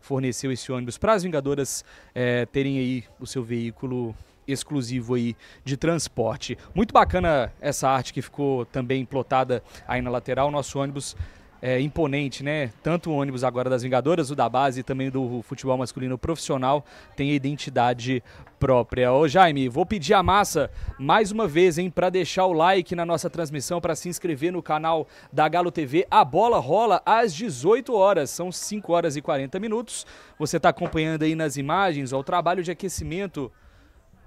forneceu esse ônibus para as Vingadoras é, terem aí o seu veículo exclusivo aí de transporte. Muito bacana essa arte que ficou também plotada aí na lateral. Nosso ônibus é, imponente, né? Tanto o ônibus agora das Vingadoras, o da base e também do futebol masculino profissional tem a identidade própria. Ô Jaime, vou pedir a massa mais uma vez, hein, para deixar o like na nossa transmissão, para se inscrever no canal da Galo TV. A bola rola às 18 horas, são 5 horas e 40 minutos. Você está acompanhando aí nas imagens ó, o trabalho de aquecimento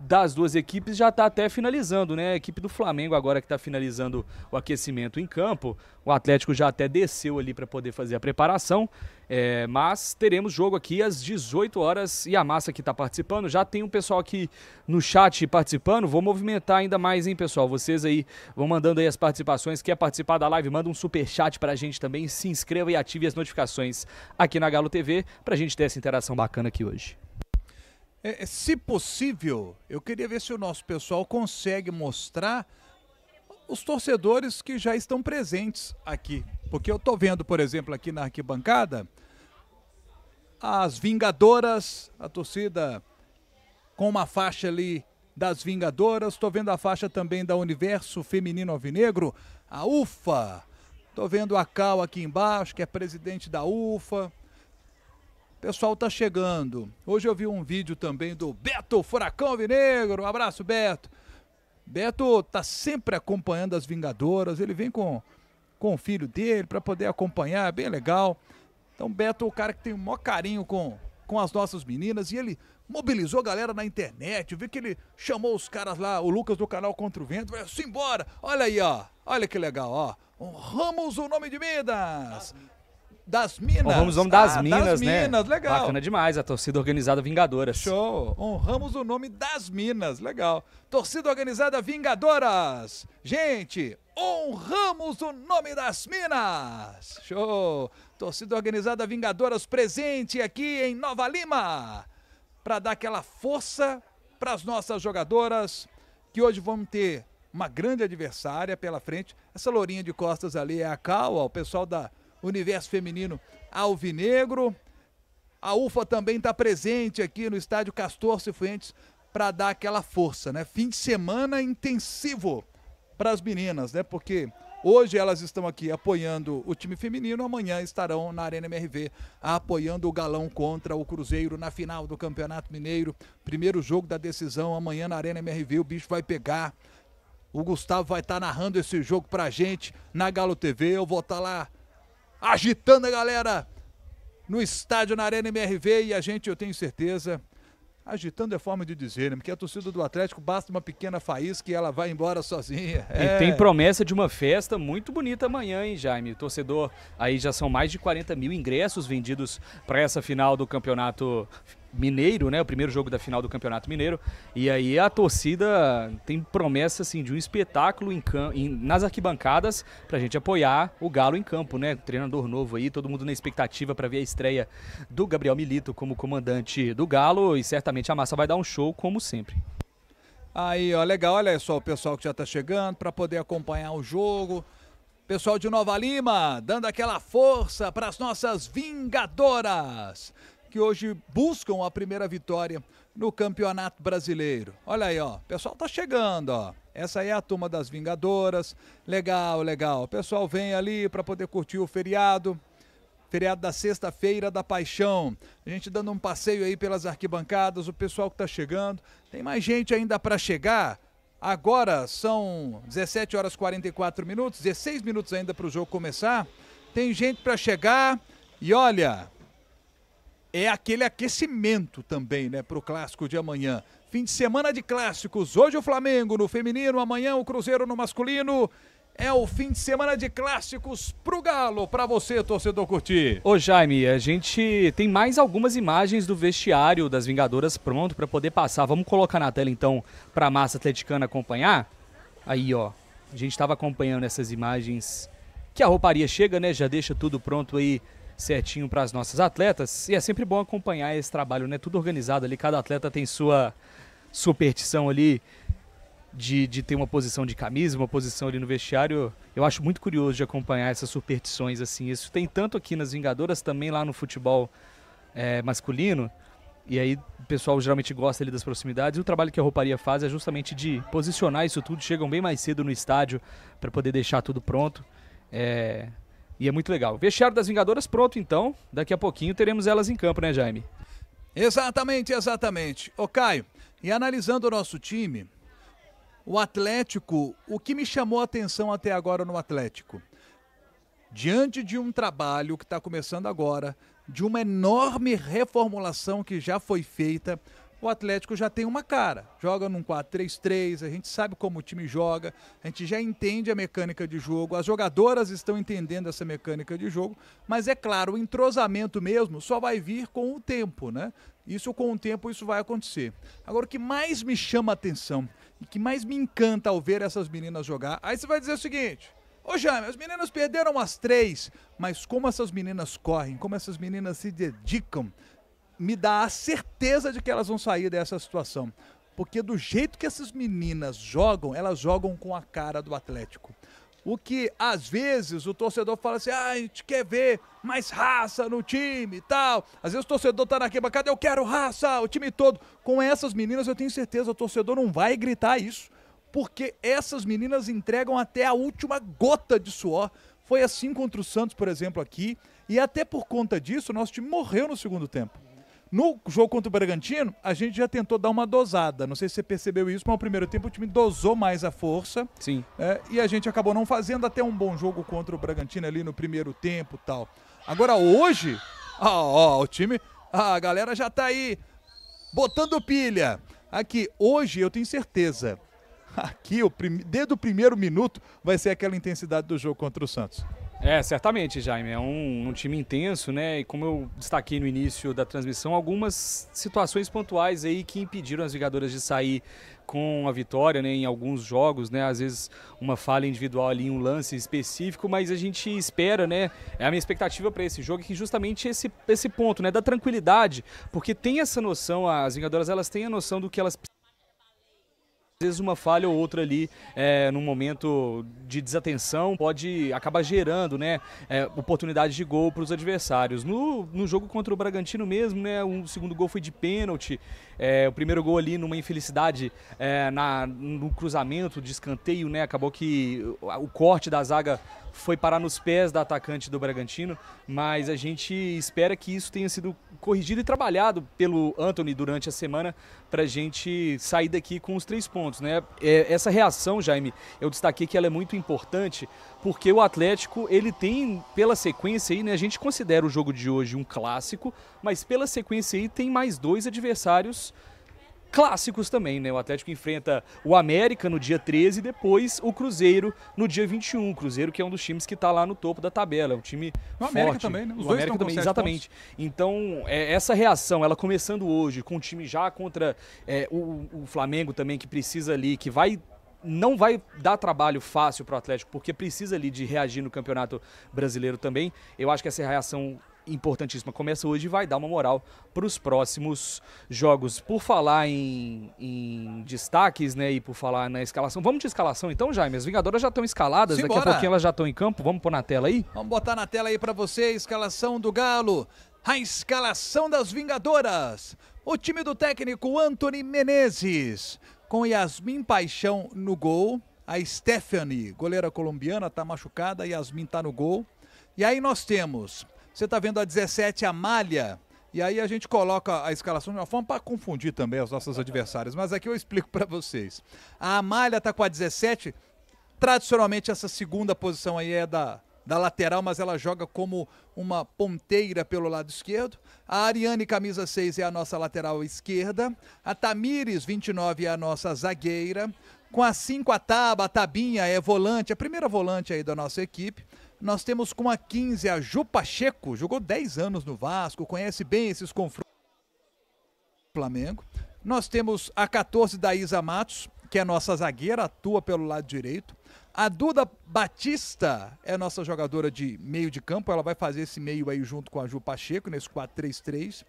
das duas equipes já está até finalizando, né? A equipe do Flamengo agora que está finalizando o aquecimento em campo. O Atlético já até desceu ali para poder fazer a preparação. É, mas teremos jogo aqui às 18 horas e a massa que está participando. Já tem um pessoal aqui no chat participando. Vou movimentar ainda mais, hein, pessoal? Vocês aí vão mandando aí as participações. Quer participar da live? Manda um super chat para a gente também. Se inscreva e ative as notificações aqui na Galo TV para a gente ter essa interação bacana aqui hoje. É, é, se possível, eu queria ver se o nosso pessoal consegue mostrar os torcedores que já estão presentes aqui. Porque eu estou vendo, por exemplo, aqui na arquibancada, as Vingadoras, a torcida com uma faixa ali das Vingadoras. Estou vendo a faixa também da Universo Feminino Alvinegro, a UFA. Estou vendo a Cal aqui embaixo, que é presidente da UFA pessoal tá chegando. Hoje eu vi um vídeo também do Beto Furacão Vinegro. Um abraço, Beto. Beto tá sempre acompanhando as Vingadoras. Ele vem com, com o filho dele para poder acompanhar, bem legal. Então, Beto é o cara que tem o maior carinho com, com as nossas meninas e ele mobilizou a galera na internet. Vi que ele chamou os caras lá, o Lucas do canal Contra o Vento. Falou assim: embora. Olha aí, ó. Olha que legal, ó. Honramos o nome de Minas. Das Minas. Honramos o nome das ah, Minas, das né? Minas, legal. Bacana demais, a torcida organizada Vingadoras. Show! Honramos o nome das Minas, legal. Torcida organizada Vingadoras. Gente, honramos o nome das Minas. Show! Torcida organizada Vingadoras presente aqui em Nova Lima para dar aquela força para as nossas jogadoras que hoje vão ter uma grande adversária pela frente. Essa lourinha de costas ali é a Cal, o pessoal da Universo Feminino Alvinegro. A UFA também está presente aqui no estádio Castor Cifuentes para dar aquela força, né? Fim de semana intensivo para as meninas, né? Porque hoje elas estão aqui apoiando o time feminino, amanhã estarão na Arena MRV apoiando o Galão contra o Cruzeiro na final do Campeonato Mineiro. Primeiro jogo da decisão amanhã na Arena MRV, o bicho vai pegar. O Gustavo vai estar tá narrando esse jogo pra gente na Galo TV. Eu vou estar tá lá agitando a galera no estádio, na Arena MRV e a gente, eu tenho certeza, agitando é forma de dizer, né? Porque a torcida do Atlético basta uma pequena faísca e ela vai embora sozinha. É. E tem promessa de uma festa muito bonita amanhã, hein, Jaime? Torcedor, aí já são mais de 40 mil ingressos vendidos para essa final do campeonato Mineiro, né? O primeiro jogo da final do Campeonato Mineiro. E aí a torcida tem promessa assim de um espetáculo em, em nas arquibancadas pra gente apoiar o Galo em campo, né? Treinador novo aí, todo mundo na expectativa para ver a estreia do Gabriel Milito como comandante do Galo e certamente a massa vai dar um show como sempre. Aí, ó, legal, olha só o pessoal que já tá chegando para poder acompanhar o jogo. Pessoal de Nova Lima, dando aquela força para as nossas vingadoras que hoje buscam a primeira vitória no Campeonato Brasileiro. Olha aí, ó, o pessoal tá chegando, ó. Essa aí é a turma das Vingadoras. Legal, legal. O pessoal vem ali para poder curtir o feriado. Feriado da Sexta-feira da Paixão. A gente dando um passeio aí pelas arquibancadas, o pessoal que tá chegando. Tem mais gente ainda para chegar. Agora são 17 horas 44 minutos, 16 minutos ainda para o jogo começar. Tem gente para chegar. E olha, é aquele aquecimento também, né, para o clássico de amanhã. Fim de semana de clássicos. Hoje o Flamengo no feminino, amanhã o Cruzeiro no masculino. É o fim de semana de clássicos pro Galo, para você, torcedor curtir. Ô Jaime, a gente tem mais algumas imagens do vestiário das Vingadoras pronto para poder passar. Vamos colocar na tela então para a massa atleticana acompanhar? Aí, ó. A gente estava acompanhando essas imagens que a rouparia chega, né? Já deixa tudo pronto aí certinho para as nossas atletas. E é sempre bom acompanhar esse trabalho, né? Tudo organizado ali, cada atleta tem sua superstição ali de, de ter uma posição de camisa, uma posição ali no vestiário. Eu acho muito curioso de acompanhar essas superstições assim. Isso tem tanto aqui nas Vingadoras, também lá no futebol é, masculino. E aí o pessoal geralmente gosta ali das proximidades. E o trabalho que a rouparia faz é justamente de posicionar isso tudo. Chegam bem mais cedo no estádio para poder deixar tudo pronto. É... E é muito legal. Vestiário das Vingadoras pronto então. Daqui a pouquinho teremos elas em campo, né, Jaime? Exatamente, exatamente. Ô Caio, e analisando o nosso time, o Atlético, o que me chamou a atenção até agora no Atlético? Diante de um trabalho que está começando agora, de uma enorme reformulação que já foi feita, o Atlético já tem uma cara. Joga num 4-3-3, a gente sabe como o time joga, a gente já entende a mecânica de jogo, as jogadoras estão entendendo essa mecânica de jogo, mas é claro, o entrosamento mesmo só vai vir com o tempo, né? Isso com o tempo isso vai acontecer. Agora o que mais me chama a atenção e que mais me encanta ao ver essas meninas jogar, aí você vai dizer o seguinte: Ô Jaime, as meninas perderam as três, mas como essas meninas correm, como essas meninas se dedicam, me dá a certeza de que elas vão sair dessa situação. Porque do jeito que essas meninas jogam, elas jogam com a cara do Atlético. O que às vezes o torcedor fala assim: ah, a gente quer ver mais raça no time e tal. Às vezes o torcedor tá na arquibancada, eu quero raça, o time todo. Com essas meninas, eu tenho certeza, o torcedor não vai gritar isso, porque essas meninas entregam até a última gota de suor. Foi assim contra o Santos, por exemplo, aqui. E até por conta disso, nosso time morreu no segundo tempo. No jogo contra o Bragantino, a gente já tentou dar uma dosada. Não sei se você percebeu isso, mas no primeiro tempo o time dosou mais a força. Sim. É, e a gente acabou não fazendo até um bom jogo contra o Bragantino ali no primeiro tempo tal. Agora hoje, ó, ó, o time. A galera já tá aí botando pilha. Aqui, hoje eu tenho certeza. Aqui, o prim... desde o primeiro minuto, vai ser aquela intensidade do jogo contra o Santos. É, certamente, Jaime. É um, um, time intenso, né? E como eu destaquei no início da transmissão, algumas situações pontuais aí que impediram as Vigadoras de sair com a vitória, né? Em alguns jogos, né? Às vezes uma falha individual ali, um lance específico, mas a gente espera, né? É a minha expectativa para esse jogo que justamente esse, esse ponto, né? Da tranquilidade, porque tem essa noção, as Vingadoras elas têm a noção do que elas às vezes uma falha ou outra ali é, num momento de desatenção pode acabar gerando né, é, oportunidade de gol para os adversários. No, no jogo contra o Bragantino mesmo, né, o segundo gol foi de pênalti, é, o primeiro gol ali numa infelicidade é, na, no cruzamento de escanteio, né, acabou que o corte da zaga foi parar nos pés da atacante do Bragantino, mas a gente espera que isso tenha sido corrigido e trabalhado pelo Anthony durante a semana para a gente sair daqui com os três pontos, né? É, essa reação, Jaime, eu destaquei que ela é muito importante porque o Atlético ele tem pela sequência aí, né? A gente considera o jogo de hoje um clássico, mas pela sequência aí tem mais dois adversários clássicos também, né? O Atlético enfrenta o América no dia 13 e depois o Cruzeiro no dia 21. O Cruzeiro que é um dos times que está lá no topo da tabela, é um time o forte. América também, né? Os o dois América também, exatamente. Pontos. Então, é, essa reação, ela começando hoje com o time já contra é, o, o Flamengo também que precisa ali, que vai não vai dar trabalho fácil para o Atlético, porque precisa ali de reagir no Campeonato Brasileiro também. Eu acho que essa reação importantíssima começa hoje e vai dar uma moral para os próximos jogos. Por falar em, em, destaques, né, e por falar na escalação, vamos de escalação então, Jaime? As Vingadoras já estão escaladas, Simbora. daqui a pouquinho elas já estão em campo, vamos pôr na tela aí? Vamos botar na tela aí para você a escalação do Galo, a escalação das Vingadoras. O time do técnico Anthony Menezes, com Yasmin Paixão no gol, a Stephanie, goleira colombiana, está machucada, Yasmin está no gol. E aí nós temos você está vendo a 17, a Malha. E aí a gente coloca a escalação de uma forma para confundir também as nossas adversárias. Mas aqui eu explico para vocês. A Amália está com a 17. Tradicionalmente essa segunda posição aí é da, da lateral, mas ela joga como uma ponteira pelo lado esquerdo. A Ariane, camisa 6, é a nossa lateral esquerda. A Tamires, 29, é a nossa zagueira. Com a 5, a Taba, a Tabinha é volante, a primeira volante aí da nossa equipe. Nós temos com a 15 a Ju Pacheco, jogou 10 anos no Vasco, conhece bem esses confrontos Flamengo. Nós temos a 14 da Isa Matos, que é nossa zagueira, atua pelo lado direito. A Duda Batista é nossa jogadora de meio de campo, ela vai fazer esse meio aí junto com a Ju Pacheco, nesse 4-3-3.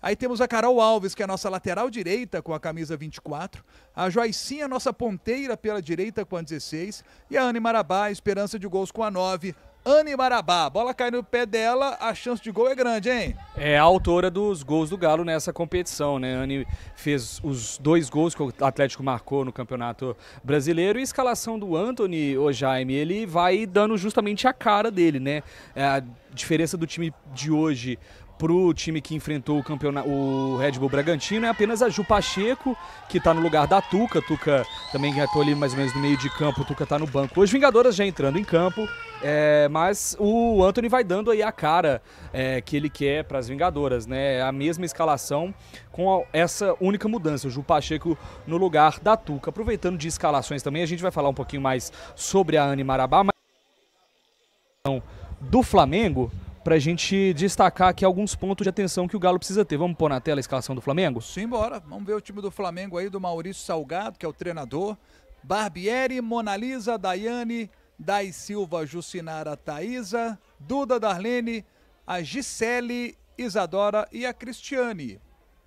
Aí temos a Carol Alves, que é a nossa lateral direita com a camisa 24. A Joicinha, nossa ponteira pela direita com a 16. E a Anne Marabá, esperança de gols com a 9. Anne Marabá. Bola cai no pé dela, a chance de gol é grande, hein? É a autora dos gols do Galo nessa competição, né? Anne fez os dois gols que o Atlético marcou no Campeonato Brasileiro e a escalação do Anthony, o Jaime, ele vai dando justamente a cara dele, né? É a diferença do time de hoje para o time que enfrentou o, campeonato, o Red Bull Bragantino é apenas a Ju Pacheco, que está no lugar da Tuca. Tuca também estou ali mais ou menos no meio de campo, Tuca está no banco. Hoje Vingadoras já entrando em campo, é, mas o Anthony vai dando aí a cara é, que ele quer para as Vingadoras, né? A mesma escalação com essa única mudança, o Ju Pacheco no lugar da Tuca. Aproveitando de escalações também, a gente vai falar um pouquinho mais sobre a Anne Marabá, mas do Flamengo para a gente destacar aqui alguns pontos de atenção que o Galo precisa ter. Vamos pôr na tela a escalação do Flamengo? Simbora. Vamos ver o time do Flamengo aí, do Maurício Salgado, que é o treinador. Barbieri, Monalisa, Daiane, Dai Silva, Jucinara, Thaisa, Duda Darlene, a Gisele, Isadora e a Cristiane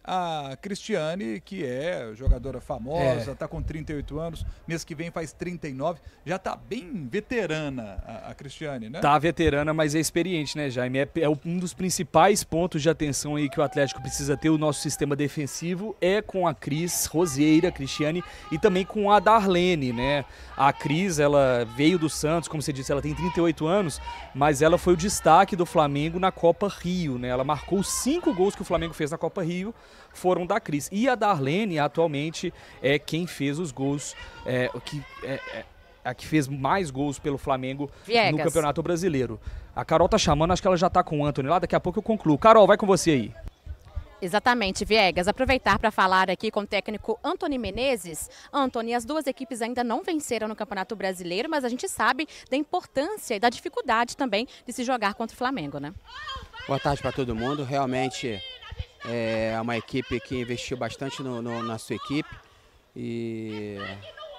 a Cristiane, que é jogadora famosa, está é. com 38 anos, mês que vem faz 39, já está bem veterana a, a, Cristiane, né? Tá veterana, mas é experiente, né, Jaime? É, é, um dos principais pontos de atenção aí que o Atlético precisa ter, o nosso sistema defensivo, é com a Cris Roseira, Cristiane, e também com a Darlene, né? A Cris, ela veio do Santos, como você disse, ela tem 38 anos, mas ela foi o destaque do Flamengo na Copa Rio, né? Ela marcou cinco gols que o Flamengo fez na Copa Rio, foram da Cris. E a Darlene, atualmente, é quem fez os gols, é, que, é, é, a que fez mais gols pelo Flamengo Viegas. no Campeonato Brasileiro. A Carol tá chamando, acho que ela já tá com o Anthony lá, daqui a pouco eu concluo. Carol, vai com você aí. Exatamente, Viegas. Aproveitar para falar aqui com o técnico Antony Menezes. Antony, as duas equipes ainda não venceram no Campeonato Brasileiro, mas a gente sabe da importância e da dificuldade também de se jogar contra o Flamengo, né? Boa tarde para todo mundo. Realmente é uma equipe que investiu bastante no, no, na sua equipe e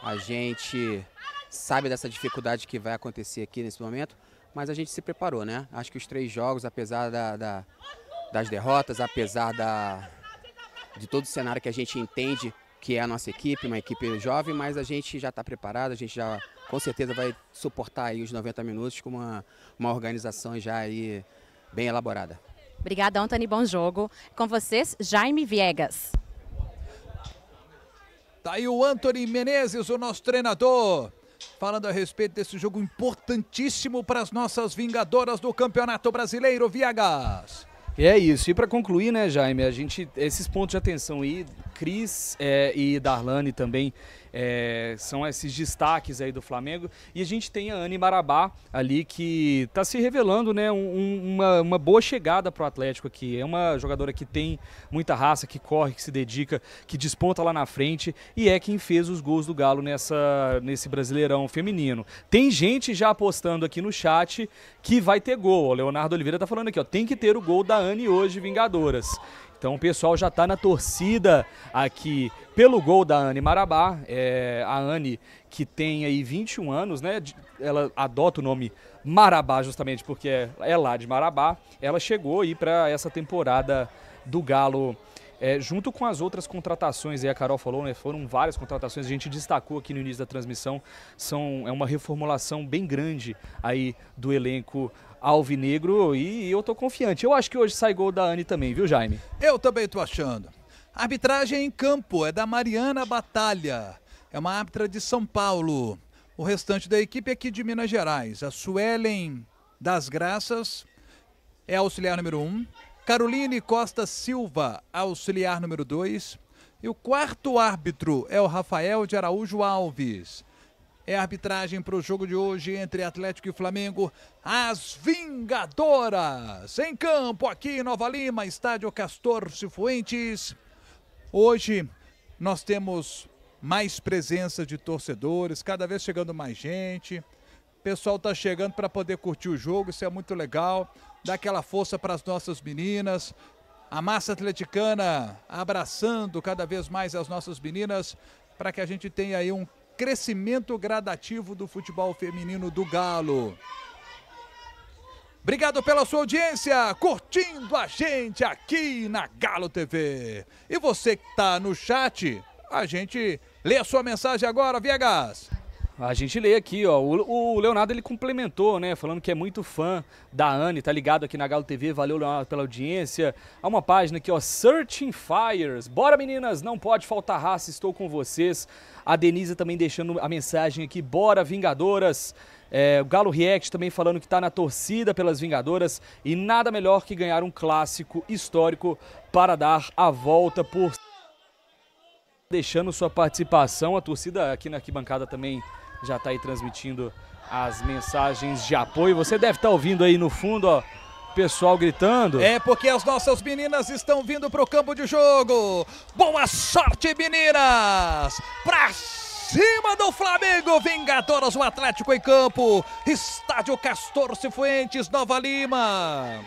a gente sabe dessa dificuldade que vai acontecer aqui nesse momento, mas a gente se preparou, né? Acho que os três jogos, apesar da, da, das derrotas, apesar da, de todo o cenário que a gente entende que é a nossa equipe, uma equipe jovem, mas a gente já está preparado, a gente já com certeza vai suportar aí os 90 minutos com uma, uma organização já aí bem elaborada. Obrigada, Antony. Bom jogo. Com vocês, Jaime Viegas. Tá aí o Antony Menezes, o nosso treinador, falando a respeito desse jogo importantíssimo para as nossas vingadoras do Campeonato Brasileiro, Viegas. É isso. E para concluir, né, Jaime, a gente esses pontos de atenção aí, Cris é, e Darlane também é, são esses destaques aí do Flamengo. E a gente tem a Anne Marabá ali que está se revelando né, um, uma, uma boa chegada para o Atlético aqui. É uma jogadora que tem muita raça, que corre, que se dedica, que desponta lá na frente e é quem fez os gols do Galo nessa, nesse Brasileirão feminino. Tem gente já apostando aqui no chat que vai ter gol. O Leonardo Oliveira está falando aqui, ó, tem que ter o gol da Anne hoje, Vingadoras. Então o pessoal já está na torcida aqui pelo gol da Anne Marabá. É, a Anne, que tem aí 21 anos, né? Ela adota o nome Marabá justamente porque é lá de Marabá. Ela chegou aí para essa temporada do Galo. É, junto com as outras contratações, e a Carol falou, né, foram várias contratações, a gente destacou aqui no início da transmissão, são, é uma reformulação bem grande aí do elenco alvinegro e eu tô confiante. Eu acho que hoje sai gol da Anne também, viu, Jaime? Eu também tô achando. Arbitragem em campo é da Mariana Batalha. É uma árbitra de São Paulo. O restante da equipe é aqui de Minas Gerais. A Suelen das Graças é auxiliar número 1. Um. Caroline Costa Silva, auxiliar número 2. E o quarto árbitro é o Rafael de Araújo Alves é a arbitragem para o jogo de hoje entre Atlético e Flamengo. As Vingadoras em campo aqui em Nova Lima, estádio Castor Cifuentes. Hoje nós temos mais presença de torcedores, cada vez chegando mais gente. O pessoal está chegando para poder curtir o jogo, isso é muito legal. Dá aquela força para as nossas meninas. A massa atleticana abraçando cada vez mais as nossas meninas para que a gente tenha aí um crescimento gradativo do futebol feminino do Galo. Obrigado pela sua audiência, curtindo a gente aqui na Galo TV. E você que está no chat, a gente lê a sua mensagem agora, Viegas. A gente lê aqui, ó. O, o, Leonardo ele complementou, né? Falando que é muito fã da Anne, tá ligado aqui na Galo TV. Valeu, Leonardo, pela audiência. Há uma página aqui, ó. Searching Fires. Bora, meninas, não pode faltar raça, estou com vocês. A Denise também deixando a mensagem aqui. Bora, Vingadoras. É, o Galo React também falando que está na torcida pelas Vingadoras. E nada melhor que ganhar um clássico histórico para dar a volta por deixando sua participação. A torcida aqui na arquibancada também já está aí transmitindo as mensagens de apoio. Você deve estar tá ouvindo aí no fundo, ó, pessoal gritando. É porque as nossas meninas estão vindo para o campo de jogo. Boa sorte, meninas! Pra cima do Flamengo, Vingadoras, o Atlético em campo. Estádio Castor Cifuentes, Nova Lima.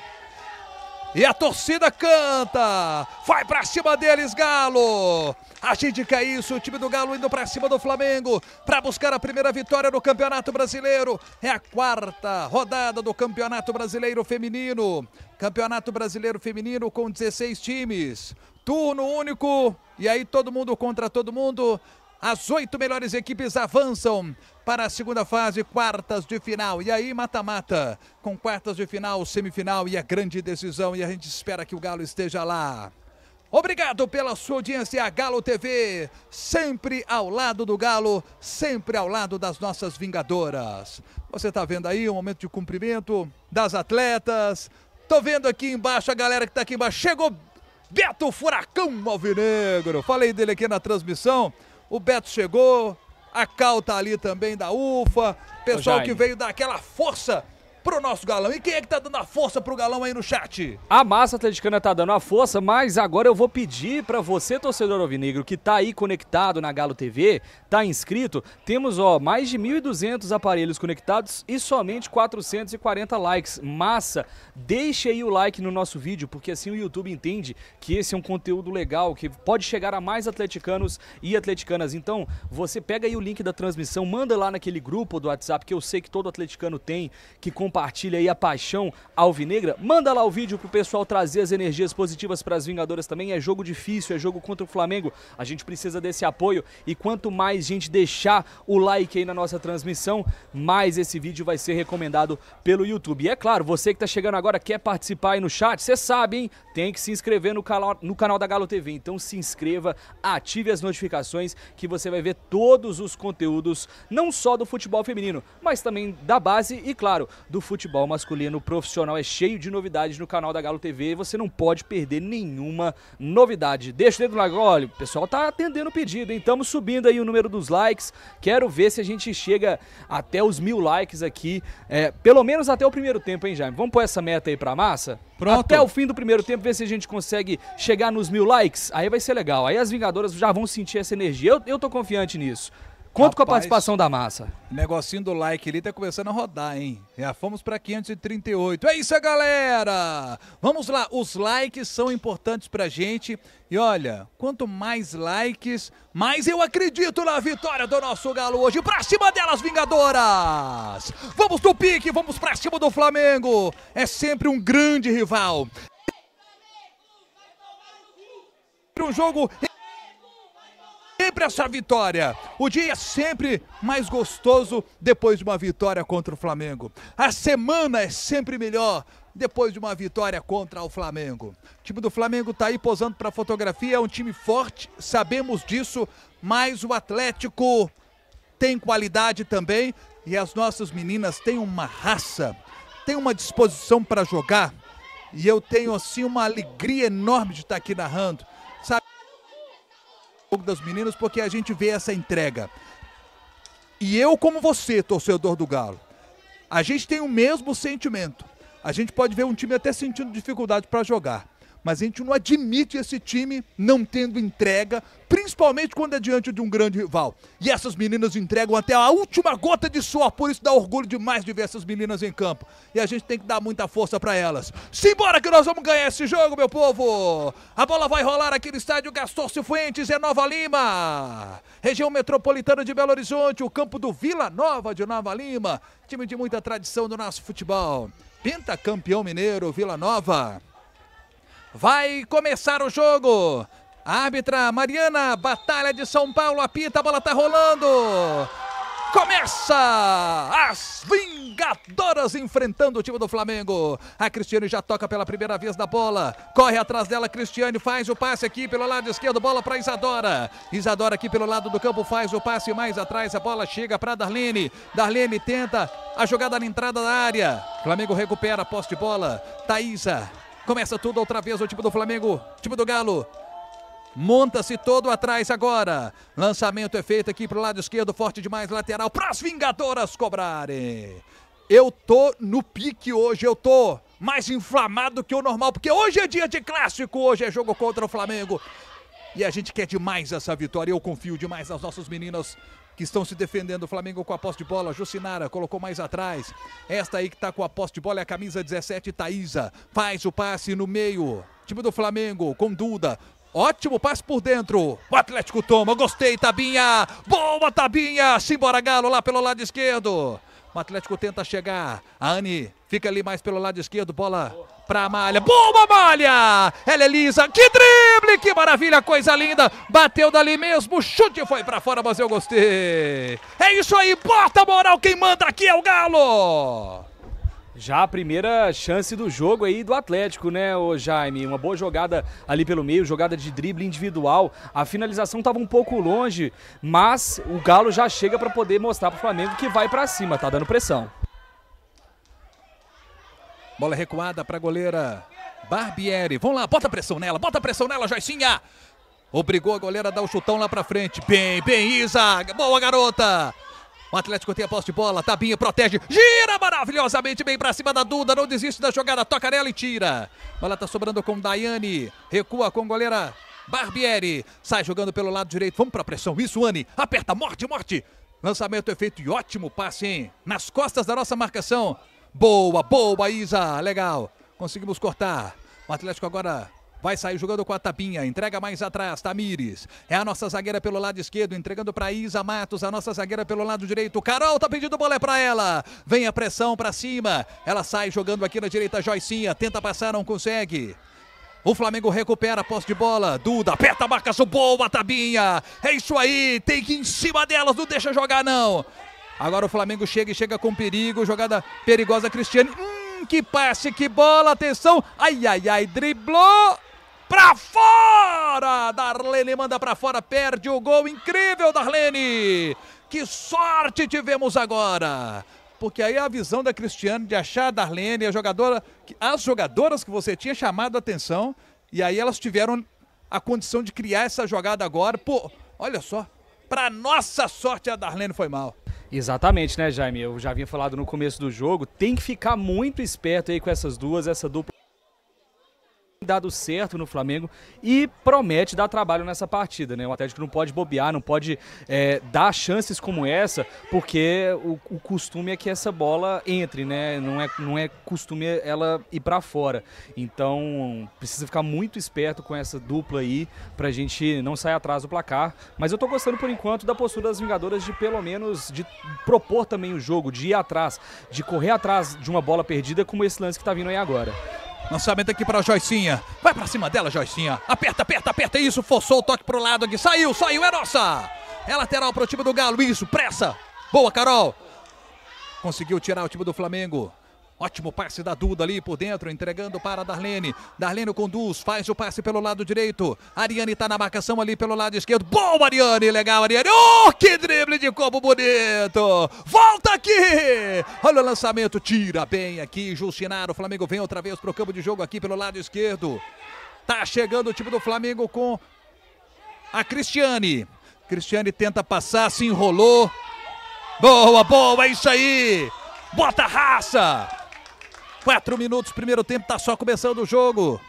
E a torcida canta. Vai pra cima deles, Galo. A gente quer isso, o time do Galo indo pra cima do Flamengo para buscar a primeira vitória no Campeonato Brasileiro. É a quarta rodada do Campeonato Brasileiro Feminino. Campeonato Brasileiro Feminino com 16 times. Turno único e aí todo mundo contra todo mundo. As oito melhores equipes avançam para a segunda fase, quartas de final. E aí, mata-mata, com quartas de final, semifinal e a grande decisão. E a gente espera que o Galo esteja lá. Obrigado pela sua audiência, Galo TV, sempre ao lado do Galo, sempre ao lado das nossas vingadoras. Você está vendo aí o um momento de cumprimento das atletas. Tô vendo aqui embaixo a galera que está aqui embaixo. Chegou Beto Furacão Alvinegro. Falei dele aqui na transmissão. O Beto chegou, a Cal tá ali também da UFA, pessoal que veio dar aquela força pro nosso galão. E quem é que tá dando a força pro galão aí no chat? A massa atleticana tá dando a força, mas agora eu vou pedir para você, torcedor alvinegro, que tá aí conectado na Galo TV, tá inscrito, temos ó mais de 1.200 aparelhos conectados e somente 440 likes. Massa, deixe aí o like no nosso vídeo, porque assim o YouTube entende que esse é um conteúdo legal, que pode chegar a mais atleticanos e atleticanas. Então, você pega aí o link da transmissão, manda lá naquele grupo do WhatsApp que eu sei que todo atleticano tem, que compartilha compartilha aí a paixão alvinegra. Manda lá o vídeo pro pessoal trazer as energias positivas para as Vingadoras também. É jogo difícil, é jogo contra o Flamengo. A gente precisa desse apoio e quanto mais gente deixar o like aí na nossa transmissão, mais esse vídeo vai ser recomendado pelo YouTube. E é claro, você que tá chegando agora quer participar aí no chat, você sabe, hein? Tem que se inscrever no canal, no canal da Galo TV. Então se inscreva, ative as notificações que você vai ver todos os conteúdos, não só do futebol feminino, mas também da base e, claro, do futebol masculino profissional é cheio de novidades no canal da Galo TV e você não pode perder nenhuma novidade. Deixa o dedo lá, olha, o pessoal tá atendendo o pedido, hein? Estamos subindo aí o número dos likes. Quero ver se a gente chega até os mil likes aqui, é, pelo menos até o primeiro tempo, hein, Jaime? Vamos pôr essa meta aí pra massa? Pronto. Até o fim do primeiro tempo, ver se a gente consegue chegar nos mil likes. Aí vai ser legal. Aí as Vingadoras já vão sentir essa energia. Eu, eu tô confiante nisso. Conto Rapaz, com a participação da massa. Negocinho do like ali tá começando a rodar, hein? Já fomos para 538. É isso, galera! Vamos lá, os likes são importantes pra gente. E olha, quanto mais likes, mais eu acredito na vitória do nosso Galo hoje. Pra cima delas, Vingadoras! Vamos do pique, vamos pra cima do Flamengo. É sempre um grande rival. Um jogo sempre essa vitória. O dia é sempre mais gostoso depois de uma vitória contra o Flamengo. A semana é sempre melhor depois de uma vitória contra o Flamengo. O time do Flamengo está aí posando para fotografia, é um time forte, sabemos disso, mas o Atlético tem qualidade também e as nossas meninas têm uma raça, têm uma disposição para jogar. E eu tenho assim uma alegria enorme de estar aqui narrando das meninas porque a gente vê essa entrega. E eu, como você, torcedor do Galo, a gente tem o mesmo sentimento. A gente pode ver um time até sentindo dificuldade para jogar mas a gente não admite esse time não tendo entrega, principalmente quando é diante de um grande rival. E essas meninas entregam até a última gota de suor, por isso dá orgulho demais de ver essas meninas em campo. E a gente tem que dar muita força para elas. Simbora que nós vamos ganhar esse jogo, meu povo! A bola vai rolar aqui no estádio Gastor Cifuentes, é Nova Lima. Região metropolitana de Belo Horizonte, o campo do Vila Nova de Nova Lima. Time de muita tradição do nosso futebol. Pentacampeão mineiro, Vila Nova. Vai começar o jogo. Árbitra Mariana, Batalha de São Paulo, apita, a bola tá rolando. Começa as Vingadoras enfrentando o time do Flamengo. A Cristiane já toca pela primeira vez da bola. Corre atrás dela, Cristiane faz o passe aqui pelo lado esquerdo, bola para Isadora. Isadora aqui pelo lado do campo faz o passe mais atrás, a bola chega para Darlene. Darlene tenta a jogada na entrada da área. Flamengo recupera a posse de bola. Thaísa começa tudo outra vez o time do Flamengo, time do Galo. Monta-se todo atrás agora. Lançamento é feito aqui pro lado esquerdo, forte demais, lateral para as Vingadoras cobrarem. Eu tô no pique hoje, eu tô mais inflamado que o normal, porque hoje é dia de clássico, hoje é jogo contra o Flamengo. E a gente quer demais essa vitória. Eu confio demais nas nossas meninas que estão se defendendo. O Flamengo com a posse de bola. Jucinara colocou mais atrás. Esta aí que tá com a posse de bola é a camisa 17, Thaísa. Faz o passe no meio. Time do Flamengo com Duda. Ótimo passe por dentro. O Atlético toma. Gostei, Tabinha. Boa, Tabinha. Simbora, Galo, lá pelo lado esquerdo. O Atlético tenta chegar. A Anne fica ali mais pelo lado esquerdo. Bola pra Malha. Boa, Malha! Ela é lisa. Que drible! Que maravilha, coisa linda. Bateu dali mesmo. Chute foi pra fora, mas eu gostei. É isso aí. Bota moral. Quem manda aqui é o Galo. Já a primeira chance do jogo aí do Atlético, né, o Jaime? Uma boa jogada ali pelo meio, jogada de drible individual. A finalização estava um pouco longe, mas o Galo já chega para poder mostrar para o Flamengo que vai para cima, tá dando pressão. Bola recuada para a goleira Barbieri. Vamos lá, bota pressão nela, bota pressão nela, Joicinha. Obrigou a goleira a dar o chutão lá para frente. Bem, bem, Isa. Boa, garota. O Atlético tem a posse de bola, Tabinha protege, gira maravilhosamente bem pra cima da Duda, não desiste da jogada, toca nela e tira. Bola tá sobrando com Daiane, recua com goleira Barbieri, sai jogando pelo lado direito, vamos pra pressão, isso Anne, aperta, morte, morte. Lançamento é feito e ótimo passe, hein? Nas costas da nossa marcação. Boa, boa, Isa, legal. Conseguimos cortar. O Atlético agora Vai sair jogando com a tapinha, entrega mais atrás, Tamires. É a nossa zagueira pelo lado esquerdo, entregando para Isa Matos, a nossa zagueira pelo lado direito. Carol tá pedindo bola é para ela. Vem a pressão para cima. Ela sai jogando aqui na direita, Joicinha, tenta passar, não consegue. O Flamengo recupera a posse de bola. Duda, aperta a marcação, boa, Tabinha. É isso aí, tem que ir em cima delas, não deixa jogar não. Agora o Flamengo chega e chega com perigo, jogada perigosa, Cristiane. Hum, que passe, que bola, atenção. Ai, ai, ai, driblou pra fora! Darlene manda pra fora, perde o gol. Incrível, Darlene! Que sorte tivemos agora! Porque aí a visão da Cristiane de achar a Darlene, a jogadora, as jogadoras que você tinha chamado a atenção, e aí elas tiveram a condição de criar essa jogada agora. Pô, olha só, pra nossa sorte a Darlene foi mal. Exatamente, né, Jaime? Eu já havia falado no começo do jogo, tem que ficar muito esperto aí com essas duas, essa dupla dado certo no Flamengo e promete dar trabalho nessa partida, né? O Atlético não pode bobear, não pode é, dar chances como essa, porque o, o, costume é que essa bola entre, né? Não é, não é costume ela ir para fora. Então precisa ficar muito esperto com essa dupla aí pra gente não sair atrás do placar. Mas eu tô gostando por enquanto da postura das Vingadoras de pelo menos de propor também o jogo, de ir atrás, de correr atrás de uma bola perdida como esse lance que tá vindo aí agora. Lançamento aqui para Joicinha. Vai para cima dela, Joicinha. Aperta, aperta, aperta. Isso, forçou o toque pro lado aqui. Saiu, saiu, é nossa. É lateral pro time do Galo. Isso, pressa. Boa, Carol. Conseguiu tirar o time do Flamengo. Ótimo passe da Duda ali por dentro, entregando para Darlene. Darlene conduz, faz o passe pelo lado direito. Ariane está na marcação ali pelo lado esquerdo. Bom, Ariane, legal, Ariane. Oh, que drible de combo bonito. Volta aqui. Olha o lançamento, tira bem aqui. Justinaro, o Flamengo vem outra vez para o campo de jogo aqui pelo lado esquerdo. Tá chegando o time do Flamengo com a Cristiane. Cristiane tenta passar, se enrolou. Boa, boa, é isso aí. Bota raça. Quatro minutos, primeiro tempo, tá só começando o jogo.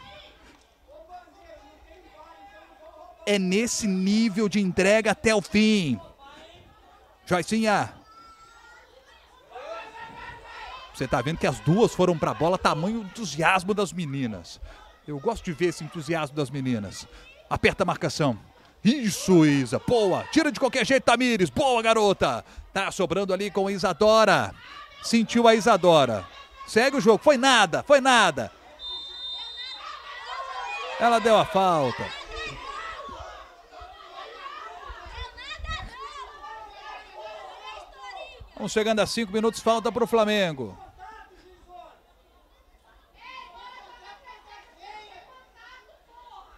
É nesse nível de entrega até o fim. Joicinha. Você tá vendo que as duas foram pra bola, tamanho entusiasmo das meninas. Eu gosto de ver esse entusiasmo das meninas. Aperta a marcação. Isso, Isa. Boa. Tira de qualquer jeito, Tamires. Boa, garota. Tá sobrando ali com a Isadora. Sentiu a Isadora. Segue o jogo. Foi nada, foi nada. Ela deu a falta. Vamos chegando a cinco minutos, falta para o Flamengo.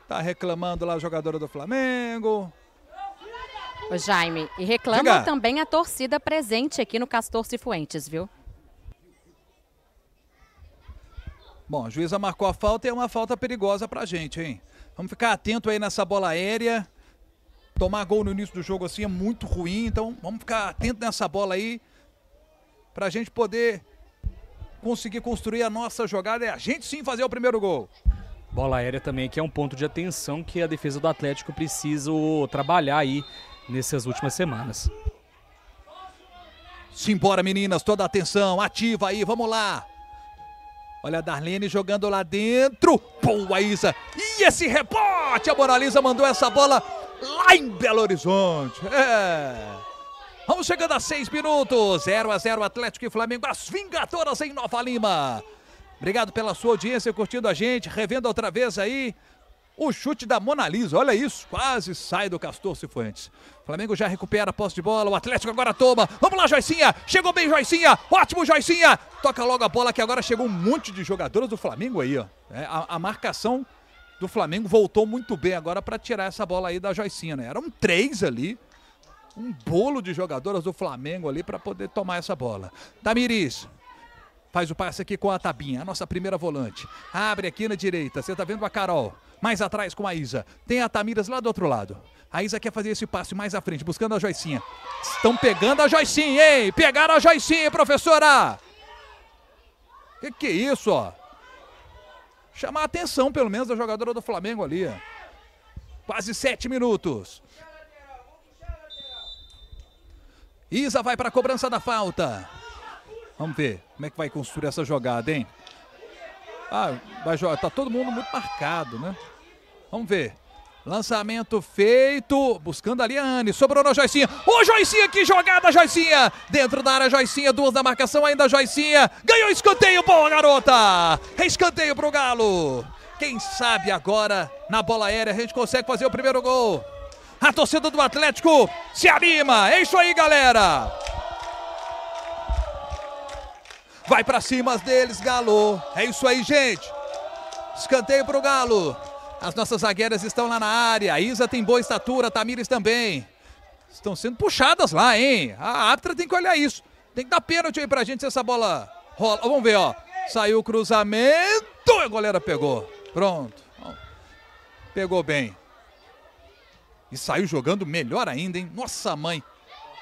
Tá reclamando lá a jogadora do Flamengo. Ô Jaime, e reclama Diga. também a torcida presente aqui no Castor Cifuentes, viu? Bom, a juíza marcou a falta e é uma falta perigosa pra gente, hein? Vamos ficar atento aí nessa bola aérea. Tomar gol no início do jogo assim é muito ruim, então vamos ficar atento nessa bola aí pra gente poder conseguir construir a nossa jogada e a gente sim fazer o primeiro gol. Bola aérea também, que é um ponto de atenção que a defesa do Atlético precisa trabalhar aí nessas últimas semanas. Simbora, meninas, toda a atenção, ativa aí, vamos lá. Olha a Darlene jogando lá dentro. Boa, Isa. E esse rebote, a Moraliza mandou essa bola lá em Belo Horizonte. É. Vamos chegando a seis minutos. 0 a 0 Atlético e Flamengo. As Vingadoras em Nova Lima. Obrigado pela sua audiência, curtindo a gente, revendo outra vez aí o chute da Mona Lisa. Olha isso, quase sai do Castor Cifuentes. Flamengo já recupera a posse de bola, o Atlético agora toma. Vamos lá, Joicinha. Chegou bem, Joicinha. Ótimo, Joicinha. Toca logo a bola que agora chegou um monte de jogadores do Flamengo aí, ó. É, a, a marcação do Flamengo voltou muito bem agora para tirar essa bola aí da Joicinha, né? Eram três ali. Um bolo de jogadoras do Flamengo ali para poder tomar essa bola. Tamiris, Faz o passe aqui com a Tabinha, a nossa primeira volante. Abre aqui na direita. Você tá vendo a Carol. Mais atrás com a Isa. Tem a Tamiras lá do outro lado. A Isa quer fazer esse passe mais à frente, buscando a Joicinha. Estão pegando a Joicinha, hein? Pegaram a Joicinha, professora! Que que é isso, ó? Chamar a atenção, pelo menos, da jogadora do Flamengo ali. Quase sete minutos. Isa vai para a cobrança da falta. Vamos ver como é que vai construir essa jogada, hein? Ah, vai jogar. Tá todo mundo muito marcado, né? Vamos ver. Lançamento feito, buscando ali a Anne, sobrou na Joicinha. Ô, Joicinha, que jogada, Joicinha! Dentro da área, Joicinha, duas da marcação ainda, Joicinha. Ganhou escanteio, boa, garota! Escanteio pro Galo. Quem sabe agora, na bola aérea, a gente consegue fazer o primeiro gol. A torcida do Atlético se anima. É isso aí, galera. Vai pra cima deles, Galo. É isso aí, gente. Escanteio pro Galo. As nossas zagueiras estão lá na área. A Isa tem boa estatura, Tamires também. Estão sendo puxadas lá, hein? A árbitra tem que olhar isso. Tem que dar pênalti aí pra gente se essa bola rola. Vamos ver, ó. Saiu o cruzamento. A goleira pegou. Pronto. Pegou bem. E saiu jogando melhor ainda, hein? Nossa mãe.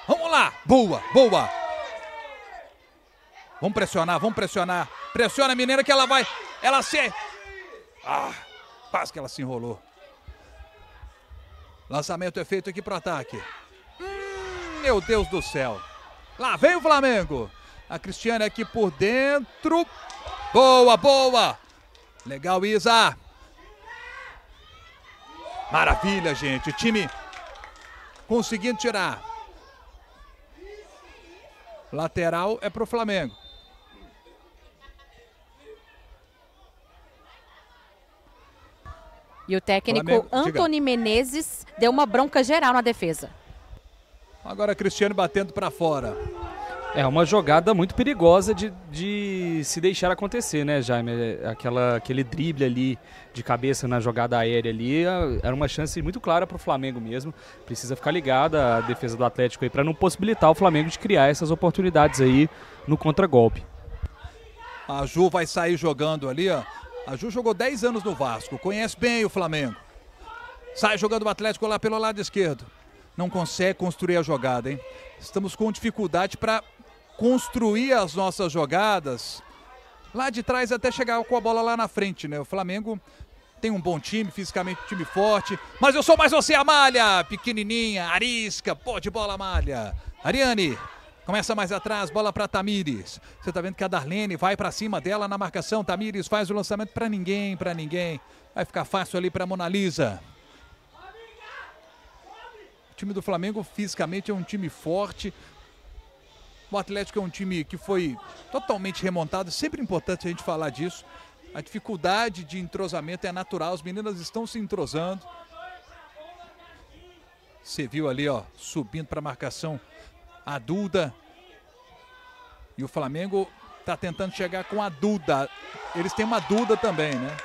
Vamos lá. Boa, boa. Vamos pressionar, vamos pressionar. Pressiona a menina que ela vai. Ela se. Ah, quase que ela se enrolou. Lançamento é feito aqui pro ataque. Hum, meu Deus do céu. Lá vem o Flamengo. A Cristiane aqui por dentro. Boa, boa. Legal, Isa. Maravilha, gente. O time conseguindo tirar. Lateral é pro Flamengo. E o técnico Flamengo, diga. Antony Menezes deu uma bronca geral na defesa. Agora Cristiano batendo para fora. É uma jogada muito perigosa de, de se deixar acontecer, né, Jaime? Aquela, aquele drible ali de cabeça na jogada aérea ali é, era uma chance muito clara para o Flamengo mesmo. Precisa ficar ligada a defesa do Atlético aí para não possibilitar o Flamengo de criar essas oportunidades aí no contragolpe. A Ju vai sair jogando ali, ó. A Ju jogou 10 anos no Vasco, conhece bem o Flamengo. Sai jogando o Atlético lá pelo lado esquerdo. Não consegue construir a jogada, hein? Estamos com dificuldade para construir as nossas jogadas lá de trás até chegar com a bola lá na frente, né? O Flamengo tem um bom time, fisicamente um time forte, mas eu sou mais você, Amália, pequenininha, arisca, pô de bola, Amália. Ariane, começa mais atrás, bola para Tamires. Você tá vendo que a Darlene vai para cima dela na marcação, Tamires faz o lançamento para ninguém, para ninguém. Vai ficar fácil ali para Mona Lisa. O time do Flamengo fisicamente é um time forte, o Atlético é um time que foi totalmente remontado, sempre importante a gente falar disso. A dificuldade de entrosamento é natural, as meninas estão se entrosando. Você viu ali, ó, subindo para a marcação a Duda. E o Flamengo está tentando chegar com a Duda. Eles têm uma Duda também, né?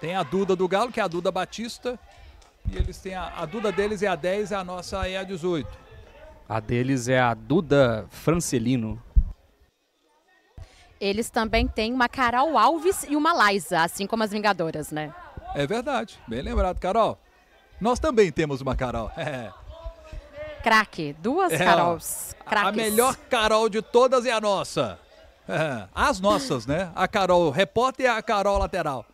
Tem a Duda do Galo, que é a Duda Batista. E eles têm a, a Duda deles é a 10, a nossa é a 18. A deles é a Duda Francelino. Eles também têm uma Carol Alves e uma Laisa, assim como as Vingadoras, né? É verdade, bem lembrado, Carol. Nós também temos uma Carol. É. Craque, duas É, Carols. A craques. melhor Carol de todas é a nossa. É, As nossas, né? A Carol repórter e a Carol lateral.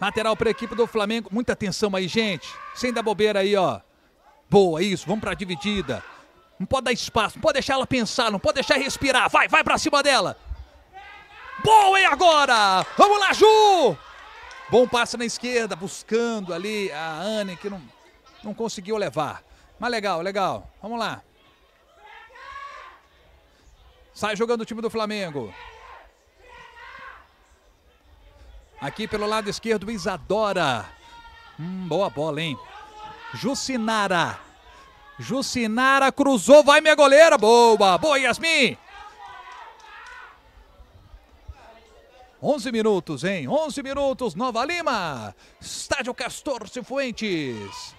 Lateral para a equipe do Flamengo. Muita atenção aí, gente. Sem dar bobeira aí, ó. Boa, isso. Vamos para a dividida. Não pode dar espaço, não pode deixar ela pensar, não pode deixar respirar. Vai, vai para cima dela. Boa, e agora? Vamos lá, Ju! Bom passe na esquerda, buscando ali a Anne, que não, não conseguiu levar. Mas legal, legal. Vamos lá. Sai jogando o time do Flamengo. Aqui pelo lado esquerdo, Isadora. Hum, boa bola, hein? Jucinara. Jucinara cruzou, vai minha goleira. Boa, boa, Yasmin. 11 minutos, hein? 11 minutos, Nova Lima. Estádio Castor Cifuentes.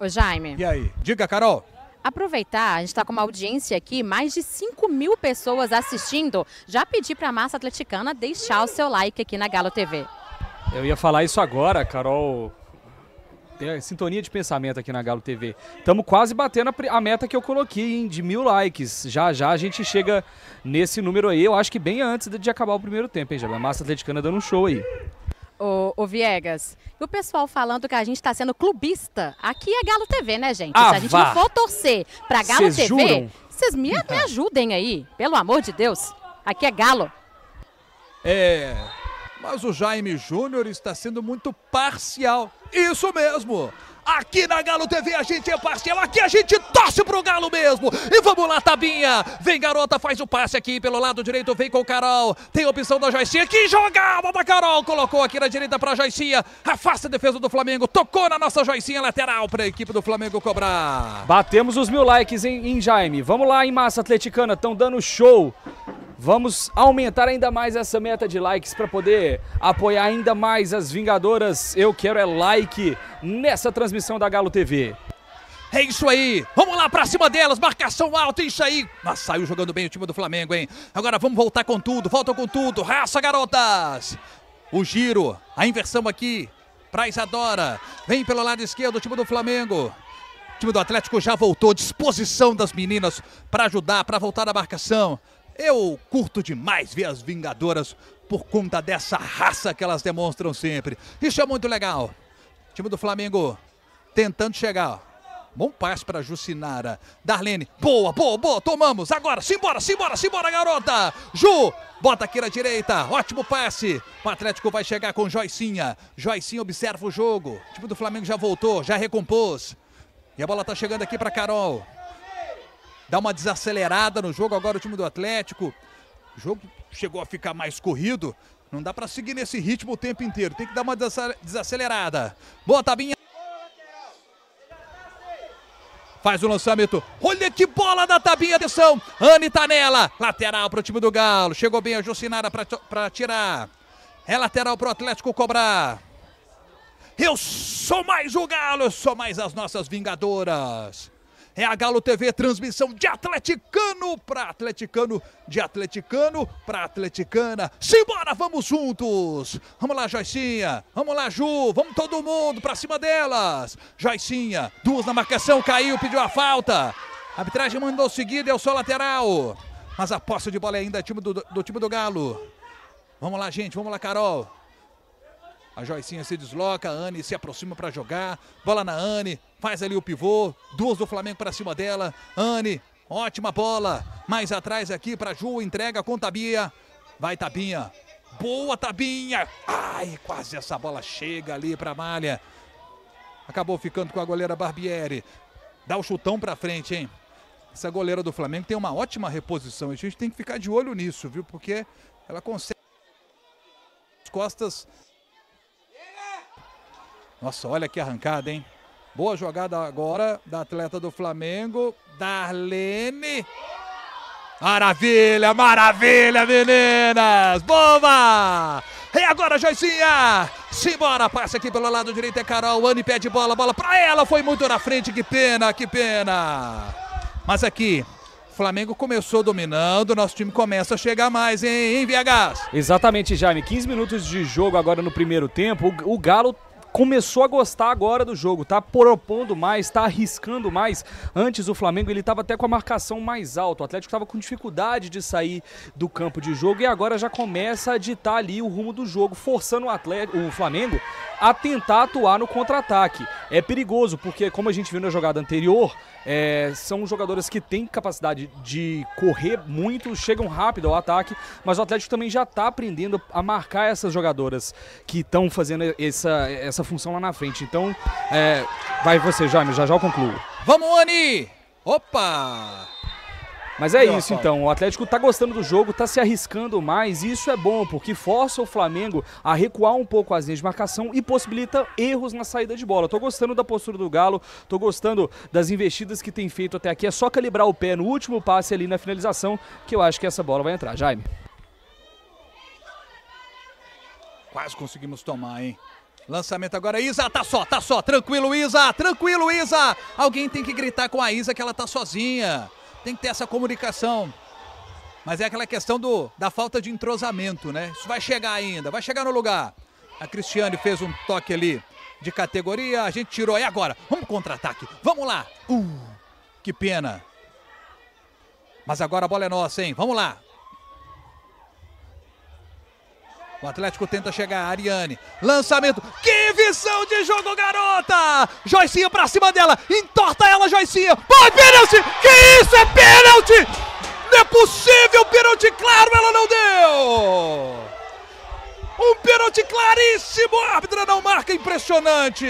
Ô, Jaime, E aí? Diga, Carol. aproveitar, a gente está com uma audiência aqui, mais de 5 mil pessoas assistindo. Já pedi para a massa atleticana deixar o seu like aqui na Galo TV. Eu ia falar isso agora, Carol. Tem sintonia de pensamento aqui na Galo TV. Estamos quase batendo a, a meta que eu coloquei, hein, de mil likes. Já já a gente chega nesse número aí, eu acho que bem antes de de acabar o primeiro tempo, hein, já. A massa atleticana dando um show aí. Ô, ô Viegas, e o pessoal falando que a gente está sendo clubista. Aqui é Galo TV, né, gente? Ah, Se a gente vá. não for torcer pra Galo Cês TV, vocês me, me ajudem aí, pelo amor de Deus. Aqui é Galo. É. Mas o Jaime Júnior está sendo muito parcial. Isso mesmo. Aqui na Galo TV a gente é parcial, aqui a gente torce pro Galo mesmo. E vamos lá, Tabinha. Vem, garota, faz o passe aqui pelo lado direito, vem com o Carol. Tem a opção da Joicinha. Que jogada da Carol. Colocou aqui na direita pra Joicinha. Afasta a defesa do Flamengo. Tocou na nossa Joicinha lateral pra equipe do Flamengo cobrar. Batemos os mil likes em, em Jaime. Vamos lá em massa atleticana, estão dando show. Vamos aumentar ainda mais essa meta de likes para poder apoiar ainda mais as Vingadoras. Eu quero é like nessa transmissão da Galo TV. É isso aí. Vamos lá pra cima delas. Marcação alta, isso aí. Mas saiu jogando bem o time do Flamengo, hein? Agora vamos voltar com tudo. Volta com tudo. Raça, garotas. O giro. A inversão aqui pra Isadora. Vem pelo lado esquerdo o time do Flamengo. O time do Atlético já voltou. Disposição das meninas pra ajudar, pra voltar à marcação. Eu curto demais ver as Vingadoras por conta dessa raça que elas demonstram sempre. Isso é muito legal. Time do Flamengo tentando chegar. Bom passe para Jucinara. Darlene, boa, boa, boa, tomamos. Agora, simbora, simbora, simbora, garota. Ju, bota aqui na direita. Ótimo passe. O Atlético vai chegar com Joicinha. Joicinha observa o jogo. O time do Flamengo já voltou, já recompôs. E a bola tá chegando aqui para Carol. Dá uma desacelerada no jogo agora o time do Atlético. O jogo chegou a ficar mais corrido. Não dá para seguir nesse ritmo o tempo inteiro. Tem que dar uma desace- desacelerada. Boa, Tabinha. Faz o lançamento. Olha que bola da Tabinha, atenção. Anne tá nela. Lateral pro time do Galo. Chegou bem a Jucinara pra, pra tirar. É lateral pro Atlético cobrar. Eu sou mais o Galo, eu sou mais as nossas Vingadoras. É a Galo TV, transmissão de atleticano para atleticano, de atleticano para atleticana. Simbora, vamos juntos. Vamos lá, Joicinha. Vamos lá, Ju. Vamos todo mundo para cima delas. Joicinha, duas na marcação, caiu, pediu a falta. A arbitragem mandou seguir, deu só lateral. Mas a posse de bola é ainda time do, do time do Galo. Vamos lá, gente. Vamos lá, Carol. A Joicinha se desloca, a Anne se aproxima para jogar. Bola na Anne, faz ali o pivô. Duas do Flamengo para cima dela. Anne, ótima bola. Mais atrás aqui para Ju, entrega com Tabia. Vai Tabinha. Boa Tabinha. Ai, quase essa bola chega ali para Malha. Acabou ficando com a goleira Barbieri. Dá o chutão para frente, hein? Essa goleira do Flamengo tem uma ótima reposição. A gente tem que ficar de olho nisso, viu? Porque ela consegue as costas Nossa, olha que arrancada, hein? Boa jogada agora da atleta do Flamengo, Darlene. Maravilha, maravilha, meninas! Boa! E agora, Joicinha! Simbora, passa aqui pelo lado direito, é Carol. Anne pede bola, bola pra ela, foi muito na frente, que pena, que pena! Mas aqui, Flamengo começou dominando, nosso time começa a chegar mais, hein, hein? Exatamente, Jaime. 15 minutos de jogo agora no primeiro tempo. O, o Galo começou a gostar agora do jogo, tá propondo mais, tá arriscando mais. Antes o Flamengo ele tava até com a marcação mais alta, o Atlético tava com dificuldade de sair do campo de jogo e agora já começa a ditar ali o rumo do jogo, forçando o Atlético, o Flamengo a tentar atuar no contra-ataque. É perigoso porque como a gente viu na jogada anterior, é, são jogadores que têm capacidade de correr muito, chegam rápido ao ataque, mas o Atlético também já está aprendendo a marcar essas jogadoras que estão fazendo essa, essa função lá na frente. Então, é, vai você, Jaime, já já eu concluo. Vamos, Ani! Opa! Mas é isso então, o Atlético tá gostando do jogo, tá se arriscando mais, e isso é bom, porque força o Flamengo a recuar um pouco as linhas de marcação e possibilita erros na saída de bola. Tô gostando da postura do Galo, tô gostando das investidas que tem feito até aqui, é só calibrar o pé no último passe ali na finalização, que eu acho que essa bola vai entrar. Jaime. Quase conseguimos tomar, hein? Lançamento agora, Isa, tá só, tá só, tranquilo, Isa, tranquilo, Isa. Alguém tem que gritar com a Isa que ela tá sozinha. Tem que ter essa comunicação. Mas é aquela questão do, da falta de entrosamento, né? Isso vai chegar ainda, vai chegar no lugar. A Cristiane fez um toque ali de categoria, a gente tirou. E agora? Vamos contra-ataque, vamos lá. Uh, que pena. Mas agora a bola é nossa, hein? Vamos lá. O Atlético tenta chegar, Ariane. Lançamento. Que visão de jogo, garota! Joicinha pra cima dela. Entorta ela, Joicinha. Vai, pênalti! Que isso? É pênalti! Não é possível! Pênalti claro, ela não deu! Um pênalti claríssimo! A árbitra não marca, impressionante!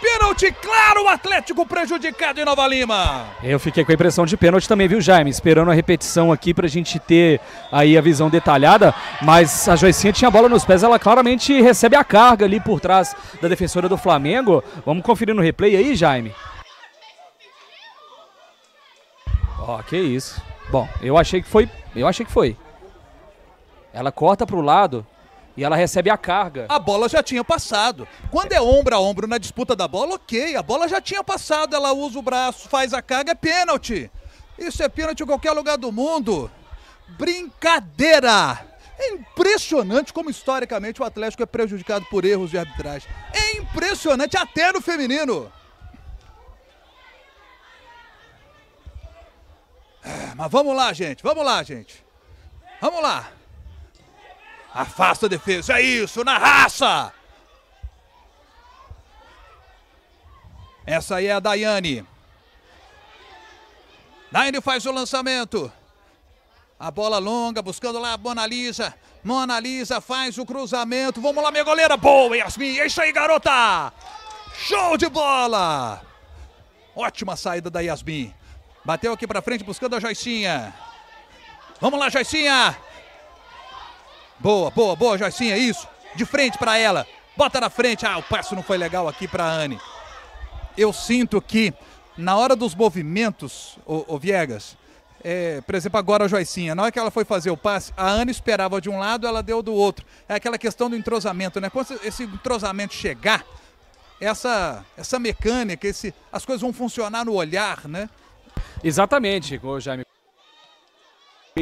Pênalti claro, o Atlético prejudicado em Nova Lima. Eu fiquei com a impressão de pênalti também, viu, Jaime? Esperando a repetição aqui pra gente ter aí a visão detalhada. Mas a Joicinha tinha a bola nos pés, ela claramente recebe a carga ali por trás da defensora do Flamengo. Vamos conferir no replay aí, Jaime. Ó, oh, que isso. Bom, eu achei que foi. Eu achei que foi. Ela corta pro lado, e ela recebe a carga. A bola já tinha passado. Quando é ombro a ombro na disputa da bola, ok. A bola já tinha passado. Ela usa o braço, faz a carga, é pênalti. Isso é pênalti em qualquer lugar do mundo. Brincadeira! É impressionante como historicamente o Atlético é prejudicado por erros de arbitragem. É impressionante até no feminino. É, mas vamos lá, gente. Vamos lá, gente. Vamos lá. Afasta a defesa. É isso, na raça. Essa aí é a Daiane. Daiane faz o lançamento. A bola longa, buscando lá a Mona Lisa. Mona Lisa faz o cruzamento. Vamos lá, minha goleira. Boa, Yasmin. É isso aí, garota. Show de bola. Ótima saída da Yasmin. Bateu aqui pra frente, buscando a Joicinha. Vamos lá, Joicinha. Boa, boa, boa, Joicinha, isso. De frente para ela. Bota na frente. Ah, o passo não foi legal aqui para Anne. Eu sinto que na hora dos movimentos, o, o Viegas, é, por exemplo, agora a Joicinha, na hora que ela foi fazer o passe, a Anne esperava de um lado, ela deu do outro. É aquela questão do entrosamento, né? Quando esse entrosamento chegar, essa, essa mecânica, esse, as coisas vão funcionar no olhar, né? Exatamente, Jaime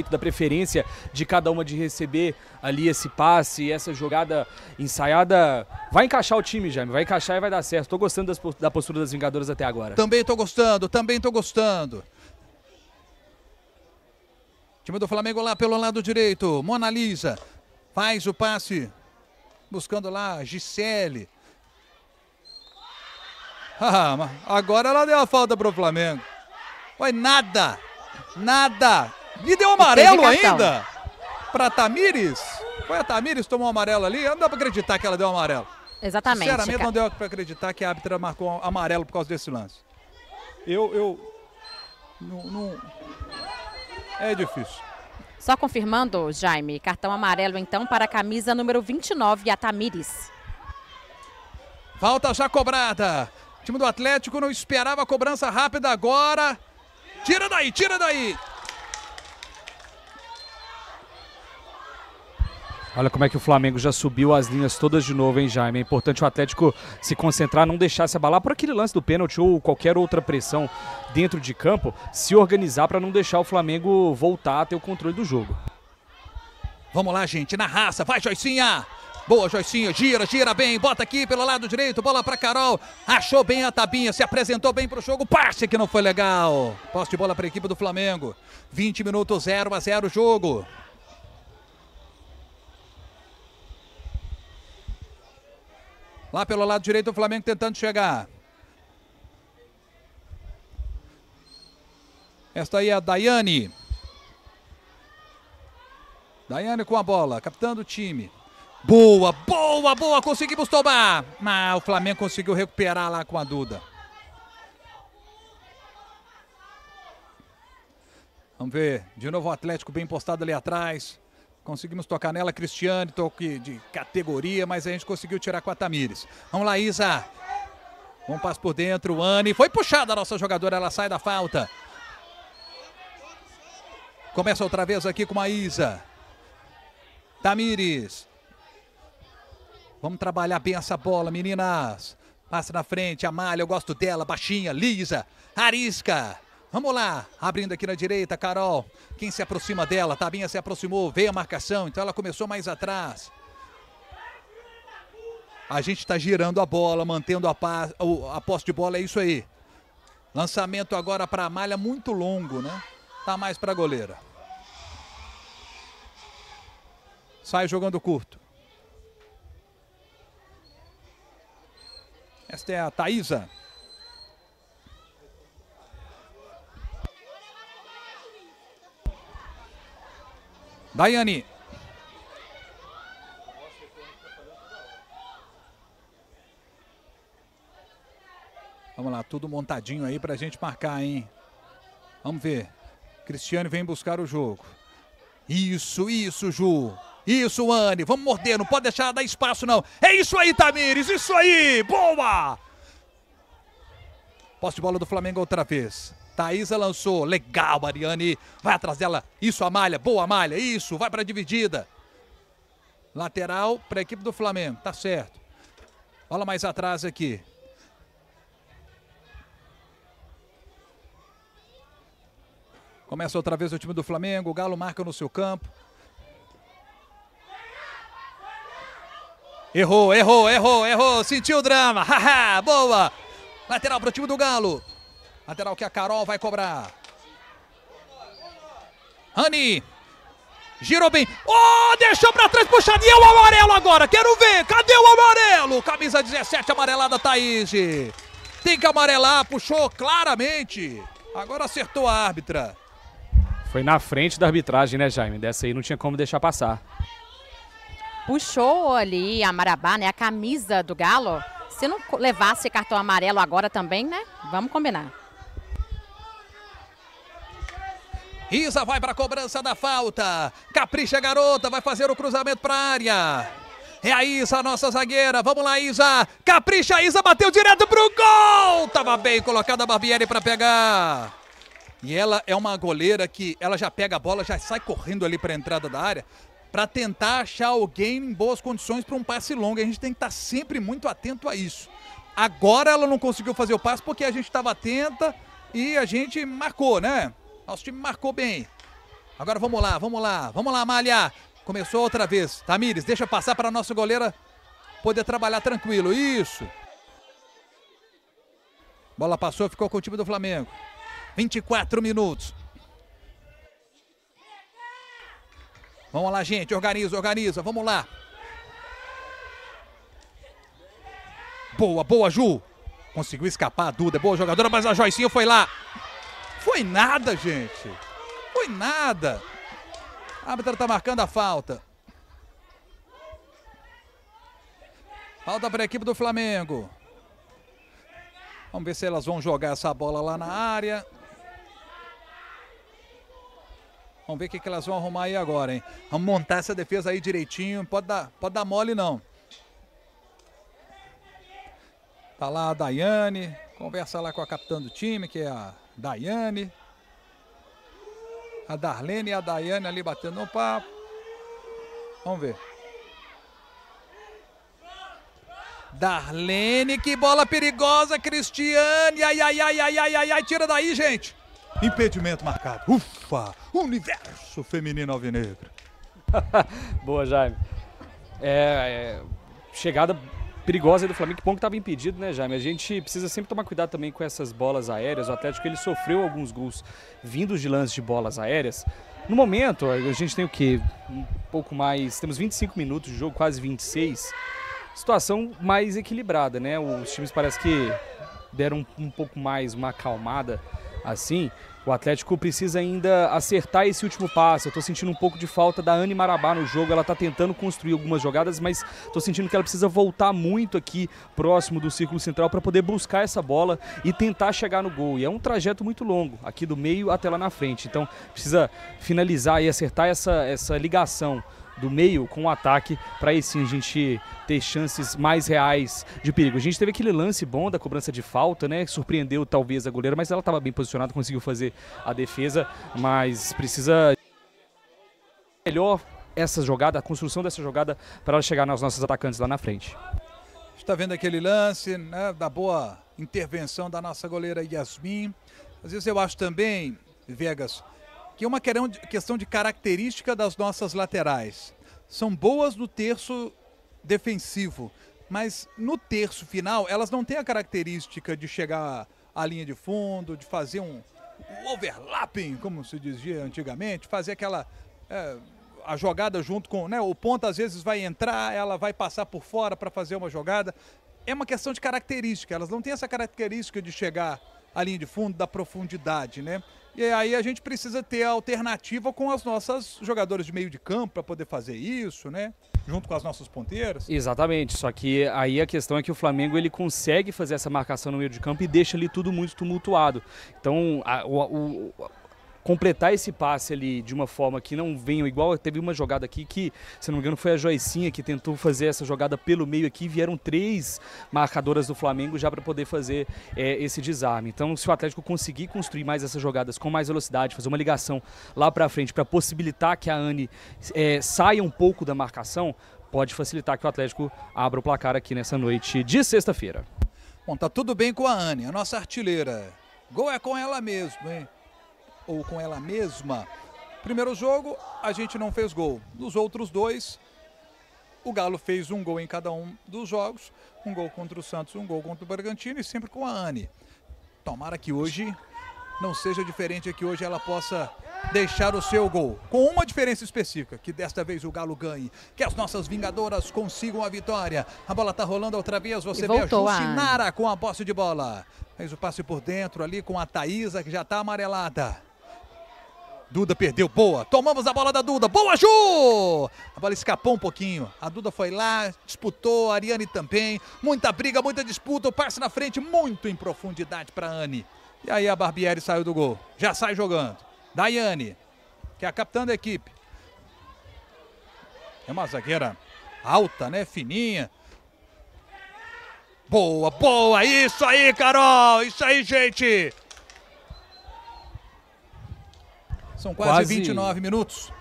da preferência de cada uma de receber ali esse passe, essa jogada ensaiada. Vai encaixar o time, Jaime, vai encaixar e vai dar certo. Tô gostando das, da postura das Vingadoras até agora. Também tô gostando, também tô gostando. Time do Flamengo lá pelo lado direito. Mona Lisa faz o passe. Buscando lá Gisele. Ah, agora ela deu a falta pro Flamengo. Foi nada. Nada. E deu amarelo ainda para Tamires. Foi a Tamires que tomou amarelo ali? Não dá para acreditar que ela deu amarelo. Exatamente. Sinceramente, não deu para acreditar que a árbitra marcou amarelo por causa desse lance. Eu. eu não, não, é difícil. Só confirmando, Jaime, cartão amarelo então para a camisa número 29, a Tamires. Falta já cobrada. O time do Atlético não esperava a cobrança rápida agora. Tira daí, tira daí. Olha como é que o Flamengo já subiu as linhas todas de novo, hein, Jaime? É importante o Atlético se concentrar, não deixar se abalar por aquele lance do pênalti ou qualquer outra pressão dentro de campo, se organizar para não deixar o Flamengo voltar a ter o controle do jogo. Vamos lá, gente, na raça, vai, Joicinha! Boa, Joicinha, gira, gira bem, bota aqui pelo lado direito, bola para Carol. Achou bem a tabinha, se apresentou bem pro jogo, passe que não foi legal. Posse de bola para a equipe do Flamengo. 20 minutos, 0 a 0 o jogo. Lá pelo lado direito o Flamengo tentando chegar. Esta aí é a Daiane. Daiane com a bola, captando o time. Boa, boa, boa, conseguimos tomar. Mas o Flamengo conseguiu recuperar lá com a Duda. Vamos ver, de novo o Atlético bem postado ali atrás. Conseguimos tocar nela, Cristiane, toque de categoria, mas a gente conseguiu tirar com a Tamires. Vamos lá, Isa. Um passo por dentro, Anne. Foi puxada a nossa jogadora, ela sai da falta. Começa outra vez aqui com a Isa. Tamires. Vamos trabalhar bem essa bola, meninas. Passa na frente, Amália, eu gosto dela, baixinha, lisa. Arisca. Vamos lá, abrindo aqui na direita, Carol. Quem se aproxima dela? Tabinha se aproximou, veio a marcação, então ela começou mais atrás. A gente está girando a bola, mantendo a, a posse de bola, é isso aí. Lançamento agora para a malha muito longo, né? Tá mais para a goleira. Sai jogando curto. Esta é a Thaisa. Daiane. Vamos lá, tudo montadinho aí pra gente marcar, hein? Vamos ver. Cristiane vem buscar o jogo. Isso, isso, Ju. Isso, Anne. Vamos morder, não pode deixar dar espaço, não. É isso aí, Tamires. Isso aí. Boa! Posse de bola do Flamengo outra vez. Thaisa lançou. Legal, Mariane. Vai atrás dela. Isso, a malha. Boa malha. Isso. Vai para a dividida. Lateral para a equipe do Flamengo. Tá certo. Bola mais atrás aqui. Começa outra vez o time do Flamengo. O Galo marca no seu campo. Errou, errou, errou, errou. Sentiu o drama. Haha, boa. Lateral para o time do Galo. Lateral que a Carol vai cobrar. Rani. Girou bem. Oh, deixou pra trás, puxadinha. o amarelo agora. Quero ver. Cadê o amarelo? Camisa 17, amarelada Thaís. Tem que amarelar. Puxou claramente. Agora acertou a árbitra. Foi na frente da arbitragem, né, Jaime? Dessa aí não tinha como deixar passar. Puxou ali a Marabá, né? A camisa do Galo. Se não levasse cartão amarelo agora também, né? Vamos combinar. Isa vai para a cobrança da falta. Capricha, garota, vai fazer o cruzamento para a área. É a Isa, nossa zagueira. Vamos lá, Isa. Capricha, Isa bateu direto pro gol. Tava bem colocada a Barbieri para pegar. E ela é uma goleira que ela já pega a bola, já sai correndo ali para a entrada da área para tentar achar alguém em boas condições para um passe longo. A gente tem que estar tá sempre muito atento a isso. Agora ela não conseguiu fazer o passe porque a gente estava atenta e a gente marcou, né? Nosso time marcou bem. Agora vamos lá, vamos lá, vamos lá, Malha. Começou outra vez. Tamires, deixa passar para a nossa goleira poder trabalhar tranquilo. Isso. Bola passou, ficou com o time do Flamengo. 24 minutos. Vamos lá, gente. Organiza, organiza. Vamos lá. Boa, boa, Ju. Conseguiu escapar a Duda. Boa jogadora, mas a Joicinha foi lá. Foi nada, gente. Foi nada. A árbitra está marcando a falta. Falta para a equipe do Flamengo. Vamos ver se elas vão jogar essa bola lá na área. Vamos ver o que, elas vão arrumar aí agora, hein? Vamos montar essa defesa aí direitinho. Pode dar, pode dar mole, não. Tá lá a Daiane, conversa lá com a capitã do time, que é a Daiane. A Darlene e a Daiane ali batendo no papo. Vamos ver. Darlene, que bola perigosa, Cristiane. Ai, ai, ai, ai, ai, ai, ai, tira daí, gente. Impedimento marcado. Ufa! Universo feminino alvinegro. Boa, Jaime. É, é, chegada perigosa do Flamengo, que bom que estava impedido, né, Jaime? A gente precisa sempre tomar cuidado também com essas bolas aéreas. O Atlético ele sofreu alguns gols vindos de lances de bolas aéreas. No momento, a gente tem o quê? Um pouco mais. Temos 25 minutos de jogo, quase 26 situação mais equilibrada, né? Os times parece que deram um, um pouco mais uma acalmada assim. O Atlético precisa ainda acertar esse último passo. Eu tô sentindo um pouco de falta da Anne Marabá no jogo. Ela tá tentando construir algumas jogadas, mas tô sentindo que ela precisa voltar muito aqui próximo do círculo central para poder buscar essa bola e tentar chegar no gol. E é um trajeto muito longo, aqui do meio até lá na frente. Então precisa finalizar e acertar essa, essa ligação do meio com o ataque, para aí sim a gente ter chances mais reais de perigo. A gente teve aquele lance bom da cobrança de falta, né? Surpreendeu talvez a goleira, mas ela estava bem posicionada, conseguiu fazer a defesa, mas precisa melhor essa jogada, a construção dessa jogada para ela chegar nos nossos atacantes lá na frente. Está vendo aquele lance, né, da boa intervenção da nossa goleira Yasmin. Às vezes eu acho também, Vegas, que é uma questão de característica das nossas laterais. São boas no terço defensivo, mas no terço final elas não têm a característica de chegar à linha de fundo, de fazer um, overlapping, como se dizia antigamente, fazer aquela é, a jogada junto com, né, o ponto às vezes vai entrar, ela vai passar por fora para fazer uma jogada. É uma questão de característica, elas não têm essa característica de chegar à linha de fundo, da profundidade, né? E aí a gente precisa ter a alternativa com as nossas jogadoras de meio de campo para poder fazer isso, né? Junto com as nossas ponteiras. Exatamente, só que aí a questão é que o Flamengo ele consegue fazer essa marcação no meio de campo e deixa ali tudo muito tumultuado. Então, a, o, o completar esse passe ali de uma forma que não venha igual. Teve uma jogada aqui que, se não me engano, foi a Joicinha que tentou fazer essa jogada pelo meio aqui. Vieram três marcadoras do Flamengo já para poder fazer é, esse desarme. Então, se o Atlético conseguir construir mais essas jogadas com mais velocidade, fazer uma ligação lá para frente para possibilitar que a Anne é, saia um pouco da marcação, pode facilitar que o Atlético abra o placar aqui nessa noite de sexta-feira. Bom, tá tudo bem com a Anne, a nossa artilheira. Gol é com ela mesmo, hein? Ou com ela mesma. Primeiro jogo, a gente não fez gol. Nos outros dois, o Galo fez um gol em cada um dos jogos. Um gol contra o Santos, um gol contra o Bragantino e sempre com a Anne. Tomara que hoje não seja diferente, que hoje ela possa deixar o seu gol. Com uma diferença específica, que desta vez o Galo ganhe. Que as nossas vingadoras consigam a vitória. A bola tá rolando outra vez, você vê a Jucinara com a posse de bola. Fez o passe por dentro ali com a Thaísa, que já tá amarelada. Duda perdeu, boa. Tomamos a bola da Duda. Boa, Ju! A bola escapou um pouquinho. A Duda foi lá, disputou, a Ariane também. Muita briga, muita disputa. O passe na frente, muito em profundidade para Anne. E aí a Barbieri saiu do gol. Já sai jogando. Daiane, que é a capitã da equipe. É uma zagueira alta, né? Fininha. Boa, boa. Isso aí, Carol. Isso aí, gente. São quase, quase 29 minutos.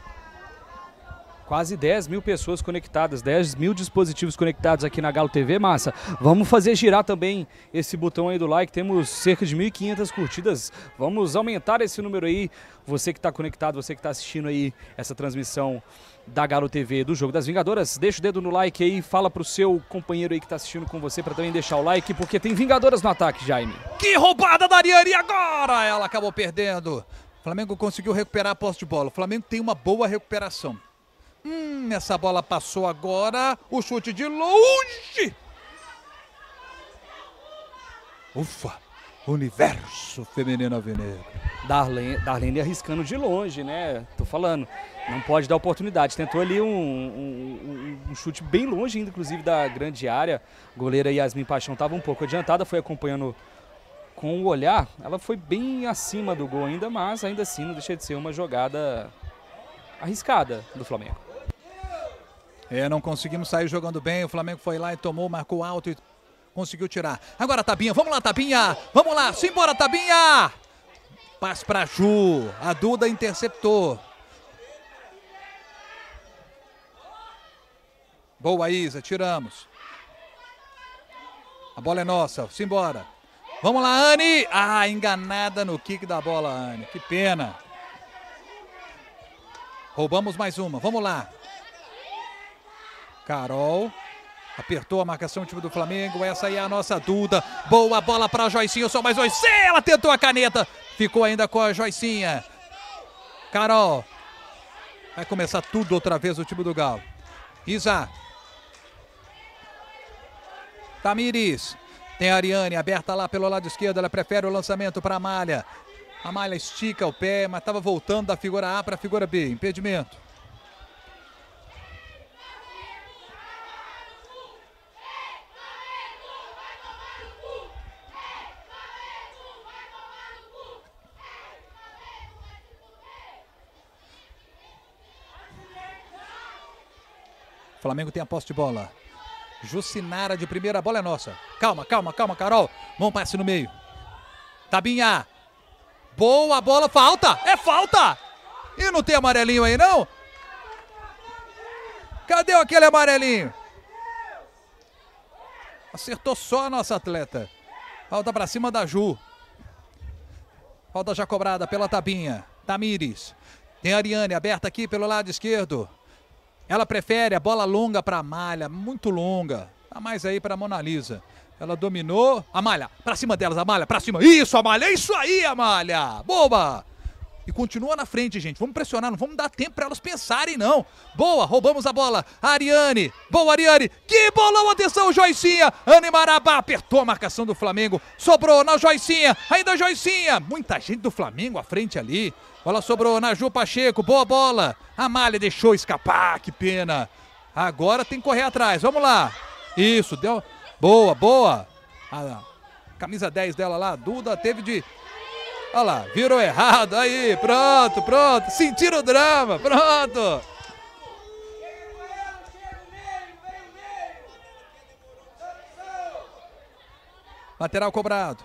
Quase 10 mil pessoas conectadas, 10 mil dispositivos conectados aqui na Galo TV, massa. Vamos fazer girar também esse botão aí do like, temos cerca de 1.500 curtidas. Vamos aumentar esse número aí. Você que está conectado, você que está assistindo aí essa transmissão da Galo TV do Jogo das Vingadoras, deixa o dedo no like aí, fala pro seu companheiro aí que está assistindo com você para também deixar o like, porque tem Vingadoras no ataque, Jaime. Que roubada da Ariane agora! Ela acabou perdendo. Flamengo conseguiu recuperar a posse de bola. O Flamengo tem uma boa recuperação. Hum, essa bola passou agora. O chute de longe. Ufa! Universo feminino alvinegro. Darlene, Darlene arriscando de longe, né? Tô falando. Não pode dar oportunidade. Tentou ali um, um, um, chute bem longe, inclusive, da grande área. Goleira Yasmin Paixão estava um pouco adiantada, foi acompanhando com o olhar, ela foi bem acima do gol ainda, mas ainda assim não deixa de ser uma jogada arriscada do Flamengo. É, não conseguimos sair jogando bem. O Flamengo foi lá e tomou, marcou alto e Conseguiu tirar. Agora Tabinha, vamos lá, Tabinha! Vamos lá, simbora, Tabinha! Passe pra Ju. A Duda interceptou. Boa, Isa, tiramos. A bola é nossa, simbora. Vamos lá, Anne! Ah, enganada no kick da bola, Anne. Que pena. Roubamos mais uma, vamos lá. Carol. Apertou a marcação do time do Flamengo. Essa aí é a nossa Duda. Boa bola para a Joicinha. Só mais Joicinha. Ela tentou a caneta. Ficou ainda com a Joicinha. Carol. Vai começar tudo outra vez o time do Galo. Isa. Tamires. Tem a Ariane aberta lá pelo lado esquerdo. Ela prefere o lançamento para a Malha. A Malha estica o pé, mas estava voltando da figura A para a figura B. Impedimento. Flamengo tem a posse de bola. Jucinara de primeira, a bola é nossa. Calma, calma, calma, Carol. Bom passe no meio. Tabinha. Boa bola, falta. É falta. E não tem amarelinho aí, não? Cadê aquele amarelinho? Acertou só a nossa atleta. Falta para cima da Ju. Falta já cobrada pela Tabinha. Tamires. Tem a Ariane aberta aqui pelo lado esquerdo. Ela prefere a bola longa para a malha, muito longa. Tá mais aí para Mona Lisa. Ela dominou. A malha, para cima delas, a malha, para cima. Isso, a malha, isso aí, a malha. Boba! E continua na frente, gente. Vamos pressionar, não vamos dar tempo para elas pensarem, não. Boa, roubamos a bola. Ariane. Boa, Ariane. Que bolão, atenção, Joicinha. Anne Marabá apertou a marcação do Flamengo. Sobrou na Joicinha. Ainda Joicinha. Muita gente do Flamengo à frente ali. Bola sobrou na Ju Pacheco. Boa bola. A Malha deixou escapar. Que pena. Agora tem que correr atrás. Vamos lá. Isso, deu. Boa, boa. A camisa 10 dela lá, Duda, teve de Olha lá, virou errado. Aí, pronto, pronto. Sentiram o drama, pronto. Lateral cobrado.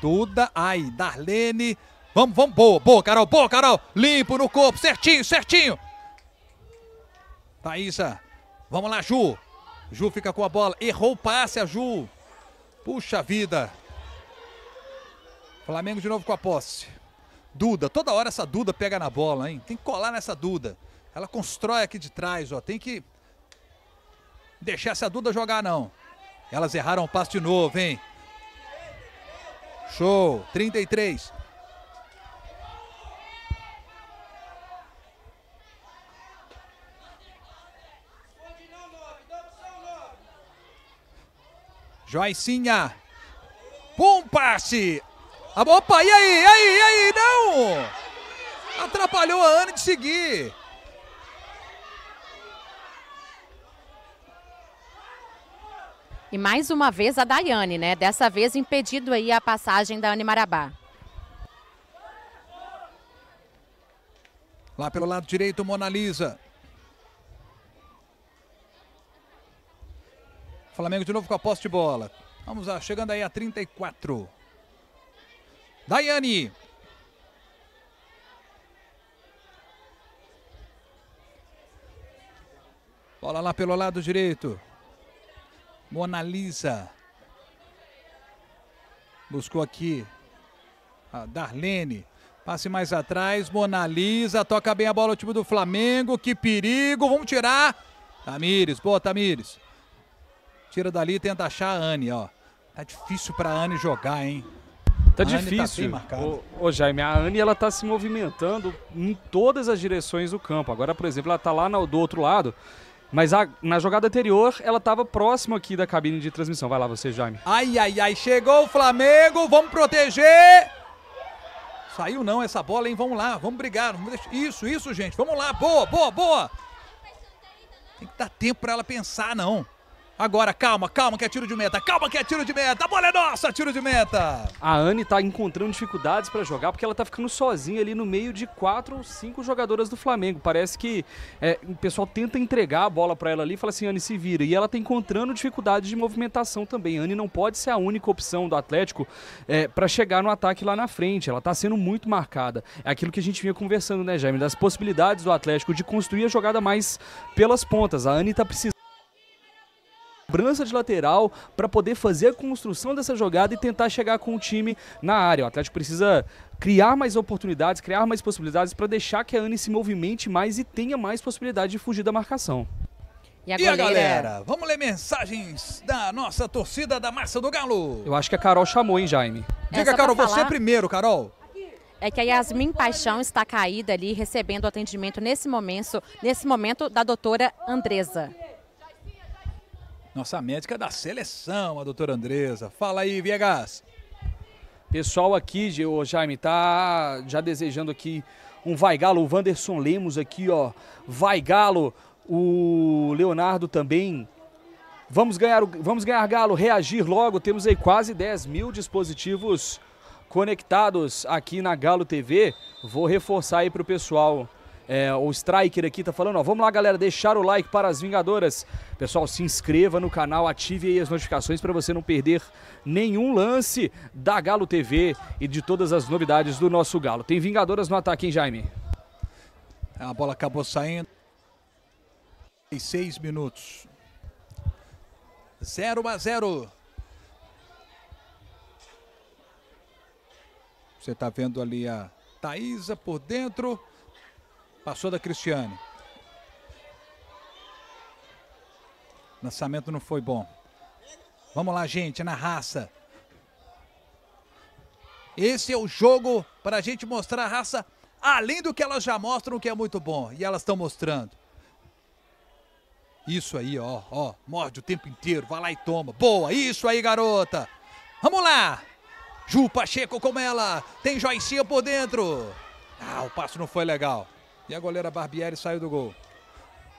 Duda, ai, Darlene. Vamos, vamos, boa, boa, Carol, boa, Carol. Limpo no corpo, certinho, certinho. Thaísa, vamos lá, Ju. Ju fica com a bola. Errou o passe, a Ju. Puxa vida. Flamengo de novo com a posse. Duda, toda hora essa Duda pega na bola, hein? Tem que colar nessa Duda. Ela constrói aqui de trás, ó. Tem que deixar essa Duda jogar, não. Elas erraram o passe de novo, hein? Show. 33. Joicinha. Bom passe. Opa, e aí, e aí, e aí? Não! Atrapalhou a Ana de seguir. E mais uma vez a Daiane, né? Dessa vez impedido aí a passagem da Anne Marabá. Lá pelo lado direito, Mona Lisa. Flamengo de novo com a posse de bola. Vamos lá, chegando aí a 34. Daiane. Bola lá pelo lado direito. Mona Lisa. Buscou aqui. A Darlene. Passe mais atrás. Mona Lisa. Toca bem a bola o time do Flamengo. Que perigo. Vamos tirar. Tamires. Boa, Tamires. Tira dali e tenta achar a Anne, ó. Tá difícil pra Anne jogar, hein? Tá a difícil. Tá ô, ô, Jaime, a Anne ela tá se movimentando em todas as direções do campo. Agora, por exemplo, ela tá lá no, do outro lado. Mas a, na jogada anterior, ela estava próxima aqui da cabine de transmissão. Vai lá você, Jaime. Ai, ai, ai. Chegou o Flamengo. Vamos proteger. Saiu não essa bola, hein? Vamos lá. Vamos brigar. Isso, isso, gente. Vamos lá. Boa, boa, boa. Tem que dar tempo para ela pensar, não. Agora, calma, calma que é tiro de meta. Calma que é tiro de meta. A bola é nossa, tiro de meta. A Anne tá encontrando dificuldades para jogar porque ela tá ficando sozinha ali no meio de quatro ou cinco jogadoras do Flamengo. Parece que é, o pessoal tenta entregar a bola para ela ali e fala assim, Anne, se vira. E ela tá encontrando dificuldades de movimentação também. A Anne não pode ser a única opção do Atlético é, para chegar no ataque lá na frente. Ela tá sendo muito marcada. É aquilo que a gente vinha conversando, né, Jaime? Das possibilidades do Atlético de construir a jogada mais pelas pontas. A Anne tá precisando cobrança de lateral para poder fazer a construção dessa jogada e tentar chegar com o time na área. O Atlético precisa criar mais oportunidades, criar mais possibilidades para deixar que a Anne se movimente mais e tenha mais possibilidade de fugir da marcação. E a, e a galera? Vamos ler mensagens da nossa torcida da Massa do Galo. Eu acho que a Carol chamou, hein, Jaime? É, Diga, Carol, falar... você primeiro, Carol. É que a Yasmin Paixão está caída ali, recebendo atendimento nesse momento, nesse momento da doutora Andresa. Nossa médica da seleção, a doutora Andresa. Fala aí, Viegas. Pessoal aqui, o Jaime, tá já desejando aqui um vai galo, o Wanderson Lemos aqui, ó. Vai galo, o Leonardo também. Vamos ganhar, vamos ganhar galo, reagir logo. Temos aí quase 10 mil dispositivos conectados aqui na Galo TV. Vou reforçar aí para o pessoal é, o Striker aqui tá falando, ó, vamos lá galera, deixar o like para as Vingadoras. Pessoal, se inscreva no canal, ative aí as notificações para você não perder nenhum lance da Galo TV e de todas as novidades do nosso Galo. Tem Vingadoras no ataque, hein, Jaime? A bola acabou saindo. Em seis minutos. 0 a 0. Você tá vendo ali a Thaisa por dentro. Passou da Cristiane. Lançamento não foi bom. Vamos lá, gente, na raça. Esse é o jogo para a gente mostrar a raça além do que elas já mostram, que é muito bom. E elas estão mostrando. Isso aí, ó, ó, morde o tempo inteiro, vai lá e toma. Boa, isso aí, garota. Vamos lá. Ju Pacheco com ela, tem Joicinha por dentro. Ah, o passo não foi legal. E a goleira Barbieri saiu do gol.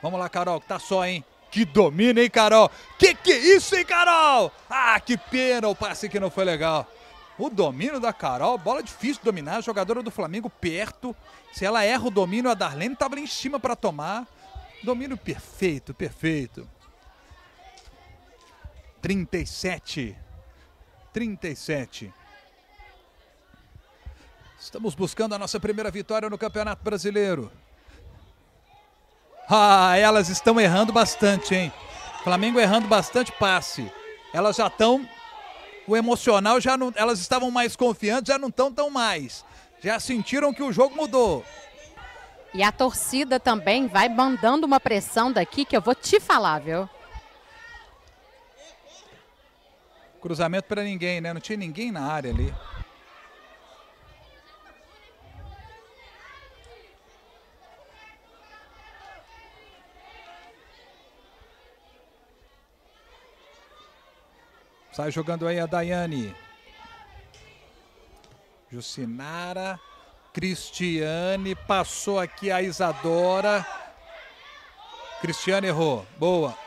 Vamos lá, Carol, que tá só, hein? Que domina, hein, Carol? Que que é isso, hein, Carol? Ah, que pena, o passe que não foi legal. O domínio da Carol, bola difícil de dominar, jogadora do Flamengo perto. Se ela erra o domínio, a Darlene tava ali em cima para tomar. Domínio perfeito, perfeito. 37. 37. Estamos buscando a nossa primeira vitória no Campeonato Brasileiro. Ah, elas estão errando bastante, hein? Flamengo errando bastante passe. Elas já estão. O emocional já não. Elas estavam mais confiantes, já não estão tão mais. Já sentiram que o jogo mudou. E a torcida também vai mandando uma pressão daqui que eu vou te falar, viu? Cruzamento para ninguém, né? Não tinha ninguém na área ali. Sai jogando aí a Daiane. Jucinara. Cristiane. Passou aqui a Isadora. Cristiane errou. Boa.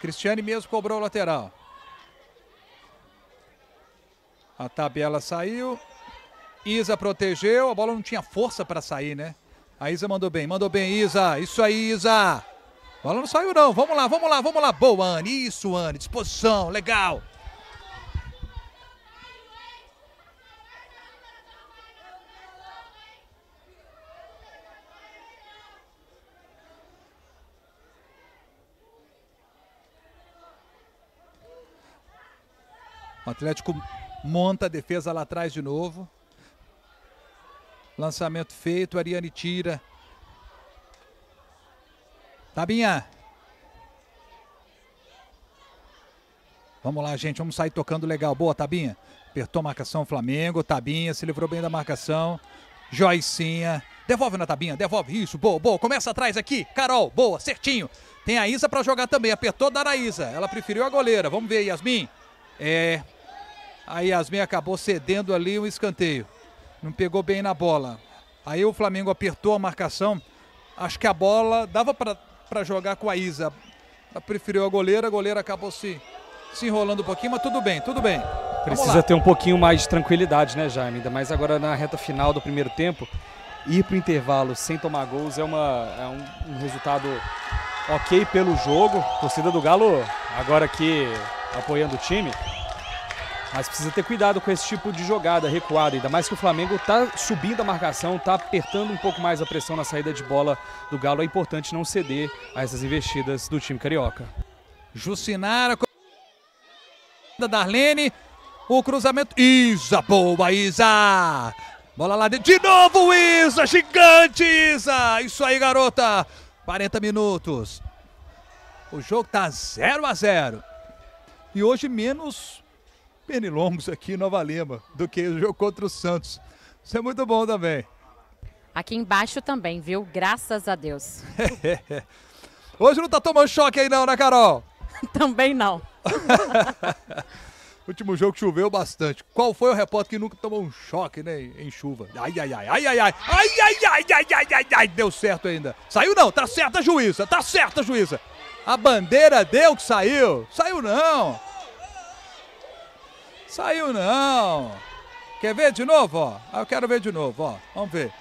Cristiane mesmo cobrou o lateral. A tabela saiu. Isa protegeu. A bola não tinha força para sair, né? A Isa mandou bem. Mandou bem, Isa. Isso aí, Isa. Bola não saiu não. Vamos lá, vamos lá, vamos lá. Boa, Anne. Isso, Anne. Disposição. Legal. O Atlético monta a defesa lá atrás de novo. Lançamento feito, Ariane tira. Tabinha. Vamos lá, gente. Vamos sair tocando legal. Boa, Tabinha. Apertou a marcação Flamengo. Tabinha se livrou bem da marcação. Joicinha. Devolve na Tabinha. Devolve. Isso. Boa, boa. Começa atrás aqui. Carol. Boa. Certinho. Tem a Isa para jogar também. Apertou da Isa. Ela preferiu a goleira. Vamos ver, Yasmin. É. A Yasmin acabou cedendo ali o escanteio. Não pegou bem na bola. Aí o Flamengo apertou a marcação. Acho que a bola dava para jogar com a Isa. Ela preferiu a goleira, a goleira acabou se, se enrolando um pouquinho, mas tudo bem, tudo bem. Precisa ter um pouquinho mais de tranquilidade, né, Jaime? Ainda mais agora na reta final do primeiro tempo. Ir para o intervalo sem tomar gols é, uma, é um, um resultado ok pelo jogo. Torcida do Galo agora aqui apoiando o time. Mas precisa ter cuidado com esse tipo de jogada recuada, ainda mais que o Flamengo está subindo a marcação, está apertando um pouco mais a pressão na saída de bola do Galo. É importante não ceder a essas investidas do time carioca. Jucinara, da Darlene, o cruzamento. Isa, boa, Isa! Bola lá dentro. De novo, Isa! Gigante, Isa! Isso aí, garota! 40 minutos. O jogo tá 0 a 0 E hoje menos pernilongos aqui em Nova Lima do que o jogo contra o Santos. Isso é muito bom também. Aqui embaixo também, viu? Graças a Deus. hoje não tá tomando choque aí não, né, Carol? também não. Último jogo choveu bastante. Qual foi o repórter que nunca tomou um choque, né, em chuva? Ai, ai, ai, ai, ai, ai, ai, ai, ai, ai, ai, ai, ai, deu certo ainda. Saiu não, tá certa a juíza, tá certa a juíza. A bandeira deu que saiu. Saiu não. Saiu não. Quer ver de novo, ó? Eu quero ver de novo, ó. Vamos ver.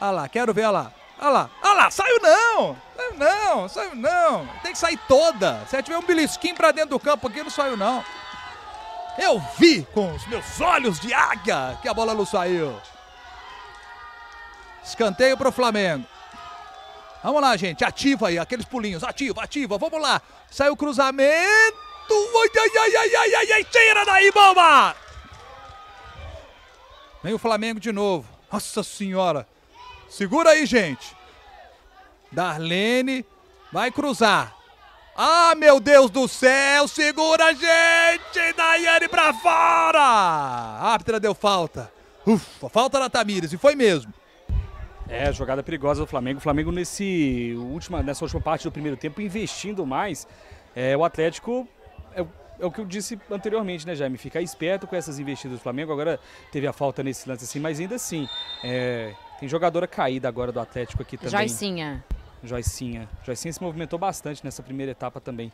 Ah lá, quero ver, olha lá. Olha lá, olha lá, saiu não! Saiu não, saiu não. Tem que sair toda. Se tiver um belisquinho pra dentro do campo aqui, não saiu não. Eu vi com os meus olhos de águia que a bola não saiu. Escanteio para o Flamengo. Vamos lá, gente. Ativa aí, aqueles pulinhos. Ativa, ativa. Vamos lá. Saiu o cruzamento. Ai, ai, ai, ai, ai, ai, ai. Tira daí, bomba! Vem o Flamengo de novo. Nossa senhora. Segura aí, gente. Darlene vai cruzar. Ah, meu Deus do céu, segura gente! Daiane pra fora! A árbitra deu falta. Ufa, falta da Tamires, e foi mesmo. É, jogada perigosa do Flamengo. O Flamengo nesse última, nessa última parte do primeiro tempo investindo mais. É, o Atlético é, o que eu disse anteriormente, né, Jaime? Ficar esperto com essas investidas do Flamengo. Agora teve a falta nesse lance assim, mas ainda assim. É, tem jogadora caída agora do Atlético aqui também. Joicinha. Joicinha. Joicinha se movimentou bastante nessa primeira etapa também.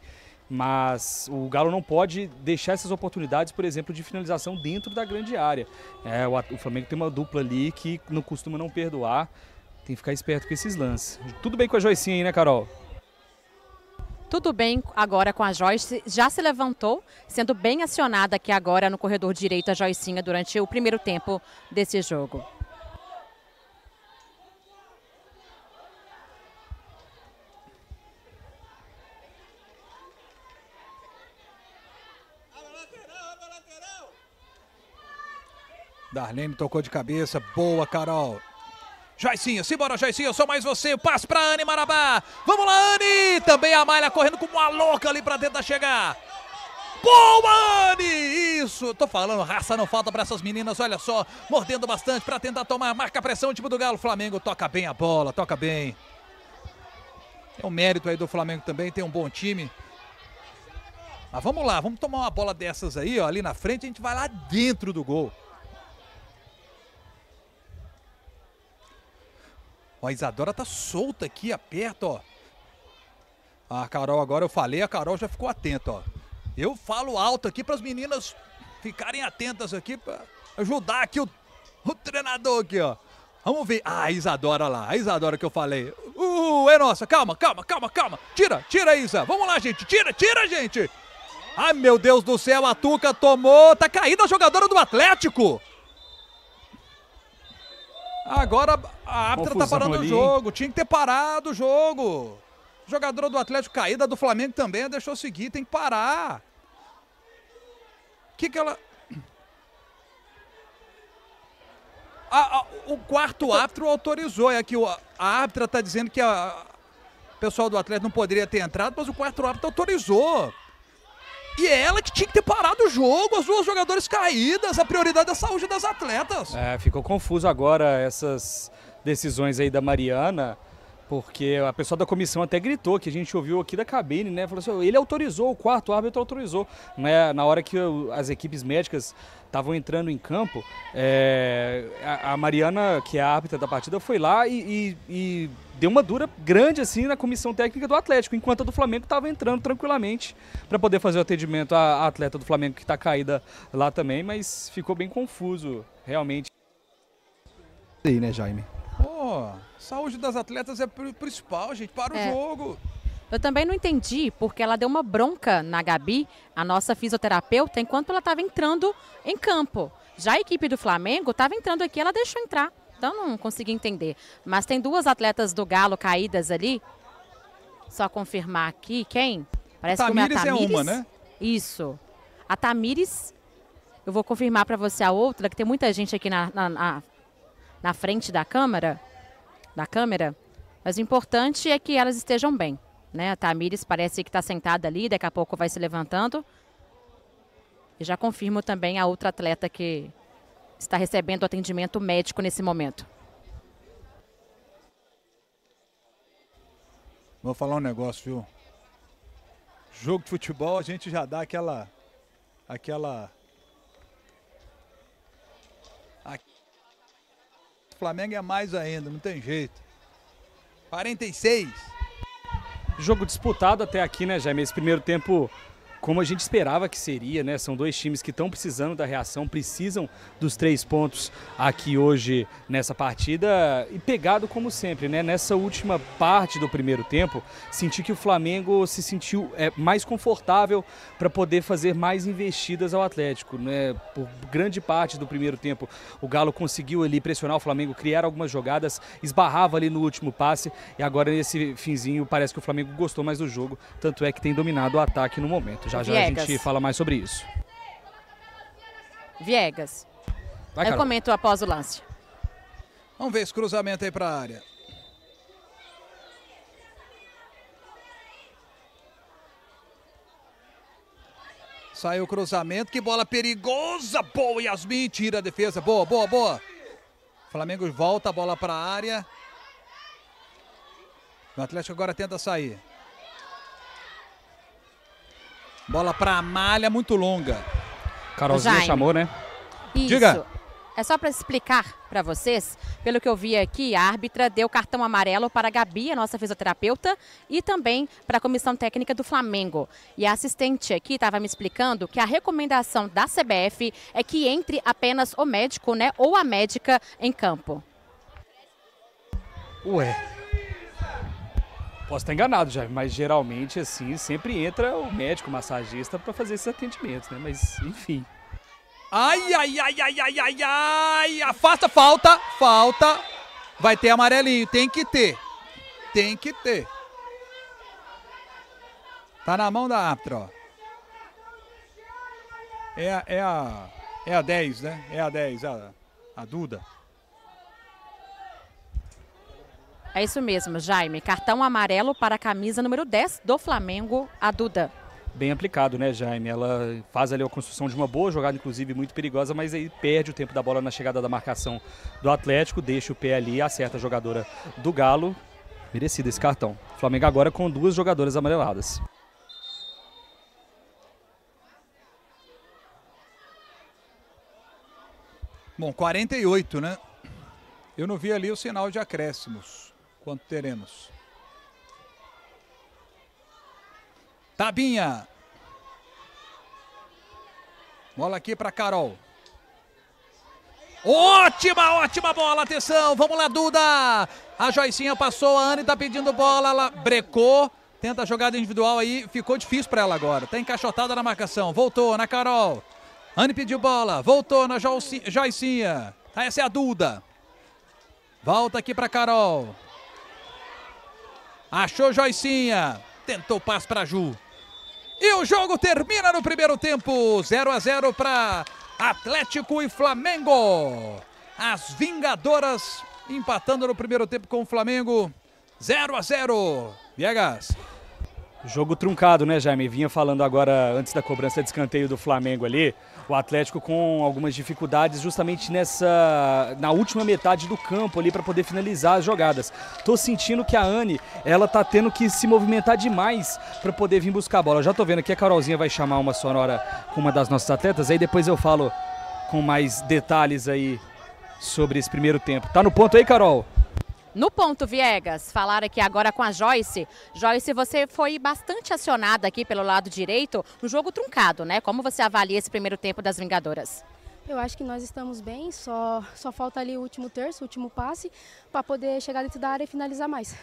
Mas o Galo não pode deixar essas oportunidades, por exemplo, de finalização dentro da grande área. É, o, o Flamengo tem uma dupla ali que não costuma não perdoar. Tem que ficar esperto com esses lances. Tudo bem com a Joicinha aí, né, Carol? Tudo bem agora com a Joyce, já se levantou, sendo bem acionada aqui agora no corredor direito a Joicinha durante o primeiro tempo desse jogo. Darlene tocou de cabeça. Boa, Carol. Joicinha, simbora, Joicinha, só mais você. Passe pra Anne Marabá. Vamos lá, Anne! Também a Malha correndo como uma louca ali pra tentar chegar. Boa, Anne! Isso, tô falando, raça não falta para essas meninas, olha só, mordendo bastante para tentar tomar, marca a pressão, time do Galo. Flamengo toca bem a bola, toca bem. Tem um mérito aí do Flamengo também, tem um bom time. Mas vamos lá, vamos tomar uma bola dessas aí, ó, ali na frente, a gente vai lá dentro do gol. Ó, a Isadora tá solta aqui, aperta, ó. A Carol agora eu falei, a Carol já ficou atenta, ó. Eu falo alto aqui para as meninas ficarem atentas aqui para ajudar aqui o, o treinador aqui, ó. Vamos ver. Ah, a Isadora lá, a Isadora que eu falei. Uh, é nossa, calma, calma, calma, calma. Tira, tira, Isa. Vamos lá, gente. Tira, tira, gente. Ai, meu Deus do céu, a Tuca tomou. Tá caída a jogadora do Atlético. Agora a árbitra tá parando ali. o jogo. Tinha que ter parado o jogo. Jogadora do Atlético caída, do Flamengo também, deixou seguir. Tem que parar. O que que ela... A, a, o quarto árbitro autorizou. É que a, a árbitra tá dizendo que a, o pessoal do Atlético não poderia ter entrado, mas o quarto árbitro autorizou. E é ela que tinha que ter parado o jogo, as duas jogadores caídas, a prioridade é a saúde das atletas. É, ficou confuso agora essas decisões aí da Mariana. Porque a pessoa da comissão até gritou, que a gente ouviu aqui da cabine, né? Falou assim, ele autorizou, o quarto árbitro autorizou. Né? Na hora que as equipes médicas estavam entrando em campo, é, a, Mariana, que é a árbitra da partida, foi lá e, e, e, deu uma dura grande assim na comissão técnica do Atlético, enquanto a do Flamengo estava entrando tranquilamente para poder fazer o atendimento à, atleta do Flamengo que está caída lá também, mas ficou bem confuso, realmente. Aí, né, Jaime? Pô, saúde das atletas é principal, gente, para é. o jogo. Eu também não entendi porque ela deu uma bronca na Gabi, a nossa fisioterapeuta, enquanto ela estava entrando em campo. Já a equipe do Flamengo estava entrando aqui, ela deixou entrar. Então não consegui entender. Mas tem duas atletas do Galo caídas ali. Só confirmar aqui quem? Parece Tamires que é, a Tamires é uma, né? Isso. A Tamires, eu vou confirmar para você a outra, que tem muita gente aqui na, na, na, na frente da câmera, da câmera. Mas o importante é que elas estejam bem. Né? A Tamires parece que está sentada ali, daqui a pouco vai se levantando. E já confirmo também a outra atleta que está recebendo atendimento médico nesse momento. Vou falar um negócio, viu? Jogo de futebol, a gente já dá aquela. aquela. O Flamengo é mais ainda, não tem jeito. 46. Jogo disputado até aqui, né, Jaime? Esse primeiro tempo como a gente esperava que seria, né? São dois times que estão precisando da reação, precisam dos três pontos aqui hoje nessa partida e pegado como sempre, né? Nessa última parte do primeiro tempo, senti que o Flamengo se sentiu é, mais confortável para poder fazer mais investidas ao Atlético, né? Por grande parte do primeiro tempo, o Galo conseguiu ali pressionar o Flamengo, criar algumas jogadas, esbarrava ali no último passe e agora nesse finzinho parece que o Flamengo gostou mais do jogo, tanto é que tem dominado o ataque no momento. Já já já a gente fala mais sobre isso. Viegas. Vai, Eu comento após o lance. Vamos ver esse cruzamento aí para a área. Saiu o cruzamento, que bola perigosa. Boa, Yasmin, tira a defesa. Boa, boa, boa. Flamengo volta a bola para a área. O Atlético agora tenta sair. Bola para a malha muito longa. Carolzinha Jaime. chamou, né? Isso. Diga. É só para explicar para vocês, pelo que eu vi aqui, a árbitra deu cartão amarelo para a Gabi, a nossa fisioterapeuta, e também para a comissão técnica do Flamengo. E a assistente aqui estava me explicando que a recomendação da CBF é que entre apenas o médico, né, ou a médica em campo. Ué, Posso estar enganado já, mas geralmente assim sempre entra o médico, massagista para fazer esses atendimentos, né? Mas enfim. Ai, ai, ai, ai, ai, ai, ai, afasta, falta, falta. Vai ter amarelinho, tem que ter. Tem que ter. Tá na mão da árbitra, ó. É, é a é a 10, né? É a 10, a, a Duda. É isso mesmo, Jaime. Cartão amarelo para a camisa número 10 do Flamengo, a Duda. Bem aplicado, né, Jaime? Ela faz ali a construção de uma boa jogada, inclusive muito perigosa, mas aí perde o tempo da bola na chegada da marcação do Atlético, deixa o pé ali, acerta a jogadora do Galo. Merecido esse cartão. Flamengo agora com duas jogadoras amareladas. Bom, 48, né? Eu não vi ali o sinal de acréscimos. Quanto teremos? Tabinha. Bola aqui para Carol. Ótima, ótima bola, atenção, vamos lá, Duda. A Joicinha passou, a Anne tá pedindo bola, ela brecou, tenta a jogada individual aí, ficou difícil para ela agora. Tá encaixotada na marcação, voltou na Carol. Anne pediu bola, voltou na Joicinha. Essa é a Duda. Volta aqui para Carol. Achou Joicinha. Tentou passe para Ju. E o jogo termina no primeiro tempo. 0 a 0 para Atlético e Flamengo. As Vingadoras empatando no primeiro tempo com o Flamengo. 0 a 0. Viegas. Jogo truncado, né, Jaime? Vinha falando agora, antes da cobrança de escanteio do Flamengo ali, o Atlético com algumas dificuldades justamente nessa na última metade do campo ali para poder finalizar as jogadas. Tô sentindo que a Anne, ela tá tendo que se movimentar demais para poder vir buscar a bola. Já tô vendo aqui a Carolzinha vai chamar uma sonora com uma das nossas atletas, aí depois eu falo com mais detalhes aí sobre esse primeiro tempo. Tá no ponto aí, Carol? No ponto, Viegas, falar aqui agora com a Joyce. Joyce, você foi bastante acionada aqui pelo lado direito no jogo truncado, né? Como você avalia esse primeiro tempo das Vingadoras? Eu acho que nós estamos bem, só, só falta ali o último terço, o último passe, para poder chegar dentro da área e finalizar mais.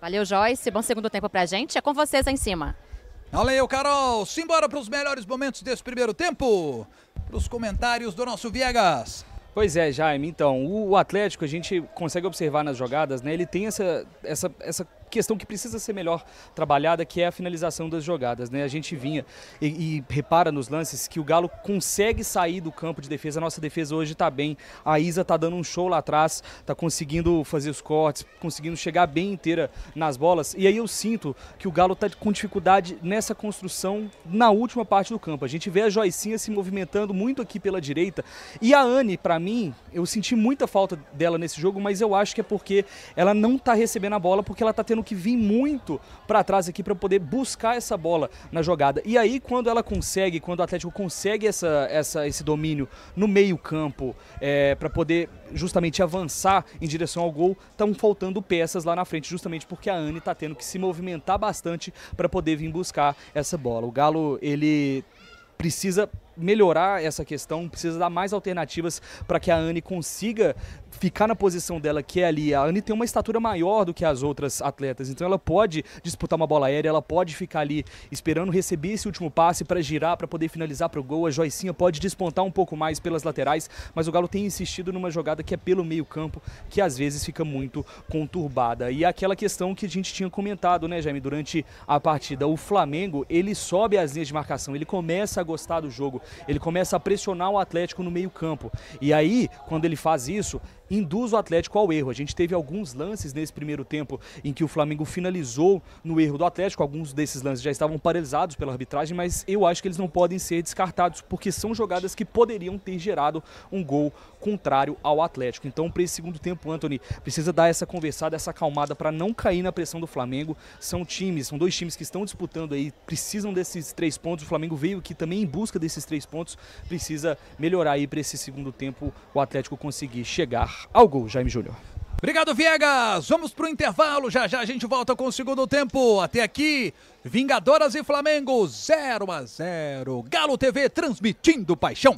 Valeu, Joyce. Bom segundo tempo pra gente. É com vocês aí em cima. Valeu, Carol. Simbora para os melhores momentos desse primeiro tempo. Para os comentários do nosso Viegas. Pois é, Jaime. Então, o Atlético, a gente consegue observar nas jogadas, né? Ele tem essa, essa, essa questão que precisa ser melhor trabalhada, que é a finalização das jogadas. Né? A gente vinha e, e repara nos lances que o Galo consegue sair do campo de defesa. A nossa defesa hoje está bem. A Isa está dando um show lá atrás, está conseguindo fazer os cortes, conseguindo chegar bem inteira nas bolas. E aí eu sinto que o Galo está com dificuldade nessa construção na última parte do campo. A gente vê a Joicinha se movimentando muito aqui pela direita. E a Anne, para mim, eu senti muita falta dela nesse jogo, mas eu acho que é porque ela não está recebendo a bola, porque ela está tendo que vir muito para trás aqui para poder buscar essa bola na jogada. E aí, quando ela consegue, quando o Atlético consegue essa, essa, esse domínio no meio-campo é, para poder justamente avançar em direção ao gol, estão faltando peças lá na frente, justamente porque a Anne está tendo que se movimentar bastante para poder vir buscar essa bola. O Galo, ele precisa melhorar essa questão, precisa dar mais alternativas para que a Anne consiga ficar na posição dela, que é ali. A Anne tem uma estatura maior do que as outras atletas, então ela pode disputar uma bola aérea, ela pode ficar ali esperando receber esse último passe para girar, para poder finalizar para o gol. A Joicinha pode despontar um pouco mais pelas laterais, mas o Galo tem insistido numa jogada que é pelo meio-campo, que às vezes fica muito conturbada. E aquela questão que a gente tinha comentado, né, Jaime, durante a partida. O Flamengo, ele sobe as linhas de marcação, ele começa a gostar do jogo ele começa a pressionar o Atlético no meio-campo. E aí, quando ele faz isso, induz o Atlético ao erro. A gente teve alguns lances nesse primeiro tempo em que o Flamengo finalizou no erro do Atlético. Alguns desses lances já estavam paralisados pela arbitragem, mas eu acho que eles não podem ser descartados porque são jogadas que poderiam ter gerado um gol contrário ao Atlético. Então, para esse segundo tempo, Anthony precisa dar essa conversada, essa acalmada para não cair na pressão do Flamengo. São times, são dois times que estão disputando aí, precisam desses três pontos. O Flamengo veio aqui também em busca desses três pontos, precisa melhorar aí para esse segundo tempo o Atlético conseguir chegar ao gol, Jaime Júnior. Obrigado, Viegas. Vamos para o intervalo. Já já a gente volta com o segundo tempo. Até aqui, Vingadoras e Flamengo 0 a 0. Galo TV transmitindo paixão.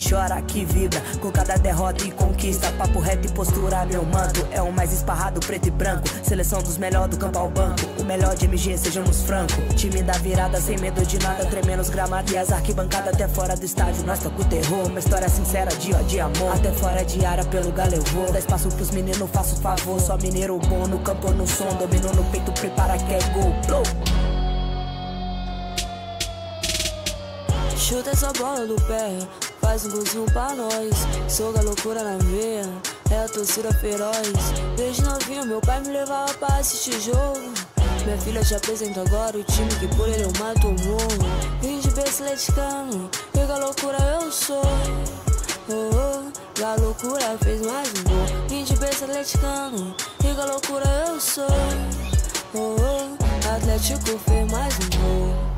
Chora que vibra com cada derrota e conquista. Papo reto e postura, meu manto. É o mais esparrado, preto e branco. Seleção dos melhores do campo ao banco. O melhor de MG, sejamos franco. Time da virada, sem medo de nada. Tremendo os gramados e as arquibancadas até fora do estádio. Nós toca o terror. Uma história sincera, de amor. Até fora de área, pelo galo eu vou. Dá espaço pros meninos, faço favor. Só mineiro bom no campo, no som. Domino no peito, prepara que é gol. Blow. Chuta essa bola do pé faz um golzinho pra nós. Sou da loucura na veia, é a torcida feroz. Desde novinho, meu pai me levava pra assistir jogo. Minha filha te apresenta agora o time que por ele eu mato o mundo. Vim de berço atleticano, da loucura eu sou. Oh, oh, da loucura fez mais um gol. Vim de berço atleticano, da loucura eu sou. Oh, oh, Atlético fez mais um gol.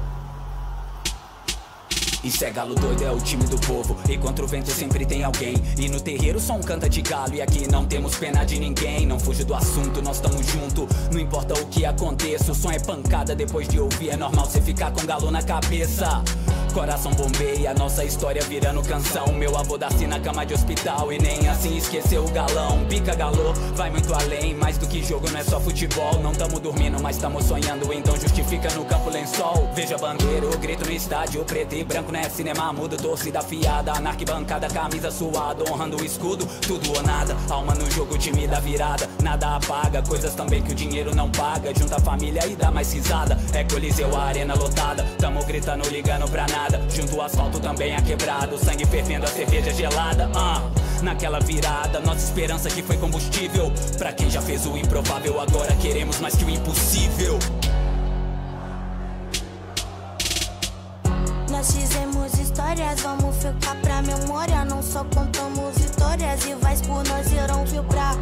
Isso é galo doido, é o time do povo. E contra o vento sempre tem alguém. E no terreiro só um canta de galo. E aqui não temos pena de ninguém. Não fujo do assunto, nós estamos junto. Não importa o que aconteça, o som é pancada depois de ouvir. É normal você ficar com galo na cabeça. Coração bombeia, nossa história virando canção. Meu avô nasce na cama de hospital e nem assim esqueceu o galão. Pica galô, vai muito além. Mais do que jogo, não é só futebol. Não tamo dormindo, mas tamo sonhando. Então justifica no campo lençol. Veja bandeira, o grito no estádio. Preto e branco, né? Cinema mudo, torcida afiada. Na arquibancada, camisa suada. Honrando o escudo, tudo ou nada. Alma no jogo, time da virada. Nada apaga, coisas também que o dinheiro não paga. Junta a família e dá mais risada. É Coliseu, a arena lotada. Tamo gritando, ligando pra nada. Junto o asfalto também é quebrado. Sangue fervendo, a cerveja gelada. Uh. naquela virada. Nossa esperança que foi combustível. Pra quem já fez o improvável, agora queremos mais que o impossível. Nós fizemos histórias, vamos ficar pra memória. Não só contamos vitórias, e vais por nós irão vibrar.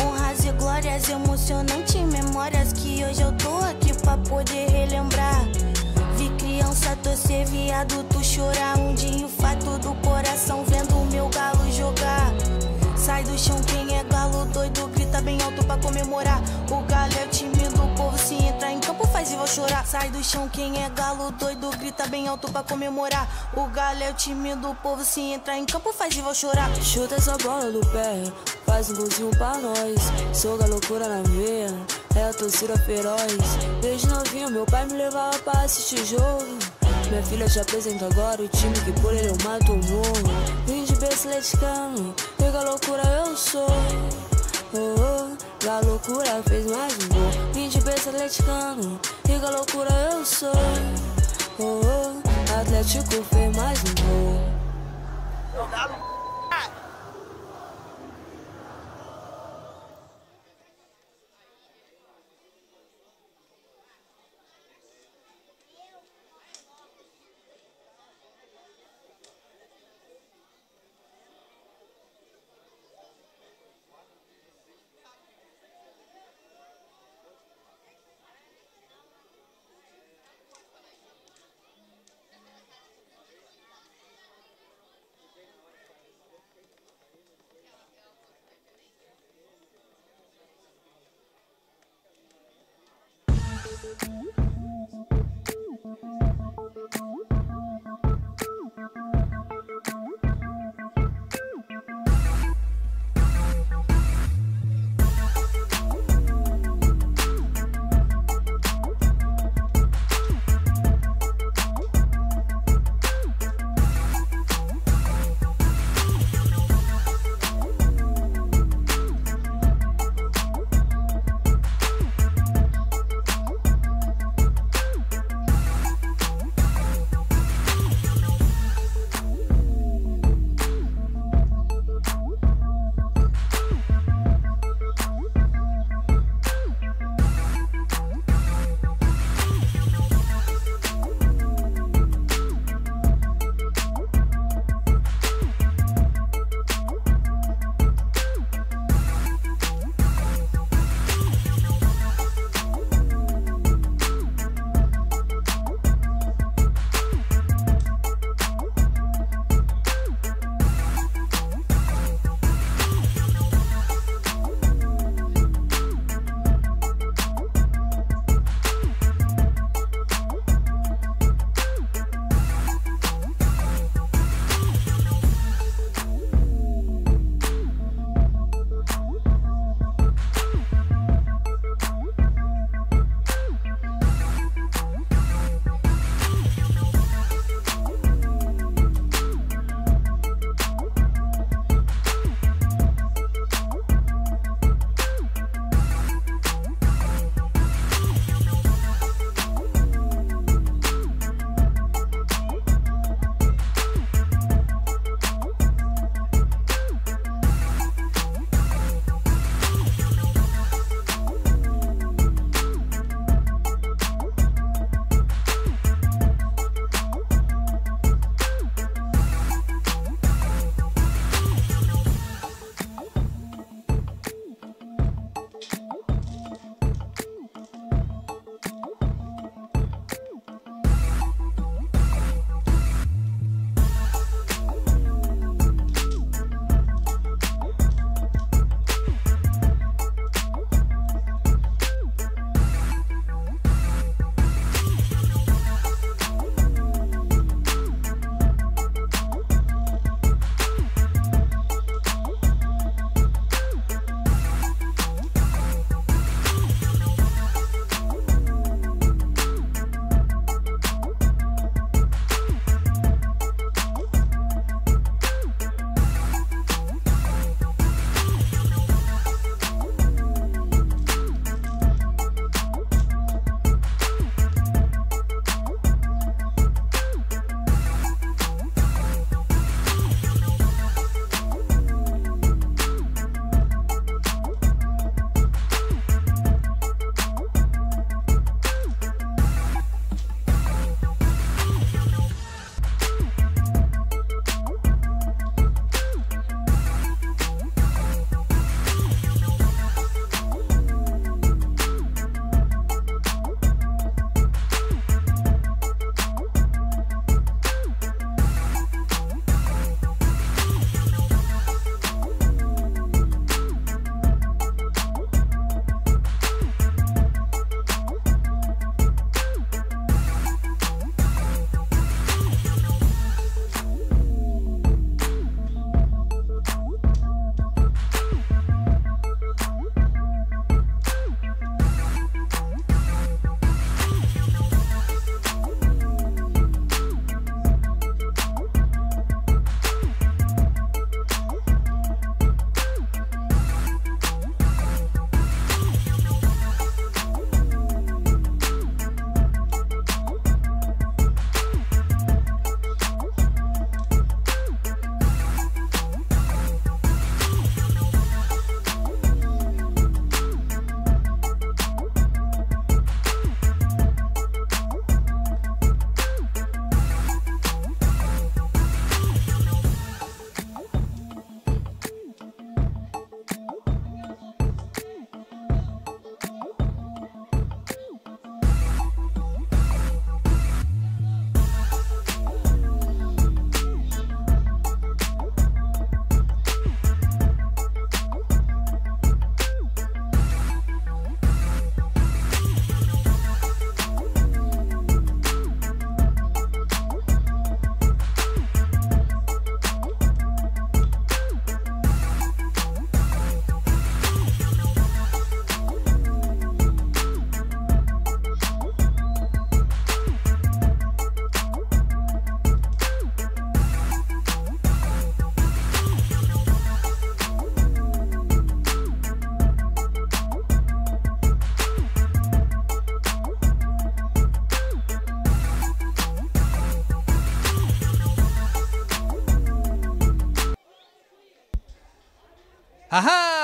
Honras e glórias, emocionantes memórias que hoje eu tô aqui pra poder relembrar. Vi criança torcer viado, tu chorar um dia fato do coração vendo o meu galo jogar. Sai do chão quem é galo doido, grita bem alto pra comemorar. O galo é o time faz e vou chorar. Sai do chão quem é galo doido, grita bem alto pra comemorar. O galo é o time do povo, se entrar em campo faz e vou chorar. Chuta essa bola do pé, faz um golzinho pra nós. Sou da loucura na veia, é a torcida feroz. Desde novinho, meu pai me levava pra assistir jogo. Minha filha te apresenta agora o time que por ele eu mato o morro. Vim de berço atleticano, pega loucura eu sou. Oh, oh, a loucura fez mais um gol. Vim de berço atleticano, pega loucura eu sou. Oh, oh, Atlético fez mais um gol.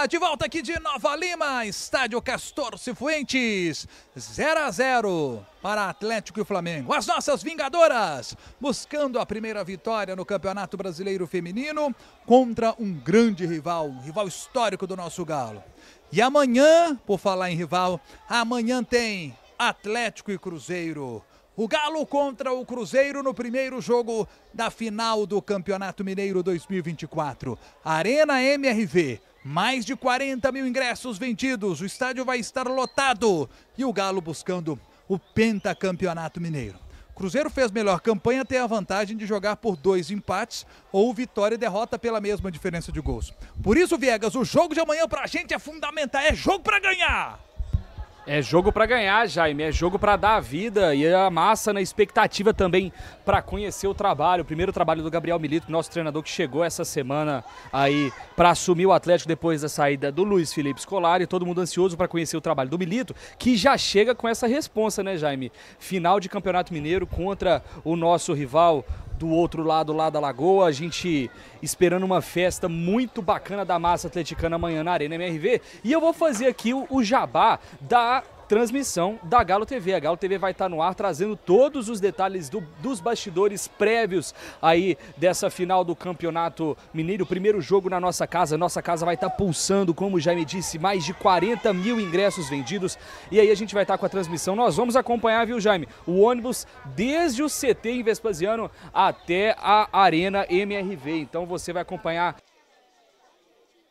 De volta aqui de Nova Lima, estádio Castor Cifuentes, 0 a 0 para Atlético e Flamengo. As nossas vingadoras buscando a primeira vitória no Campeonato Brasileiro Feminino contra um grande rival, um rival histórico do nosso Galo. E amanhã, por falar em rival, amanhã tem Atlético e Cruzeiro. O Galo contra o Cruzeiro no primeiro jogo da final do Campeonato Mineiro 2024. Arena MRV. Mais de 40 mil ingressos vendidos. O estádio vai estar lotado. E o Galo buscando o pentacampeonato mineiro. Cruzeiro fez melhor campanha, tem a vantagem de jogar por dois empates ou vitória e derrota pela mesma diferença de gols. Por isso, Viegas, o jogo de amanhã pra gente é fundamental, é jogo para ganhar. É jogo para ganhar, Jaime, é jogo para dar a vida e a massa na expectativa também para conhecer o trabalho, o primeiro trabalho do Gabriel Milito, nosso treinador que chegou essa semana aí para assumir o Atlético depois da saída do Luiz Felipe Scolari, todo mundo ansioso para conhecer o trabalho do Milito, que já chega com essa responsa, né, Jaime? Final de Campeonato Mineiro contra o nosso rival do outro lado lá da Lagoa. A gente esperando uma festa muito bacana da massa atleticana amanhã na Arena MRV. E eu vou fazer aqui o, o jabá da transmissão da Galo TV. A Galo TV vai estar no ar trazendo todos os detalhes do, dos bastidores prévios aí dessa final do Campeonato Mineiro. Primeiro jogo na nossa casa. Nossa casa vai estar pulsando, como já me disse, mais de 40 mil ingressos vendidos. E aí a gente vai estar com a transmissão. Nós vamos acompanhar, viu, Jaime? O ônibus desde o CT em Vespasiano até a Arena MRV. Então você vai acompanhar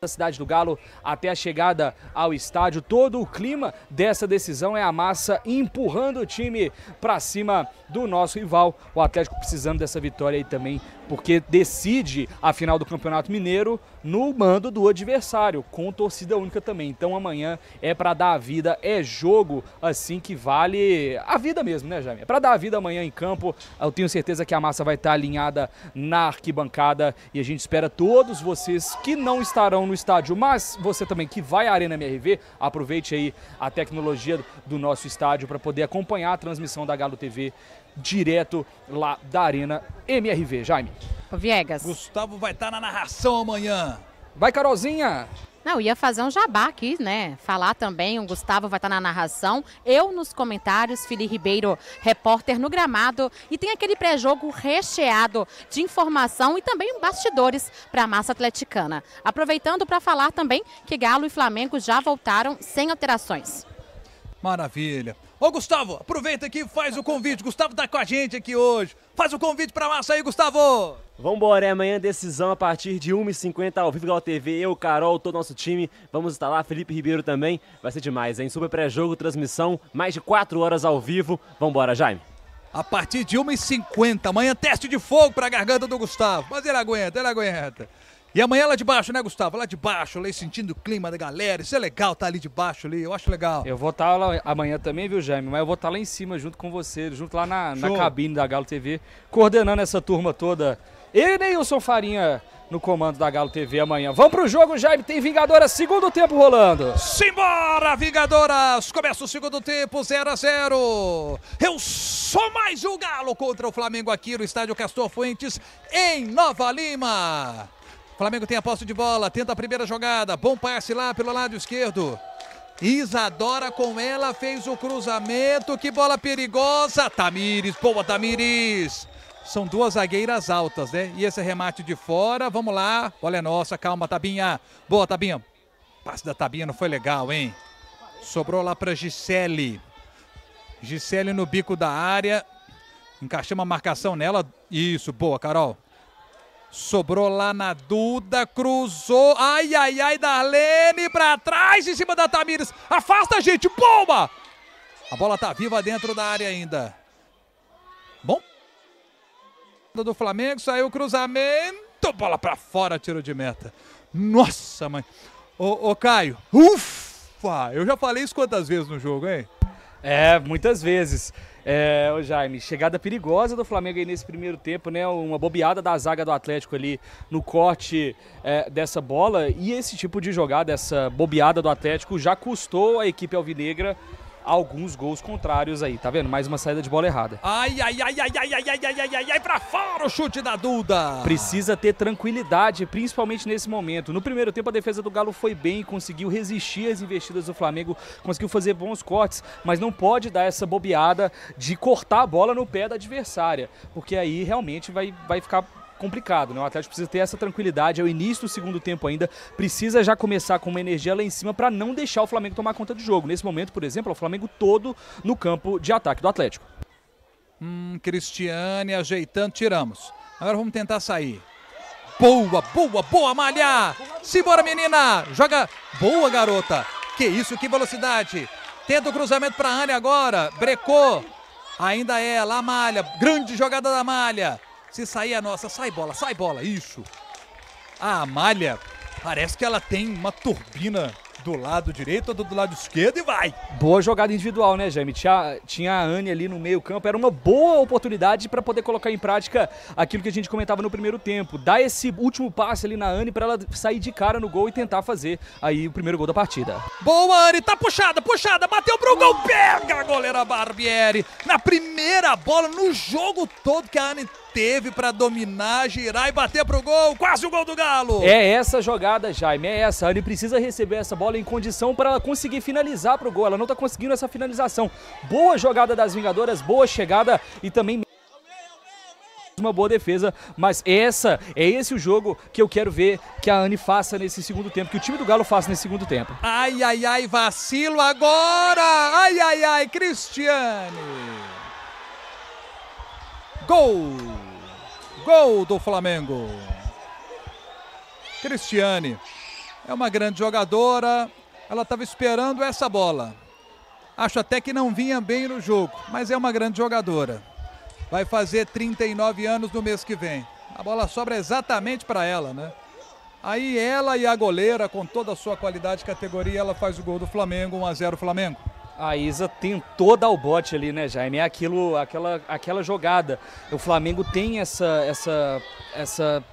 da cidade do Galo até a chegada ao estádio. Todo o clima dessa decisão é a massa empurrando o time para cima do nosso rival. O Atlético precisando dessa vitória aí também, porque decide a final do Campeonato Mineiro no mando do adversário, com torcida única também. Então amanhã é para dar a vida, é jogo assim que vale a vida mesmo, né, Jaime? É para dar a vida amanhã em campo. Eu tenho certeza que a massa vai estar alinhada na arquibancada e a gente espera todos vocês que não estarão no estádio, mas você também que vai à Arena MRV, aproveite aí a tecnologia do nosso estádio para poder acompanhar a transmissão da Galo TV direto lá da Arena MRV. Jaime. Viegas. Gustavo vai estar na narração amanhã. Vai, Carolzinha! Não, ia fazer um jabá aqui, né? Falar também, o Gustavo vai estar na narração, eu nos comentários, Felipe Ribeiro, repórter no gramado, e tem aquele pré-jogo recheado de informação e também bastidores para a massa atleticana. Aproveitando para falar também que Galo e Flamengo já voltaram sem alterações. Maravilha. Ô Gustavo, aproveita aqui e faz o convite. Gustavo tá com a gente aqui hoje. Faz o convite pra massa aí, Gustavo. Vambora, é amanhã decisão a partir de 1h50 ao Vivo Gal TV. Eu, Carol, todo nosso time. Vamos estar lá, Felipe Ribeiro também. Vai ser demais, hein? Super pré-jogo, transmissão, mais de 4 horas ao vivo. Vambora, Jaime. A partir de 1h50, amanhã teste de fogo pra garganta do Gustavo. Mas ele aguenta, ele aguenta. E amanhã lá de baixo, né, Gustavo? Lá de baixo, ali sentindo o clima da galera. Isso é legal, tá ali de baixo ali, eu acho legal. Eu vou estar lá amanhã também, viu, Jaime? Mas eu vou estar lá em cima junto com você, junto lá na, na cabine da Galo TV, coordenando essa turma toda. E Neilson Farinha no comando da Galo TV amanhã. Vamos pro jogo, Jaime. Tem Vingadoras, segundo tempo rolando. Simbora, Vingadoras! Começa o segundo tempo, 0 a 0 Eu sou mais o Galo contra o Flamengo aqui no estádio Castor Fuentes, em Nova Lima. Flamengo tem a posse de bola, tenta a primeira jogada, bom passe lá pelo lado esquerdo. Isadora com ela fez o cruzamento, que bola perigosa. Tamires, boa Tamires. São duas zagueiras altas, né? E esse remate de fora, vamos lá. É nossa, calma, Tabinha. Boa, Tabinha. Passe da Tabinha não foi legal, hein? Sobrou lá para Gisele. Gisele no bico da área. Encaixamos a marcação nela. Isso, boa, Carol. Sobrou lá na Duda, cruzou. Ai, ai, ai, Darlene pra trás, em cima da Tamires. Afasta, gente, bomba! A bola tá viva dentro da área ainda. Bom. Do Flamengo, saiu o cruzamento. Bola pra fora, tiro de meta. Nossa, mãe. Ô, ô Caio, ufa! Eu já falei isso quantas vezes no jogo, hein? É, muitas vezes. É, o Jaime, chegada perigosa do Flamengo aí nesse primeiro tempo, né? Uma bobeada da zaga do Atlético ali no corte é, dessa bola. E esse tipo de jogada, essa bobeada do Atlético, já custou a equipe alvinegra alguns gols contrários aí. Tá vendo? Mais uma saída de bola errada. Ai, ai, ai, ai, ai, ai, ai, ai, ai, ai, ai, pra fora o chute da Duda. Precisa ter tranquilidade, principalmente nesse momento. No primeiro tempo, a defesa do Galo foi bem, conseguiu resistir às investidas do Flamengo, conseguiu fazer bons cortes, mas não pode dar essa bobeada de cortar a bola no pé da adversária, porque aí realmente vai, vai ficar complicado, né? O Atlético precisa ter essa tranquilidade, é o início do segundo tempo ainda, precisa já começar com uma energia lá em cima para não deixar o Flamengo tomar conta do jogo. Nesse momento, por exemplo, é o Flamengo todo no campo de ataque do Atlético. Hum, Cristiane ajeitando, tiramos. Agora vamos tentar sair. Boa, boa, boa, Malha! Simbora, menina! Joga. Boa, garota! Que isso, que velocidade! Tenta o cruzamento para Anne agora. Brecou. Ainda é lá, Malha. Grande jogada da Malha. Se sair a nossa, sai bola, sai bola. Isso. A Malha, parece que ela tem uma turbina do lado direito ou do lado esquerdo e vai. Boa jogada individual, né, Jaime? Tinha, tinha a Anne ali no meio campo, era uma boa oportunidade para poder colocar em prática aquilo que a gente comentava no primeiro tempo. Dar esse último passe ali na Anne para ela sair de cara no gol e tentar fazer aí o primeiro gol da partida. Boa, Anne, tá puxada, puxada, bateu pro gol, pega a goleira Barbieri. Na primeira bola, no jogo todo que a Anne teve para dominar, girar e bater pro gol. Quase o gol do Galo. É essa jogada, Jaime, é essa. A Anne precisa receber essa bola em condição para ela conseguir finalizar pro gol. Ela não tá conseguindo essa finalização. Boa jogada das Vingadoras, boa chegada e também uma boa defesa, mas essa é esse o jogo que eu quero ver que a Anne faça nesse segundo tempo, que o time do Galo faça nesse segundo tempo. Ai, ai, ai, vacilo agora! Ai, ai, ai, Cristiane! Gol! Gol do Flamengo! Cristiane é uma grande jogadora, ela estava esperando essa bola. Acho até que não vinha bem no jogo, mas é uma grande jogadora. Vai fazer 39 anos no mês que vem. A bola sobra exatamente para ela, né? Aí ela e a goleira, com toda a sua qualidade e categoria, ela faz o gol do Flamengo, 1 a 0 Flamengo. A Isa tentou dar o bote ali, né, Jaime? É aquilo, aquela, aquela jogada. O Flamengo tem essa, essa, essa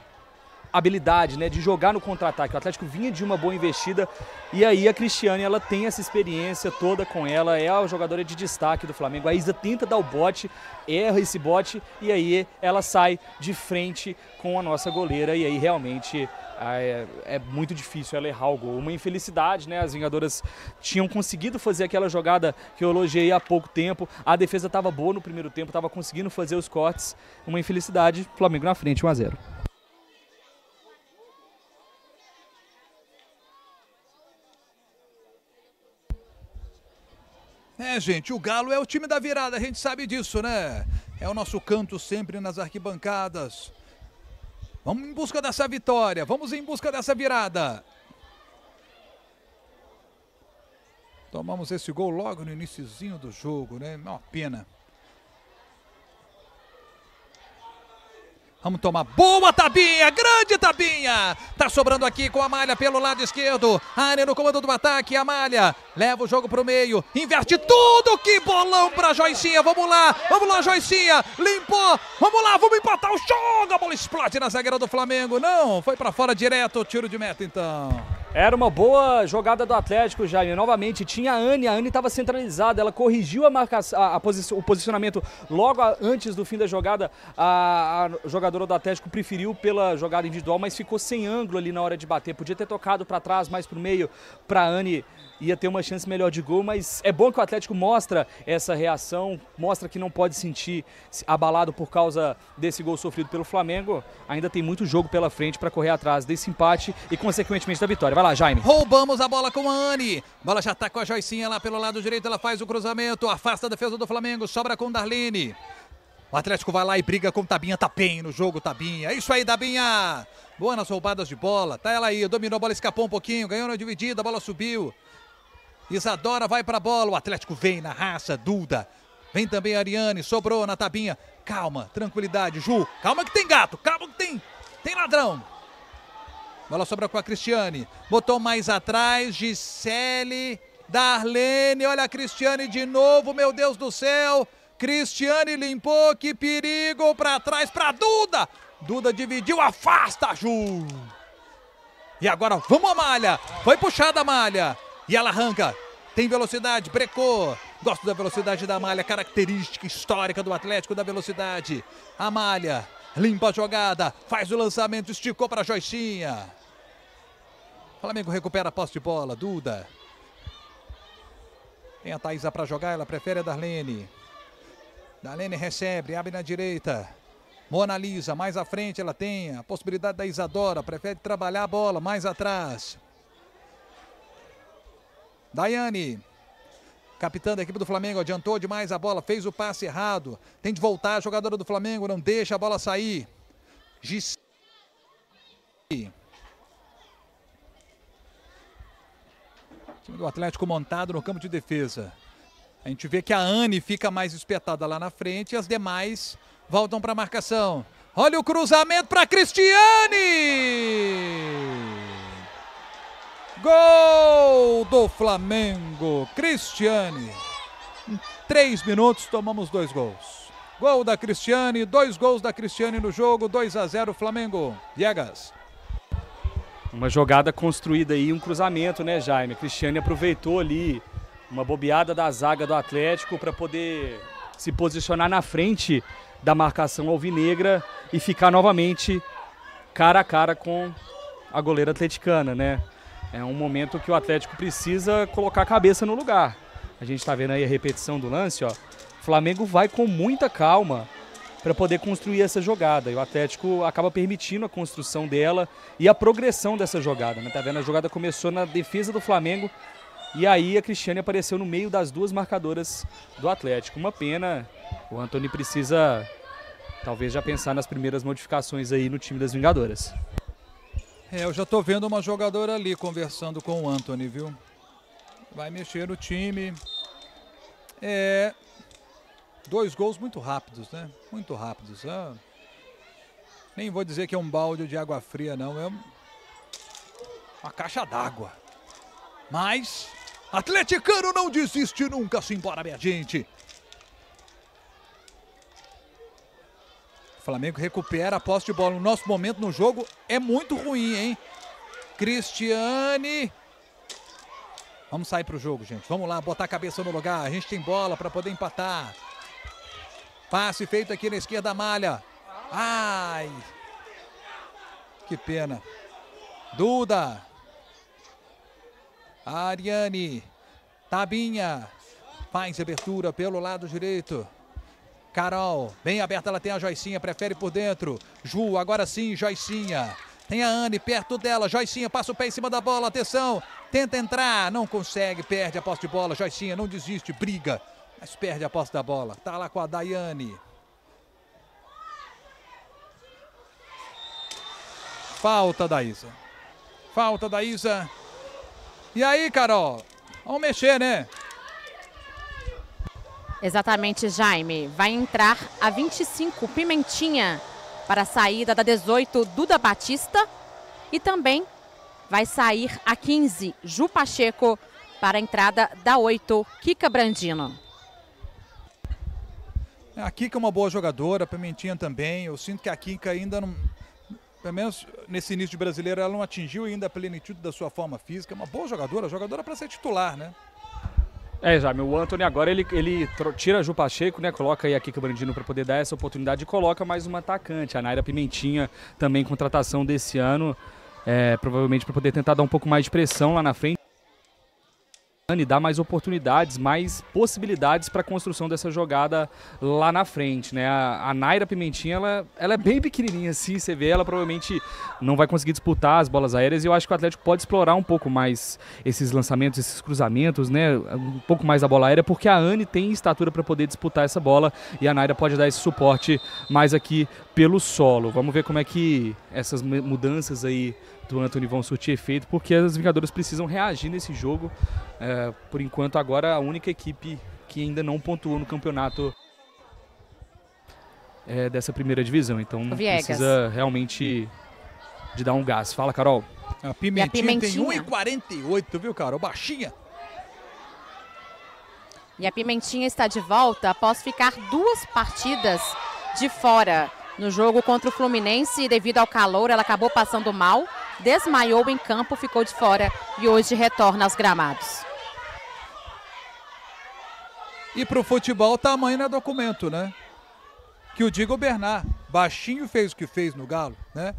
habilidade, né, de jogar no contra-ataque. O Atlético vinha de uma boa investida e aí a Cristiane, ela tem essa experiência toda com ela, é a jogadora de destaque do Flamengo. A Isa tenta dar o bote, erra esse bote e aí ela sai de frente com a nossa goleira e aí realmente é, é, muito difícil ela errar o gol. Uma infelicidade, né? As Vingadoras tinham conseguido fazer aquela jogada que eu elogiei há pouco tempo. A defesa estava boa no primeiro tempo, estava conseguindo fazer os cortes. Uma infelicidade, Flamengo na frente, 1 a 0. É, gente, o Galo é o time da virada, a gente sabe disso, né? É o nosso canto sempre nas arquibancadas. Vamos em busca dessa vitória, vamos em busca dessa virada. Tomamos esse gol logo no iníciozinho do jogo, né? Uma pena. Vamos tomar boa Tabinha, grande Tabinha. Tá sobrando aqui com a Malha pelo lado esquerdo. A área no comando do ataque, a Malha leva o jogo pro meio, inverte tudo. Que bolão pra Joicinha. Vamos lá, vamos lá, Joicinha. Limpou. Vamos lá, vamos empatar o jogo. A bola explode na zagueira do Flamengo. Não, foi para fora direto. Tiro de meta então. Era uma boa jogada do Atlético, Jaime. Novamente, tinha a Anne, a Anne estava centralizada, ela corrigiu a marcação, a, a posi o posicionamento logo a, antes do fim da jogada. A, a, jogadora do Atlético preferiu pela jogada individual, mas ficou sem ângulo ali na hora de bater. Podia ter tocado para trás, mais para o meio, para a Anne ia ter uma chance melhor de gol, mas é bom que o Atlético mostra essa reação, mostra que não pode sentir abalado por causa desse gol sofrido pelo Flamengo. Ainda tem muito jogo pela frente para correr atrás desse empate e consequentemente da vitória. Vai lá, Jaime. Roubamos a bola com a Anne. Bola já tá com a Joicinha lá pelo lado direito, ela faz o cruzamento, afasta a defesa do Flamengo, sobra com Darlene. O Atlético vai lá e briga com Tabinha, tá bem no jogo, Tabinha. É isso aí, Tabinha. Boa nas roubadas de bola. Tá ela aí, dominou a bola, escapou um pouquinho, ganhou na dividida, a bola subiu. Isadora vai para a bola, o Atlético vem na raça, Duda. Vem também a Ariane, sobrou na tabinha. Calma, tranquilidade, Ju. Calma que tem gato, calma que tem, tem ladrão. Bola sobra com a Cristiane. Botou mais atrás, Gisele, Darlene. Olha a Cristiane de novo, meu Deus do céu. Cristiane limpou, que perigo para trás para Duda. Duda dividiu, afasta, Ju. E agora vamos a malha. Foi puxada a malha. E ela arranca. Tem velocidade, brecou. Gosto da velocidade da malha, característica histórica do Atlético da velocidade. A malha limpa a jogada, faz o lançamento, esticou para a Joicinha. Flamengo recupera a posse de bola, Duda. Tem a Thaísa para jogar, ela prefere a Darlene. Darlene recebe, abre na direita. Mona Lisa, mais à frente ela tem a possibilidade da Isadora, prefere trabalhar a bola mais atrás. Daiane, capitã da equipe do Flamengo, adiantou demais a bola, fez o passe errado. Tem de voltar a jogadora do Flamengo, não deixa a bola sair. Gis... Time do Atlético montado no campo de defesa. A gente vê que a Anne fica mais espetada lá na frente e as demais voltam para a marcação. Olha o cruzamento para Cristiane! Gol do Flamengo, Cristiane. Em três minutos tomamos dois gols. Gol da Cristiane, dois gols da Cristiane no jogo, 2 a 0 Flamengo. Viegas. Uma jogada construída aí, um cruzamento, né, Jaime? A Cristiane aproveitou ali uma bobeada da zaga do Atlético para poder se posicionar na frente da marcação alvinegra e ficar novamente cara a cara com a goleira atleticana, né? É um momento que o Atlético precisa colocar a cabeça no lugar. A gente está vendo aí a repetição do lance, ó. O Flamengo vai com muita calma para poder construir essa jogada. E o Atlético acaba permitindo a construção dela e a progressão dessa jogada. Né? Tá vendo? A jogada começou na defesa do Flamengo e aí a Cristiane apareceu no meio das duas marcadoras do Atlético. Uma pena. O Antony precisa talvez já pensar nas primeiras modificações aí no time das Vingadoras. É, eu já tô vendo uma jogadora ali conversando com o Anthony, viu? Vai mexer no time. É, Dois gols muito rápidos, né? Muito rápidos. Ah, nem vou dizer que é um balde de água fria, não. É uma caixa d'água. Mas, atleticano não desiste nunca, simbora, minha gente. Flamengo recupera a posse de bola. O nosso momento no jogo é muito ruim, hein? Cristiane. Vamos sair para o jogo, gente. Vamos lá, botar a cabeça no lugar. A gente tem bola para poder empatar. Passe feito aqui na esquerda, malha. Ai! Que pena. Duda. Ariane. Tabinha. Faz abertura pelo lado direito. Carol, bem aberta, ela tem a Joicinha, prefere por dentro. Ju, agora sim, Joicinha. Tem a Anne perto dela, Joicinha passa o pé em cima da bola, atenção. Tenta entrar, não consegue, perde a posse de bola. Joicinha não desiste, briga mas perde a posse da bola. Tá lá com a Daiane. Falta da Isa. Falta da Isa. E aí, Carol? Vamos mexer, né? Exatamente, Jaime. Vai entrar a 25, Pimentinha, para a saída da 18, Duda Batista. E também vai sair a 15, Ju Pacheco, para a entrada da 8, Kika Brandino. A Kika é uma boa jogadora, a Pimentinha também. Eu sinto que a Kika ainda não. Pelo menos nesse início de brasileiro, ela não atingiu ainda a plenitude da sua forma física. É uma boa jogadora, jogadora para ser titular, né? É, Jaime, o Anthony agora ele, ele tira Ju Pacheco, né? Coloca aí a Kika Brandino para poder dar essa oportunidade e coloca mais uma atacante. A Naira Pimentinha, também contratação desse ano. É, provavelmente para poder tentar dar um pouco mais de pressão lá na frente e dar mais oportunidades, mais possibilidades para a construção dessa jogada lá na frente, né? A, a Naira Pimentinha, ela, ela é bem pequenininha assim, você vê, ela provavelmente não vai conseguir disputar as bolas aéreas e eu acho que o Atlético pode explorar um pouco mais esses lançamentos, esses cruzamentos, né? Um pouco mais a bola aérea, porque a Anne tem estatura para poder disputar essa bola e a Naira pode dar esse suporte mais aqui pelo solo. Vamos ver como é que essas mudanças aí do Anthony vão surtir efeito, porque as Vingadoras precisam reagir nesse jogo. É, por enquanto, agora a única equipe que ainda não pontuou no campeonato é, dessa primeira divisão. Então precisa realmente de dar um gás. Fala, Carol. A pimentinha, a pimentinha? tem 1,48, viu, Carol? Baixinha. E a Pimentinha está de volta após ficar duas partidas de fora no jogo contra o Fluminense devido ao calor ela acabou passando mal desmaiou em campo, ficou de fora e hoje retorna aos gramados. E pro futebol, tamanho não é documento, né? Que o diga o Bernard. Baixinho fez o que fez no Galo, né?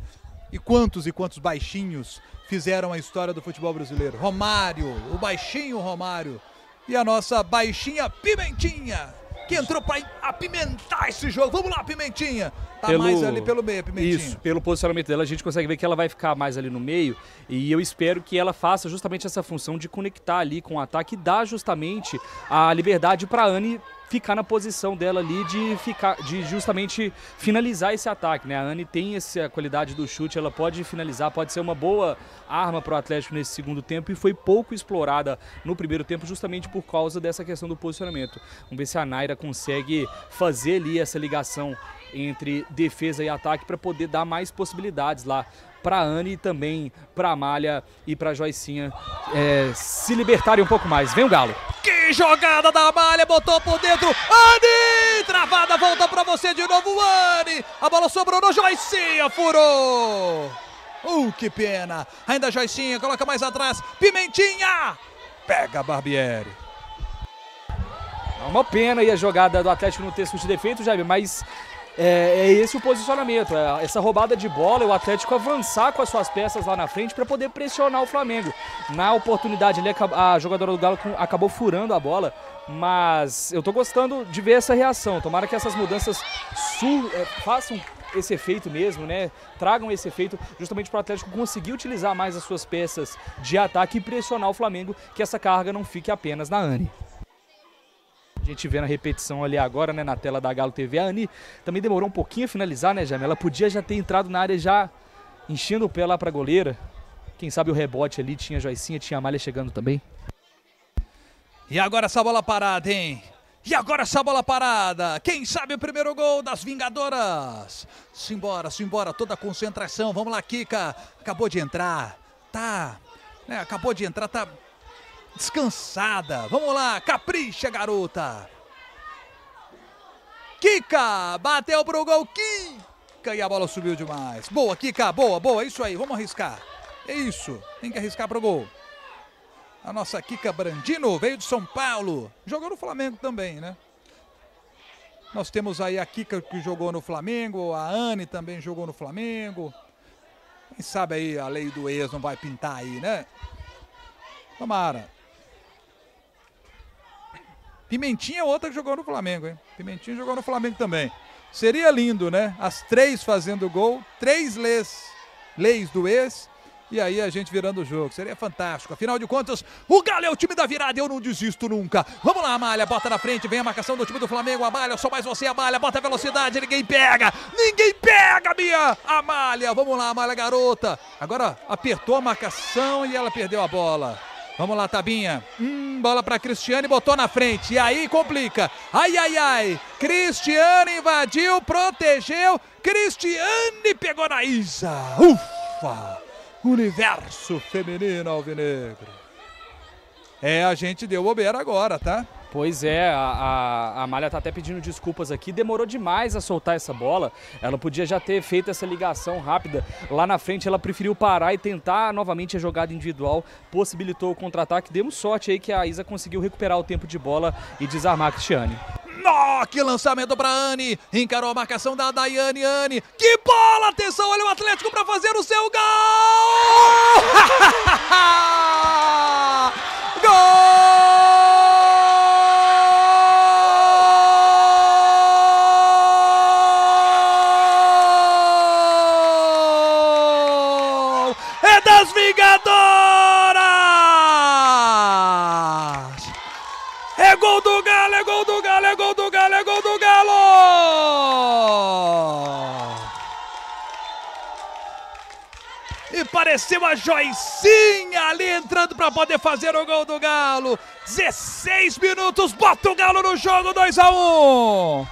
E quantos e quantos baixinhos fizeram a história do futebol brasileiro? Romário, o baixinho Romário. E a nossa baixinha Pimentinha, que entrou para apimentar esse jogo. Vamos lá, Pimentinha. Tá Pelo- mais ali pelo meio, Pimentinha. Isso, pelo posicionamento dela, a gente consegue ver que ela vai ficar mais ali no meio e eu espero que ela faça justamente essa função de conectar ali com o ataque e dar justamente a liberdade para Anne ficar na posição dela ali de ficar de justamente finalizar esse ataque, né? A Anne tem essa qualidade do chute, ela pode finalizar, pode ser uma boa arma para o Atlético nesse segundo tempo e foi pouco explorada no primeiro tempo justamente por causa dessa questão do posicionamento. Vamos ver se a Naira consegue fazer ali essa ligação entre defesa e ataque para poder dar mais possibilidades lá para Anne e também para Amália e para Joicinha é, se libertarem um pouco mais. Vem o Galo. Que jogada da Amália, botou por dentro. Ani! Travada, volta pra você de novo, Ani! A bola sobrou no Joicinha, furou! Uh, que pena! Ainda Joicinha, coloca mais atrás. Pimentinha! Pega Barbieri. É uma pena aí a jogada do Atlético não ter surtido defeito, Jaime, mas é, é esse o posicionamento. É essa roubada de bola, o Atlético avançar com as suas peças lá na frente para poder pressionar o Flamengo. Na oportunidade ali, a jogadora do Galo acabou furando a bola, mas eu tô gostando de ver essa reação. Tomara que essas mudanças é, façam esse efeito mesmo, né? Tragam esse efeito justamente para o Atlético conseguir utilizar mais as suas peças de ataque e pressionar o Flamengo, que essa carga não fique apenas na Anne. A gente vê na repetição ali agora, né, na tela da Galo TV, a Ani também demorou um pouquinho a finalizar, né, Jaime? Ela podia já ter entrado na área já enchendo o pé lá pra goleira. Quem sabe o rebote ali, tinha a Joicinha, tinha a Malha chegando também. E agora essa bola parada, hein? E agora essa bola parada. Quem sabe o primeiro gol das Vingadoras? Simbora, simbora, toda a concentração. Vamos lá, Kika. Acabou de entrar. Tá. né, acabou de entrar, tá descansada. Vamos lá, capricha, garota. Kika, bateu pro gol, Kika. E a bola subiu demais. Boa, Kika, boa, boa. Isso aí, vamos arriscar. É isso, tem que arriscar pro gol. A nossa Kika Brandino veio de São Paulo. Jogou no Flamengo também, né? Nós temos aí a Kika que jogou no Flamengo, a Anne também jogou no Flamengo. Quem sabe aí a lei do ex não vai pintar aí, né? Tomara. Pimentinha é outra que jogou no Flamengo, hein? Pimentinha jogou no Flamengo também. Seria lindo, né? As três fazendo gol, três leis, leis do ex, e aí a gente virando o jogo. Seria fantástico. Afinal de contas, o Galo é o time da virada, eu não desisto nunca. Vamos lá, Amália, bota na frente, vem a marcação do time do Flamengo. Amália, só mais você, Amália, bota a velocidade, ninguém pega! Ninguém pega, minha Amália! Vamos lá, Amália, garota. Agora apertou a marcação e ela perdeu a bola. Vamos lá, Tabinha. Hum, bola para Cristiane, botou na frente. E aí complica. Ai, ai, ai. Cristiane invadiu, protegeu. Cristiane pegou na Isa. Ufa! Universo feminino alvinegro. É, a gente deu bobeira agora, tá? Pois é, a, a, a Malha tá até pedindo desculpas aqui. Demorou demais a soltar essa bola. Ela podia já ter feito essa ligação rápida. Lá na frente ela preferiu parar e tentar novamente a jogada individual. Possibilitou o contra-ataque. Demos sorte aí que a Isa conseguiu recuperar o tempo de bola e desarmar a Cristiane. Nó, que lançamento para Anne. Encarou a marcação da Daiane. Anne. Que bola! Atenção, olha o Atlético para fazer o seu gol! Gol! E pareceu a Joicinha ali entrando para poder fazer o gol do Galo. 16 minutos, bota o Galo no jogo, 2 a 1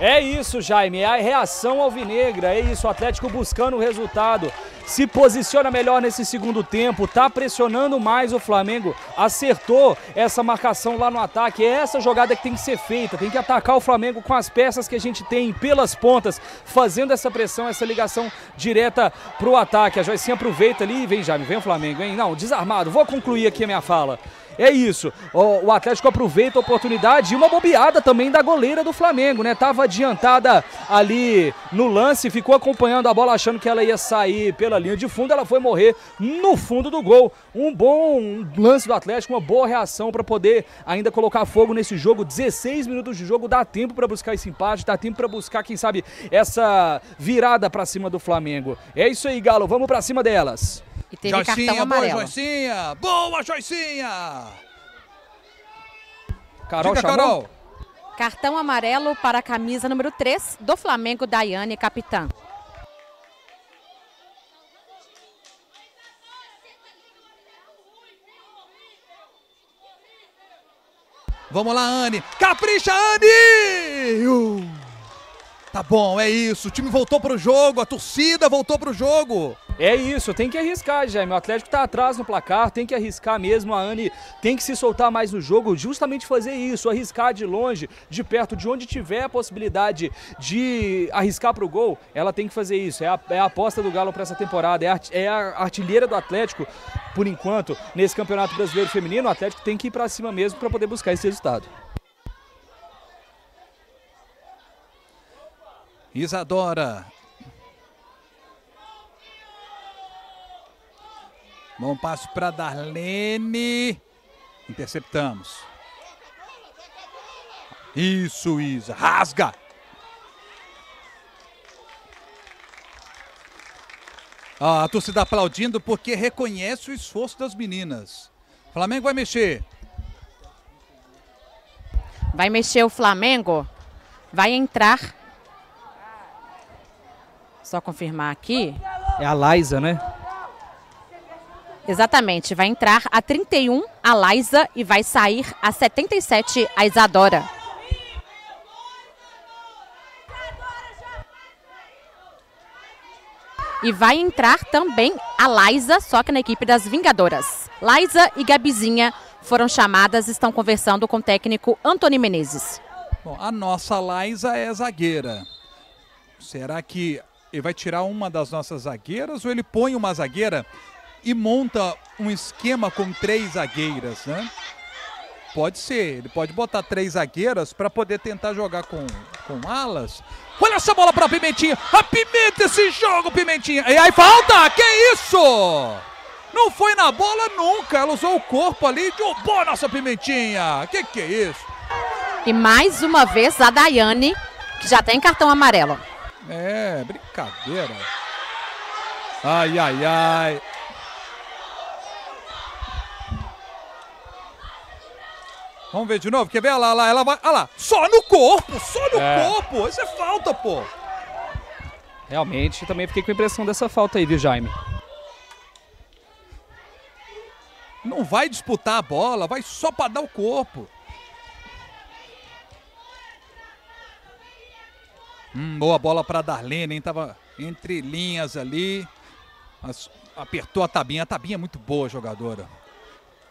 É isso, Jaime. É a reação alvinegra. É isso, o Atlético buscando o resultado. Se posiciona melhor nesse segundo tempo, tá pressionando mais o Flamengo. Acertou essa marcação lá no ataque. É essa jogada que tem que ser feita. Tem que atacar o Flamengo com as peças que a gente tem pelas pontas, fazendo essa pressão, essa ligação direta pro ataque. A Joicinha aproveita ali. Vem, Jaime, vem o Flamengo, hein? Não, desarmado. Vou concluir aqui a minha fala. É isso. O, o Atlético aproveita a oportunidade e uma bobeada também da goleira do Flamengo, né? Tava adiantada ali no lance, ficou acompanhando a bola achando que ela ia sair pela linha de fundo, ela foi morrer no fundo do gol. Um bom lance do Atlético, uma boa reação para poder ainda colocar fogo nesse jogo. 16 minutos de jogo, dá tempo para buscar esse empate, dá tempo para buscar, quem sabe, essa virada para cima do Flamengo. É isso aí, Galo, vamos para cima delas. E teve cartão Joicinha, boa, amarelo. Joicinha! Boa, Joicinha! Carol Diga, chamou? Carol. Cartão amarelo para a camisa número 3 do Flamengo, Daiane, capitã. Vamos lá, Anne. Capricha, Anne! Uh. Tá bom, é isso. O time voltou pro jogo, a torcida voltou pro jogo. É isso, tem que arriscar, Jaime. O Atlético tá atrás no placar, tem que arriscar mesmo. A Anne tem que se soltar mais no jogo, justamente fazer isso, arriscar de longe, de perto, de onde tiver a possibilidade de arriscar pro gol, ela tem que fazer isso. É a, é a aposta do Galo para essa temporada, é a, é a artilheira do Atlético, por enquanto, nesse Campeonato Brasileiro Feminino. O Atlético tem que ir para cima mesmo para poder buscar esse resultado. Isadora. Bom passo para Darlene. Interceptamos. Isso, Isa. Rasga. Ah, a torcida aplaudindo porque reconhece o esforço das meninas. Flamengo vai mexer. Vai mexer o Flamengo. Vai entrar. Só confirmar aqui. É a Laisa, né? Exatamente. Vai entrar a 31 a Laisa e vai sair a 77 a Isadora. E vai entrar também a Laisa, só que na equipe das Vingadoras. Laisa e Gabizinha foram chamadas e estão conversando com o técnico Antônio Menezes. Bom, a nossa Laisa é zagueira. Será que ele vai tirar uma das nossas zagueiras ou ele põe uma zagueira e monta um esquema com três zagueiras, né? Pode ser, ele pode botar três zagueiras para poder tentar jogar com, com alas. Olha essa bola para Pimentinha. A Pimenta esse jogo, Pimentinha. E aí falta! Que isso? Não foi na bola nunca. Ela usou o corpo ali e derrubou nossa Pimentinha. Que que é isso? E mais uma vez a Daiane, que já tem cartão amarelo. É, brincadeira. Ai, ai, ai. Vamos ver de novo? Quer ver? Olha lá, olha lá, ela vai. Olha lá, só no corpo, só no É. corpo. Isso é falta, pô. Realmente, também fiquei com a impressão dessa falta aí, viu, Jaime? Não vai disputar a bola, vai só pra dar o corpo. Hum, boa bola pra Darlene, hein? Tava entre linhas ali. Mas apertou a Tabinha. A Tabinha é muito boa jogadora.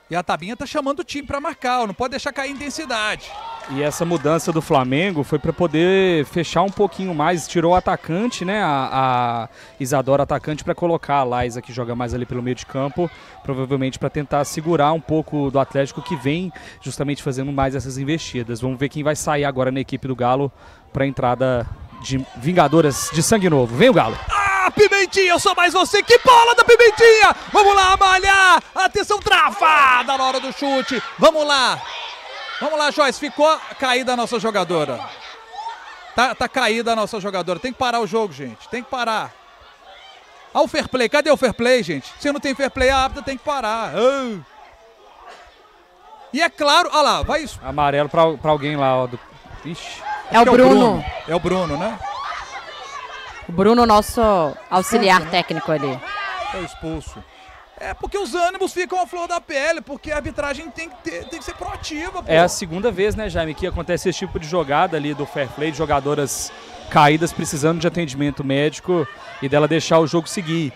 E a Tabinha tá chamando o time pra marcar, não pode deixar cair a intensidade. E essa mudança do Flamengo foi para poder fechar um pouquinho mais, tirou o atacante, né? A, a Isadora atacante para colocar a Laisa que joga mais ali pelo meio de campo, provavelmente para tentar segurar um pouco do Atlético que vem justamente fazendo mais essas investidas. Vamos ver quem vai sair agora na equipe do Galo para a entrada de Vingadoras de sangue novo. Vem o Galo. Ah, Pimentinha, eu sou mais você. Que bola da Pimentinha! Vamos lá, malhar! Atenção, travada na hora do chute. Vamos lá. Vamos lá, Joyce. Ficou caída a nossa jogadora. Tá, tá caída a nossa jogadora. Tem que parar o jogo, gente. Tem que parar. Olha o fair play. Cadê o fair play, gente? Se não tem fair play, a árbitra tem que parar. Ah. E é claro, olha lá, vai. Amarelo para alguém lá, ó. Do... Ixi. É o que Bruno. É o Bruno, né? O Bruno, nosso auxiliar técnico ali. Foi expulso. É porque os ânimos ficam à flor da pele, porque a arbitragem tem que, ter- tem que ser proativa, pô. É a segunda vez, né, Jaime, que acontece esse tipo de jogada ali do fair play, de jogadoras caídas precisando de atendimento médico e dela deixar o jogo seguir.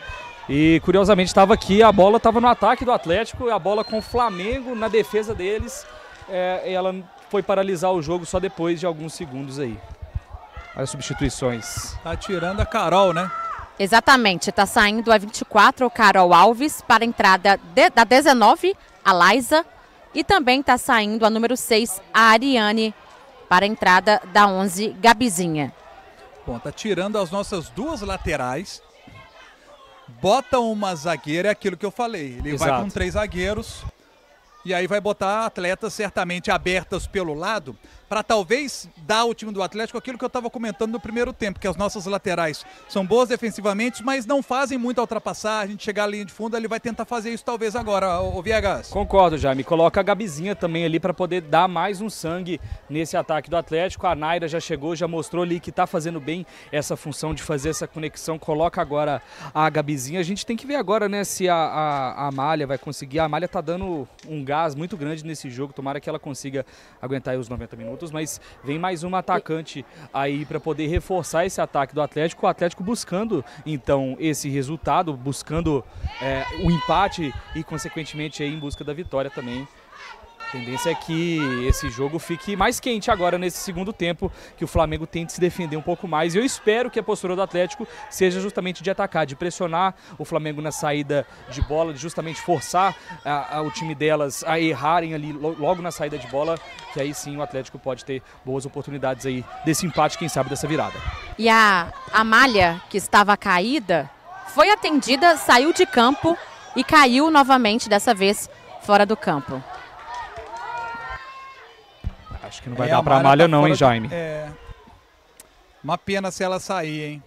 E curiosamente estava aqui, a bola estava no ataque do Atlético, a bola com o Flamengo na defesa deles. é, e ela foi paralisar o jogo só depois de alguns segundos aí. Olha as substituições. Tá tirando a Carol, né? Exatamente, está saindo a 24 o Carol Alves para a entrada de- da 19, a Laisa, E também está saindo a número 6, a Ariane, para a entrada da 11, Gabizinha. Bom, tá tirando as nossas duas laterais. Bota uma zagueira, é aquilo que eu falei. Ele vai Exato. com três zagueiros. E aí vai botar atletas certamente abertas pelo lado para talvez dar ao time do Atlético aquilo que eu estava comentando no primeiro tempo, que as nossas laterais são boas defensivamente, mas não fazem muita ultrapassagem, chegar à linha de fundo, ele vai tentar fazer isso talvez agora, o Viegas. Concordo, Jaime. Coloca a Gabizinha também ali para poder dar mais um sangue nesse ataque do Atlético. A Naira já chegou, já mostrou ali que tá fazendo bem essa função de fazer essa conexão. Coloca agora a Gabizinha. A gente tem que ver agora, né, se a, a, a Amália vai conseguir. A Amália tá dando um gás muito grande nesse jogo. Tomara que ela consiga aguentar os 90 minutos, mas vem mais uma atacante aí para poder reforçar esse ataque do Atlético. O Atlético buscando então esse resultado, buscando é, o empate e consequentemente aí em busca da vitória também. A tendência é que esse jogo fique mais quente agora nesse segundo tempo, que o Flamengo tente se defender um pouco mais. E eu espero que a postura do Atlético seja justamente de atacar, de pressionar o Flamengo na saída de bola, de justamente forçar a- a- o time delas a errarem ali lo- logo na saída de bola, que aí sim o Atlético pode ter boas oportunidades aí desse empate, quem sabe dessa virada. E a Amália, que estava caída, foi atendida, saiu de campo e caiu novamente, dessa vez fora do campo. Acho que não vai É, dar a pra Malha tá não, hein, do- Jaime? É. Uma pena se ela sair, hein?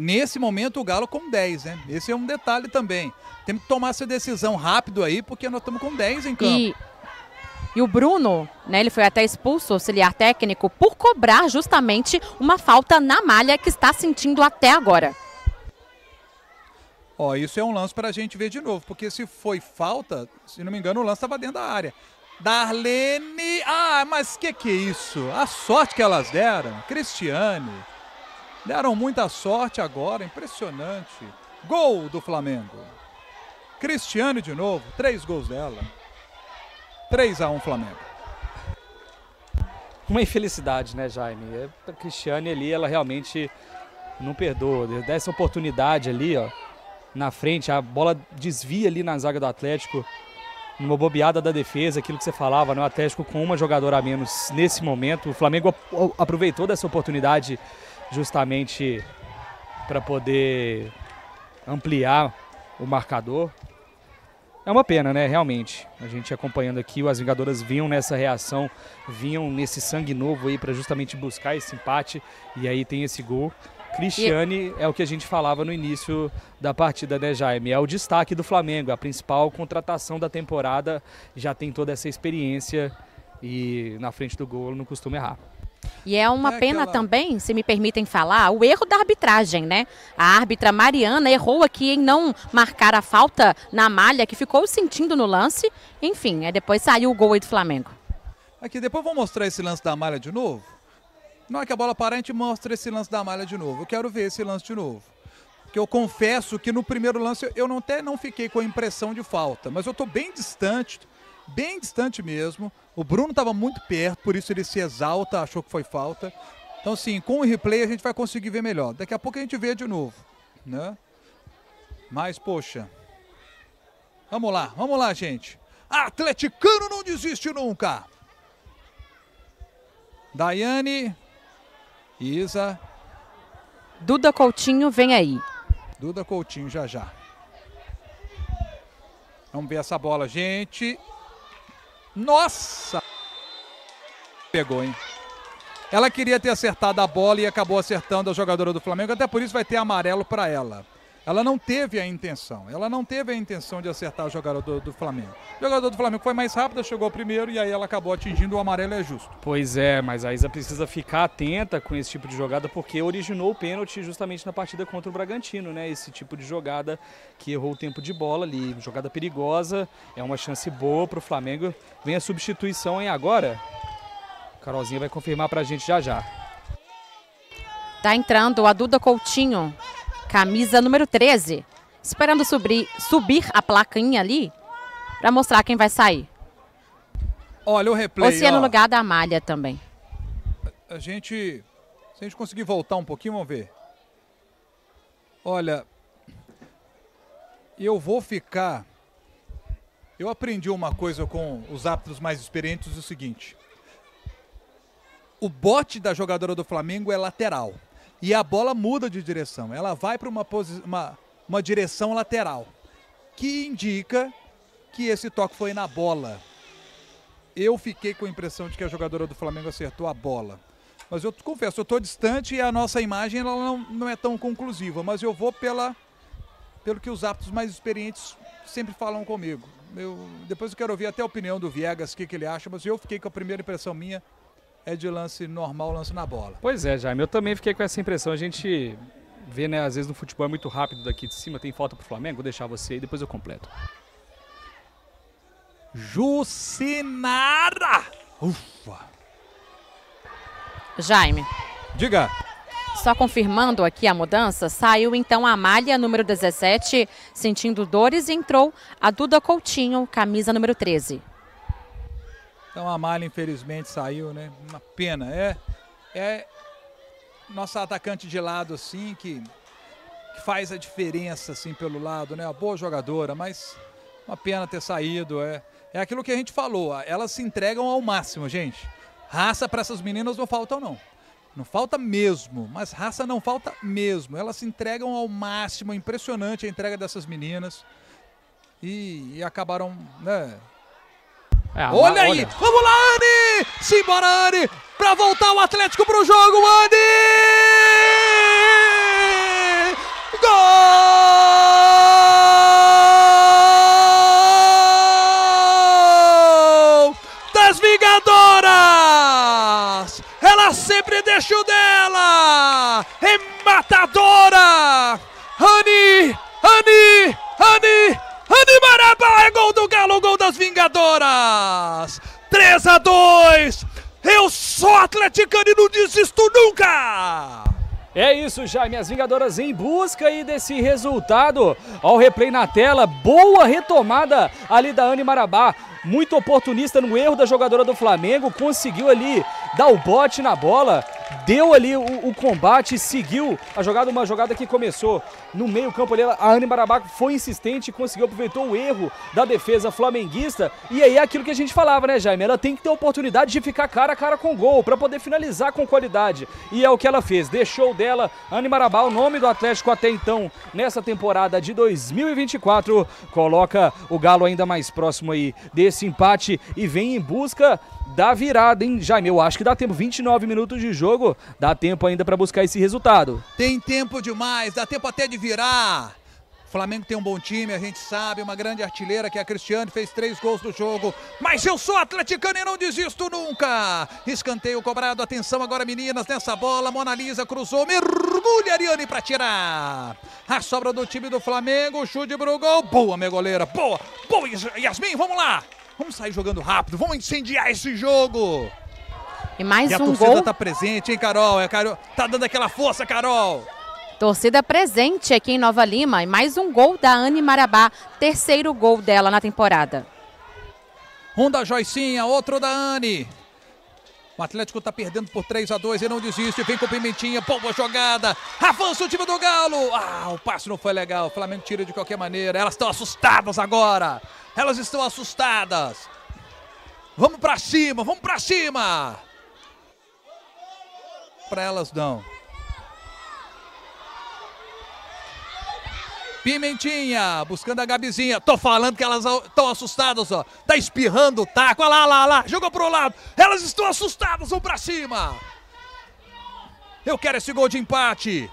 Nesse momento o Galo com 10, né? Esse é um detalhe também. Temos que tomar essa decisão rápido aí, porque nós estamos com 10 em campo. E, e o Bruno, né, ele foi até expulso, auxiliar técnico, por cobrar justamente uma falta na malha que está sentindo até agora. Ó, isso é um lance pra gente ver de novo, porque se foi falta, se não me engano, o lance estava dentro da área. Darlene. Ah, mas que que é isso? A sorte que elas deram. Cristiane. Deram muita sorte agora, impressionante. Gol do Flamengo. Cristiane de novo, três gols dela. 3 a 1 Flamengo. Uma infelicidade, né, Jaime? É, A Cristiane ali, ela realmente não perdoa. Dessa oportunidade ali, ó, na frente, a bola desvia ali na zaga do Atlético, numa bobeada da defesa, aquilo que você falava, né? O Atlético com uma jogadora a menos nesse momento. O Flamengo ap- aproveitou dessa oportunidade justamente para poder ampliar o marcador. É uma pena, né? Realmente. A gente acompanhando aqui, as Vingadoras vinham nessa reação, vinham nesse sangue novo aí para justamente buscar esse empate. E aí tem esse gol. Cristiane é o que a gente falava no início da partida, né, Jaime? É o destaque do Flamengo, a principal contratação da temporada. Já tem toda essa experiência e na frente do gol não costuma errar. E é uma É pena aquela- também, se me permitem falar, o erro da arbitragem, né? A árbitra Mariana errou aqui em não marcar a falta na malha, que ficou sentindo no lance. Enfim, aí depois saiu o gol aí do Flamengo. Aqui, depois vou mostrar esse lance da malha de novo. Na hora que a bola parar, a gente mostra esse lance da malha de novo. Eu quero ver esse lance de novo. Porque eu confesso que no primeiro lance eu não, até não fiquei com a impressão de falta, mas eu tô bem distante, bem distante mesmo. O Bruno estava muito perto, por isso ele se exalta, achou que foi falta. Então, assim, com o replay a gente vai conseguir ver melhor. Daqui a pouco a gente vê de novo, né? Mas, poxa. Vamos lá, vamos lá, gente. Atleticano não desiste nunca. Daiane, Isa, Duda Coutinho vem aí. Duda Coutinho já já. Vamos ver essa bola, gente. Nossa! Pegou, hein? Ela queria ter acertado a bola e acabou acertando a jogadora do Flamengo, até por isso vai ter amarelo para ela. Ela não teve a intenção. Ela não teve a intenção de acertar o jogador do Flamengo. O jogador do Flamengo foi mais rápido, chegou primeiro e aí ela acabou atingindo o amarelo é justo. Pois é, mas a Isa precisa ficar atenta com esse tipo de jogada porque originou o pênalti justamente na partida contra o Bragantino, né? Esse tipo de jogada que errou o tempo de bola ali, jogada perigosa, é uma chance boa para o Flamengo. Vem a substituição, hein? Agora, Carolzinha vai confirmar pra gente já já. Tá entrando a Duda Coutinho, camisa número 13. Esperando subir, subir a plaquinha ali para mostrar quem vai sair. Olha o replay. Ou se é no ó. lugar da malha também. a gente. Se a gente conseguir voltar um pouquinho, vamos ver. Olha. Eu vou ficar. Eu aprendi uma coisa com os árbitros mais experientes, o seguinte. O bote da jogadora do Flamengo é lateral. E a bola muda de direção. Ela vai para uma, uma, uma direção lateral. Que indica que esse toque foi na bola. Eu fiquei com a impressão de que a jogadora do Flamengo acertou a bola. Mas eu confesso, eu estou distante e a nossa imagem ela não, não é tão conclusiva. Mas eu vou pela, pelo que os árbitros mais experientes sempre falam comigo. Eu, depois eu quero ouvir até a opinião do Viegas, o que, que ele acha, mas eu fiquei com a primeira impressão minha é de lance normal, lance na bola. Pois é, Jaime, eu também fiquei com essa impressão. A gente vê, né, às vezes no futebol é muito rápido daqui de cima, tem falta pro Flamengo, vou deixar você e depois eu completo. Jucinara! Ufa! Jaime. Diga. Só confirmando aqui a mudança, saiu então a malha número 17, sentindo dores, e entrou a Duda Coutinho, camisa número 13. Então a malha infelizmente saiu, né? Uma pena. É, é nossa atacante de lado assim que, que faz a diferença assim pelo lado, né? Uma boa jogadora, mas uma pena ter saído. É, é aquilo que a gente falou. Elas se entregam ao máximo, gente. Raça para essas meninas não faltam não. Não falta mesmo, mas raça não falta mesmo. Elas se entregam ao máximo, é impressionante a entrega dessas meninas. E, e acabaram, né, É, olha aí! Vamos lá, Anne! Simbora, Anne! Pra voltar o Atlético pro jogo, Anne! Gol! Das Vingadoras! Ela sempre deixa o dela! É matadora! Anne! Anne! Anne! Anne Marabá é gol do Galo, gol das Vingadoras! 3 a 2! Eu sou atleticano e não desisto nunca! É isso, Jaime. As Vingadoras em busca aí desse resultado. Ó, o replay na tela. Boa retomada ali da Anne Marabá. Muito oportunista no erro da jogadora do Flamengo. Conseguiu ali dar o bote na bola. Deu ali o, o combate, seguiu a jogada, uma jogada que começou no meio campo ali. A Anne Marabá foi insistente, conseguiu, aproveitou o erro da defesa flamenguista. E aí é aquilo que a gente falava, né, Jaime? Ela tem que ter a oportunidade de ficar cara a cara com gol, para poder finalizar com qualidade. E é o que ela fez. Deixou dela Anne Marabá, o nome do Atlético até então, nessa temporada de 2024, coloca o Galo ainda mais próximo aí desse empate e vem em busca da virada, hein, Jaime? Eu acho que dá tempo, 29 minutos de jogo, dá tempo ainda para buscar esse resultado. Tem tempo demais, dá tempo até de virar. O Flamengo tem um bom time, a gente sabe, uma grande artilheira que é a Cristiane, fez três gols no jogo. Mas eu sou atleticano e não desisto nunca. Escanteio cobrado, atenção agora meninas nessa bola. Mona Lisa cruzou, mergulha Ariane pra tirar. A sobra do time do Flamengo, chute pro gol. Boa, minha goleira, boa, boa Yas- Yasmin, vamos lá. Vamos sair jogando rápido, vamos incendiar esse jogo. E mais e a um torcida gol. tá presente, hein, Carol? É, Carol? Tá dando aquela força, Carol. Torcida presente aqui em Nova Lima. E mais um gol da Anne Marabá. Terceiro gol dela na temporada. Um da Joicinha, outro da Anne. O Atlético tá perdendo por 3 a 2 e não desiste. Vem com Pimentinha, boa jogada. Avança o time do Galo. Ah, o passe não foi legal. O Flamengo tira de qualquer maneira. Elas estão assustadas agora. Elas estão assustadas. Vamos pra cima, vamos pra cima. Pra elas não. Pimentinha, buscando a Gabizinha. Tô falando que elas estão assustadas, ó. Tá espirrando o taco. Olha lá, lá, lá. Jogou pro lado. Elas estão assustadas, vão pra cima. Eu quero esse gol de empate.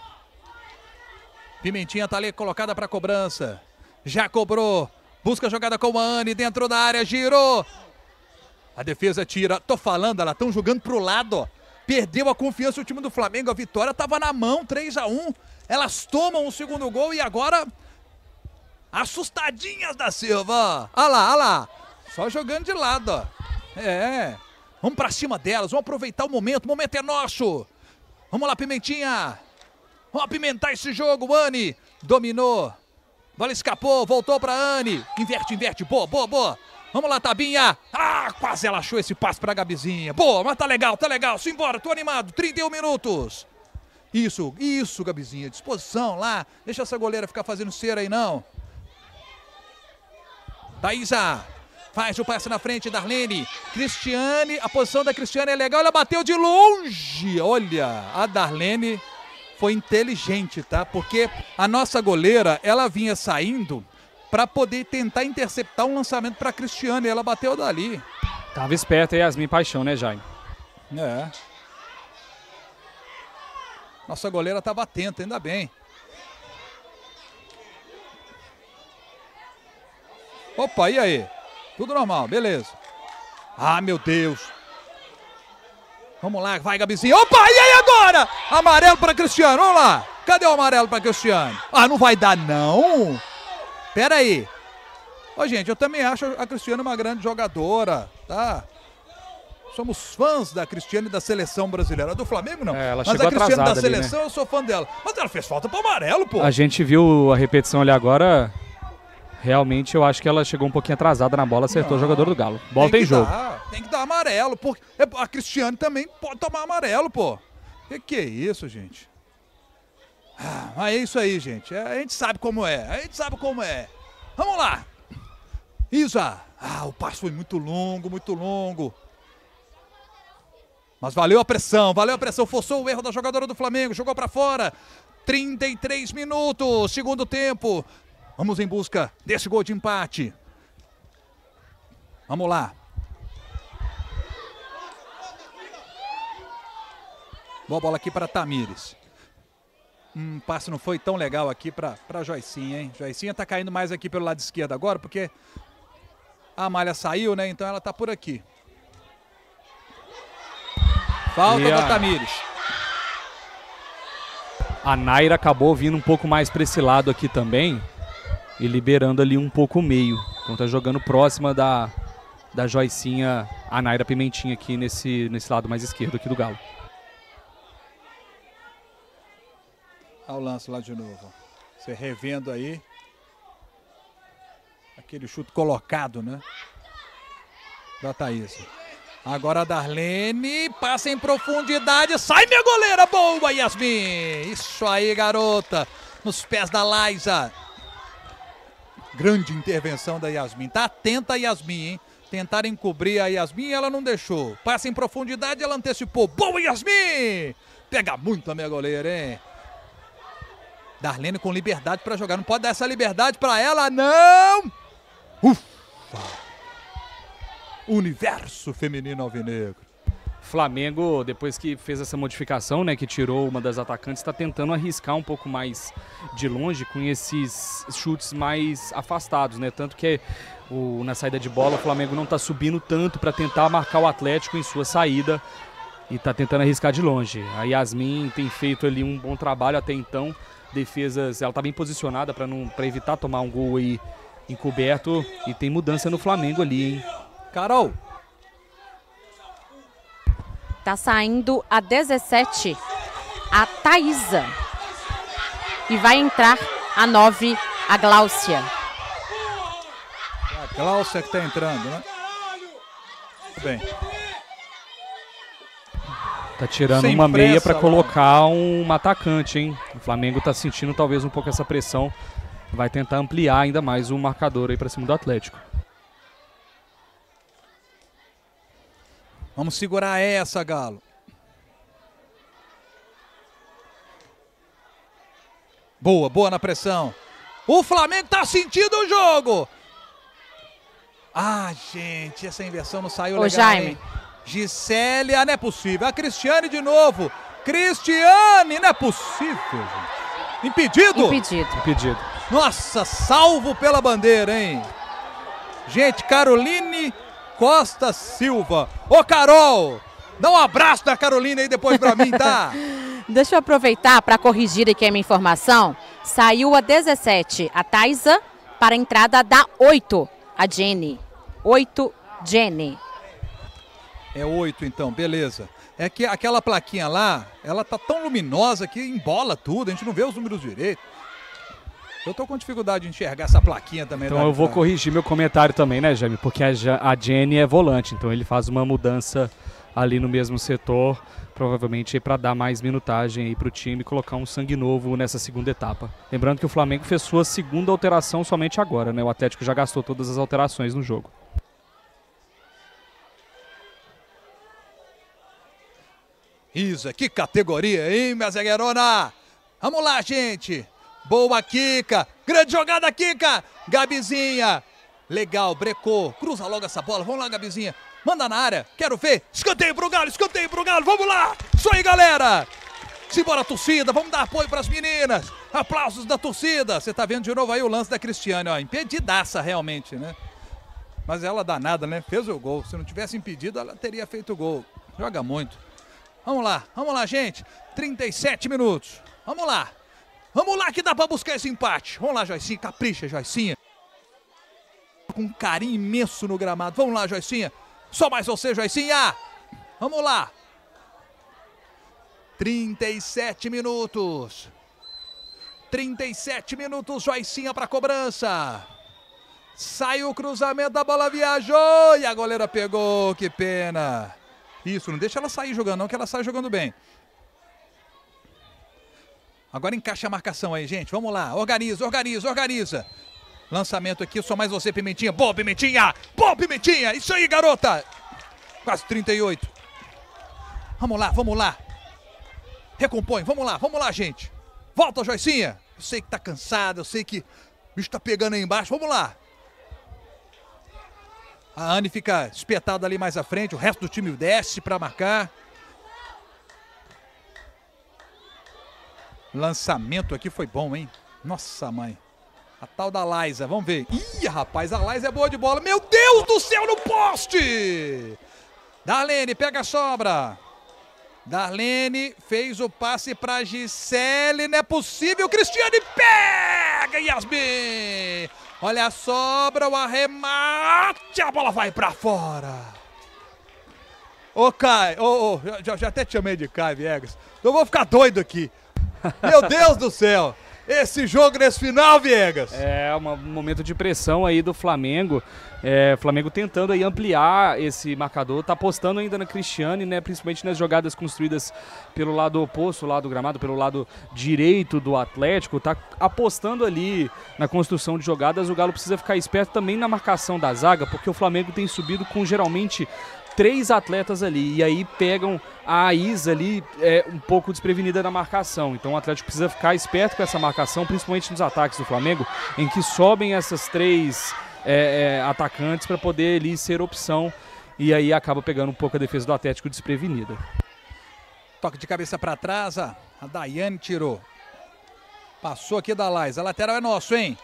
Pimentinha tá ali colocada pra cobrança. Já cobrou. Busca a jogada com a Anne dentro da área. Girou. A defesa tira. Tô falando, elas estão jogando pro lado, ó. Perdeu a confiança o time do Flamengo. A vitória tava na mão, 3 a 1 Elas tomam o segundo gol e agora. Assustadinhas da Silva. Olha lá, olha lá. Só jogando de lado, ó. É. Vamos pra cima delas, vamos aproveitar o momento. O momento é nosso. Vamos lá, Pimentinha. Vamos apimentar esse jogo, Anne. Dominou. Bola escapou, voltou pra Anne. Inverte, inverte. Boa, boa, boa. Vamos lá, Tabinha. Ah, quase ela achou esse passe pra Gabizinha. Boa, mas tá legal, tá legal. Simbora, tô animado. 31 minutos. Isso, isso, Gabizinha. Disposição lá. Deixa essa goleira ficar fazendo cera aí, não. Thaísa. Faz o passe na frente, Darlene. Cristiane, a posição da Cristiane é legal, ela bateu de longe. Olha, a Darlene foi inteligente, tá? Porque a nossa goleira, ela vinha saindo para poder tentar interceptar um lançamento para Cristiane, e ela bateu dali. Tava esperta a Yasmin Paixão, né, Jaime? É. Nossa goleira estava atenta, ainda bem. Opa, e aí? Tudo normal, beleza. Ah, meu Deus. Vamos lá, vai, Gabizinho. Opa, e aí agora? Amarelo para Cristiano, vamos lá. Cadê o amarelo para Cristiano? Ah, não vai dar, não? Pera aí. Ô, gente, eu também acho a Cristiane uma grande jogadora, tá? Somos fãs da Cristiane e da seleção brasileira. Do Flamengo, não. É, ela Mas chegou a Cristiane da ali, né? seleção, eu sou fã dela. Mas ela fez falta pro amarelo, pô. A gente viu a repetição ali agora. Realmente eu acho que ela chegou um pouquinho atrasada na bola, acertou o jogador do Galo. Bola tem, que jogo. Dar, tem que dar amarelo, porque a Cristiane também pode tomar amarelo, pô. Que que é isso, gente? Ah, mas é isso aí, gente. É, A gente sabe como é. A gente sabe como é. Vamos lá. Isa. Ah, o passo foi muito longo, muito longo. Mas valeu a pressão, valeu a pressão. Forçou o erro da jogadora do Flamengo, jogou pra fora. 33 minutos, segundo tempo. Vamos em busca desse gol de empate. Vamos lá. Boa bola aqui para Tamires. Hum, passe não foi tão legal aqui para Joicinha, hein? Joicinha tá caindo mais aqui pelo lado esquerdo agora, porque a malha saiu, né? Então ela tá por aqui. Falta a- da Tamires. A Naira acabou vindo um pouco mais para esse lado aqui também e liberando ali um pouco o meio. Então tá jogando próxima da, da Joicinha, a Naira Pimentinha aqui nesse, nesse lado mais esquerdo aqui do Galo. Olha o lance lá de novo. Você revendo aí. Aquele chute colocado, né? Da Thaís. Agora a Darlene passa em profundidade. Sai minha goleira! Boa, Yasmin! Isso aí, garota! Nos pés da Laisa. Grande intervenção da Yasmin. Tá atenta a Yasmin, hein? Tentaram encobrir a Yasmin e ela não deixou. Passa em profundidade, ela antecipou. Boa, Yasmin! Pega muito a minha goleira, hein? Darlene com liberdade para jogar. Não pode dar essa liberdade para ela, não! Ufa! Universo feminino alvinegro. Flamengo, depois que fez essa modificação, né, que tirou uma das atacantes, está tentando arriscar um pouco mais de longe com esses chutes mais afastados, né? Tanto que o, na saída de bola o Flamengo não está subindo tanto para tentar marcar o Atlético em sua saída e está tentando arriscar de longe. A Yasmin tem feito ali um bom trabalho até então. Defesas, ela está bem posicionada para não para evitar tomar um gol aí encoberto e tem mudança no Flamengo ali, hein? Carol, Tá saindo a 17, a Thaísa. E vai entrar a 9, a Gláucia. É a Cláudia que tá entrando, né? Muito bem. Tá tirando Sem uma meia para colocar um atacante, hein? O Flamengo tá sentindo talvez um pouco essa pressão. Vai tentar ampliar ainda mais o marcador aí para cima do Atlético. Vamos segurar essa, Galo. Boa, boa na pressão. O Flamengo tá sentindo o jogo. Ah, gente, essa inversão não saiu Ô, legal, Jaime. hein? Gisélia, não é possível. A Cristiane de novo. Cristiane, não é possível, gente. Impedido? Impedido. Impedido. Nossa, salvo pela bandeira, hein? Gente, Caroline Costa Silva. Ô, Carol, dá um abraço da Carolina aí depois pra mim, tá? Deixa eu aproveitar para corrigir aqui a minha informação. Saiu a 17, a Thaisa, para a entrada da 8, a Jenny. 8, Jenny. É oito, então, beleza. É que aquela plaquinha lá, ela tá tão luminosa que embola tudo, a gente não vê os números direito. Eu tô com dificuldade de enxergar essa plaquinha também. Então eu vou corrigir meu comentário também, né, Jaime? Porque a, a Jenny é volante, então ele faz uma mudança ali no mesmo setor, provavelmente para dar mais minutagem aí pro time e colocar um sangue novo nessa segunda etapa. Lembrando que o Flamengo fez sua segunda alteração somente agora, né? O Atlético já gastou todas as alterações no jogo. Isa, que categoria, hein, minha zagueirona? Vamos lá, gente. Boa, Kika. Grande jogada, Kika. Gabizinha. Legal, brecou. Cruza logo essa bola. Vamos lá, Gabizinha. Manda na área. Quero ver. Escanteio pro Galo, escanteio pro Galo. Vamos lá. Isso aí, galera. Simbora, torcida. Vamos dar apoio pras meninas. Aplausos da torcida. Você tá vendo de novo aí o lance da Cristiane, ó. Impedidaça, realmente, né? Mas ela danada, né? Fez o gol. Se não tivesse impedido, ela teria feito o gol. Joga muito. Vamos lá, vamos lá, gente. 37 minutos. Vamos lá. Vamos lá que dá pra buscar esse empate. Vamos lá, Joicinha. Capricha, Joicinha. Com carinho imenso no gramado. Vamos lá, Joicinha. Só mais você, Joicinha. Vamos lá. 37 minutos. 37 minutos, Joicinha para cobrança. Sai o cruzamento, da bola viajou e a goleira pegou, que pena. Isso, não deixa ela sair jogando não, que ela sai jogando bem. Agora encaixa a marcação aí, gente. Vamos lá, organiza, organiza, organiza. Lançamento aqui, só mais você, Pimentinha. Boa, Pimentinha! Boa, Pimentinha! Isso aí, garota! Quase 38. Vamos lá, vamos lá. Recompõe, vamos lá, vamos lá, gente. Volta, Joicinha. Eu sei que tá cansada, eu sei que o bicho tá pegando aí embaixo. Vamos lá. A Anne fica espetada ali mais à frente, o resto do time desce para marcar. Lançamento aqui foi bom, hein? Nossa, mãe. A tal da Liza, vamos ver. Ih, rapaz, a Liza é boa de bola. Meu Deus do céu, no poste! Darlene, pega a sobra. Darlene fez o passe para Gisele, não é possível. Cristiane pega, Yasmin. Olha a sobra, o arremate, a bola vai para fora. Ô, Kai, ô, ô, já, já até te chamei de Kai, Viegas. Eu vou ficar doido aqui. Meu Deus do céu esse jogo nesse final, Viegas? É um momento de pressão aí do Flamengo. É, Flamengo tentando aí ampliar esse marcador, tá apostando ainda na Cristiane, né, principalmente nas jogadas construídas pelo lado oposto, lá do gramado, pelo lado direito do Atlético, tá apostando ali na construção de jogadas. O Galo precisa ficar esperto também na marcação da zaga, porque o Flamengo tem subido com geralmente três atletas ali. E aí pegam a Isa ali é, um pouco desprevenida na marcação. Então o Atlético precisa ficar esperto com essa marcação, principalmente nos ataques do Flamengo, em que sobem essas três é, é, atacantes para poder ali ser opção. E aí acaba pegando um pouco a defesa do Atlético desprevenida. Toque de cabeça para trás, a Daiane tirou. Passou aqui da Lais. A lateral é nosso, hein?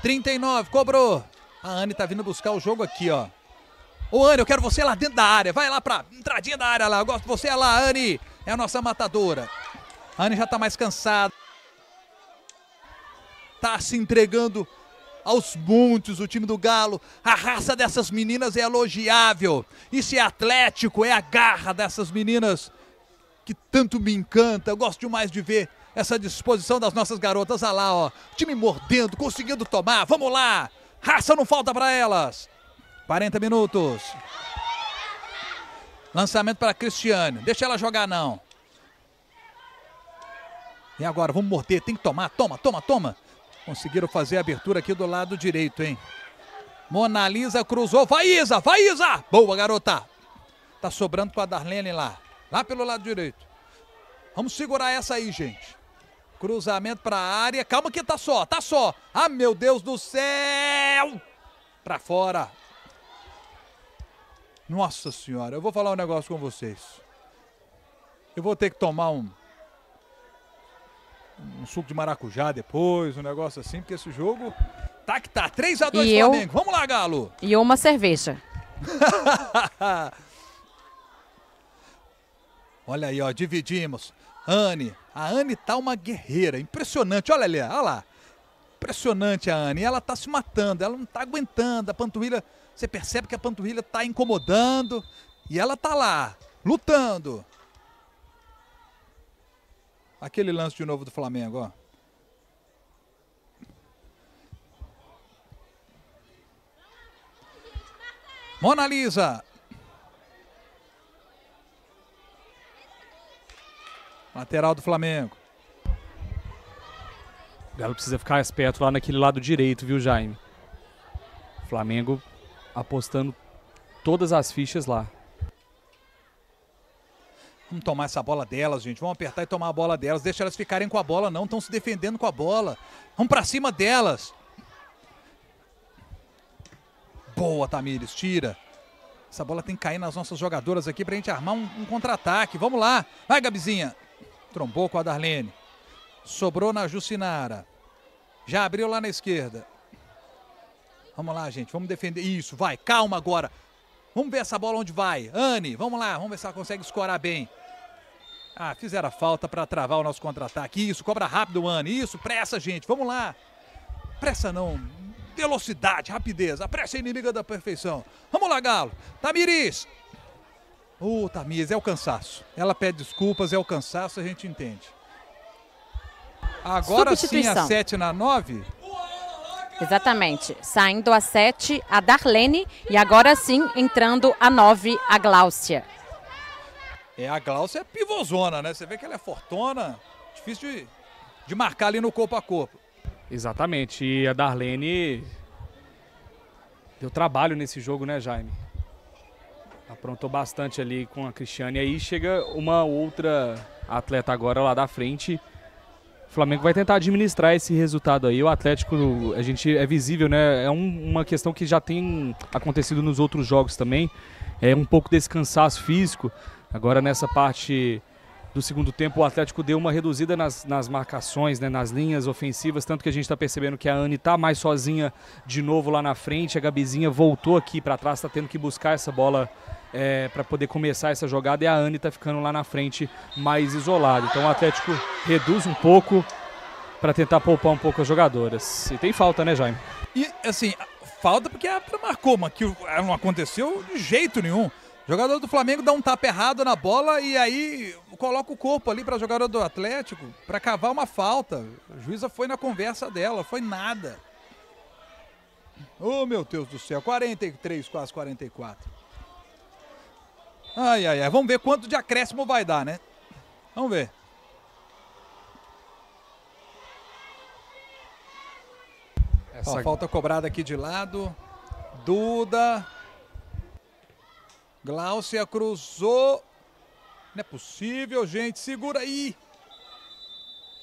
39, cobrou. A Anne tá vindo buscar o jogo aqui, ó. Ô, Anne, eu quero você lá dentro da área. Vai lá pra entradinha da área lá. Eu gosto de você lá, Anne. É a nossa matadora. Anne já tá mais cansada. Tá se entregando aos montes o time do Galo. A raça dessas meninas é elogiável. Isso é atlético, é a garra dessas meninas que tanto me encanta. Eu gosto demais de ver essa disposição das nossas garotas. Olha lá, ó. Time mordendo, conseguindo tomar. Vamos lá. Raça não falta para elas. 40 minutos. Lançamento para Cristiane. Deixa ela jogar, não. E agora, vamos morder. Tem que tomar. Toma, toma, toma. Conseguiram fazer a abertura aqui do lado direito, hein? Mona Lisa cruzou. Vai, Isa! Vai, Isa! Boa, garota! Tá sobrando com a Darlene lá. Lá pelo lado direito. Vamos segurar essa aí, gente. Cruzamento para a área. Calma que tá só, tá só. Ah, meu Deus do céu! Para fora. Nossa senhora, eu vou falar um negócio com vocês. Eu vou ter que tomar um um suco de maracujá depois, um negócio assim, porque esse jogo tá que tá. 3 a 2 Flamengo. Eu... Vamos lá, Galo. E uma cerveja. olha aí, ó, dividimos. Anne, a Anne tá uma guerreira, impressionante. Olha ali, olha lá. Impressionante a Anne. Ela tá se matando, ela não tá aguentando. A panturrilha, você percebe que a panturrilha tá incomodando. E ela tá lá, lutando. Aquele lance de novo do Flamengo, ó. Mona Lisa. Lateral do Flamengo. O Galo precisa ficar esperto lá naquele lado direito, viu, Jaime? Flamengo apostando todas as fichas lá. Vamos tomar essa bola delas, gente. Vamos apertar e tomar a bola delas. Deixa elas ficarem com a bola, não. Estão se defendendo com a bola. Vamos pra cima delas. Boa, Tamires. Tira. Essa bola tem que cair nas nossas jogadoras aqui pra gente armar um, um contra-ataque. Vamos lá. Vai, Gabizinha. Trombou com a Darlene. Sobrou na Jucinara. Já abriu lá na esquerda. Vamos lá, gente. Vamos defender. Isso, vai. Calma agora. Vamos ver essa bola onde vai. Anne, vamos lá. Vamos ver se ela consegue escorar bem. Ah, fizeram a falta para travar o nosso contra-ataque. Isso, cobra rápido, Anne. Isso, pressa, gente. Vamos lá. Pressa não. Velocidade, rapidez. A pressa é inimiga da perfeição. Vamos lá, Galo. Tamiris. Ô, uh, Tamiris, é o cansaço. Ela pede desculpas, é o cansaço, a gente entende. Agora sim, a 7 na 9. Exatamente. Saindo a 7, a Darlene. E agora sim, entrando a 9, a Gláucia. É, a Gláucia é pivôzona, né? Você vê que ela é fortona. Difícil de, de marcar ali no corpo a corpo. Exatamente. E a Darlene deu trabalho nesse jogo, né, Jaime? Aprontou bastante ali com a Cristiane. E aí chega uma outra atleta agora lá da frente. O Flamengo vai tentar administrar esse resultado aí. O Atlético, a gente é visível, né? É um, uma questão que já tem acontecido nos outros jogos também. É um pouco desse cansaço físico. Agora nessa parte do segundo tempo, o Atlético deu uma reduzida nas, nas marcações, né, nas linhas ofensivas, tanto que a gente está percebendo que a Anne está mais sozinha de novo lá na frente, a Gabizinha voltou aqui para trás, está tendo que buscar essa bola é, para poder começar essa jogada e a Anne está ficando lá na frente mais isolada. Então o Atlético reduz um pouco para tentar poupar um pouco as jogadoras. E tem falta, né, Jaime? E assim, falta porque a marcou, mas que não aconteceu de jeito nenhum. O jogador do Flamengo dá um tapa errado na bola e aí coloca o corpo ali para jogador do Atlético para cavar uma falta. A juíza foi na conversa dela, foi nada. Oh, meu Deus do céu, 43, quase 44. Ai, ai, ai, vamos ver quanto de acréscimo vai dar, né? Vamos ver. Essa... Ó, falta cobrada aqui de lado. Duda, Gláucia cruzou. Não é possível, gente. Segura aí.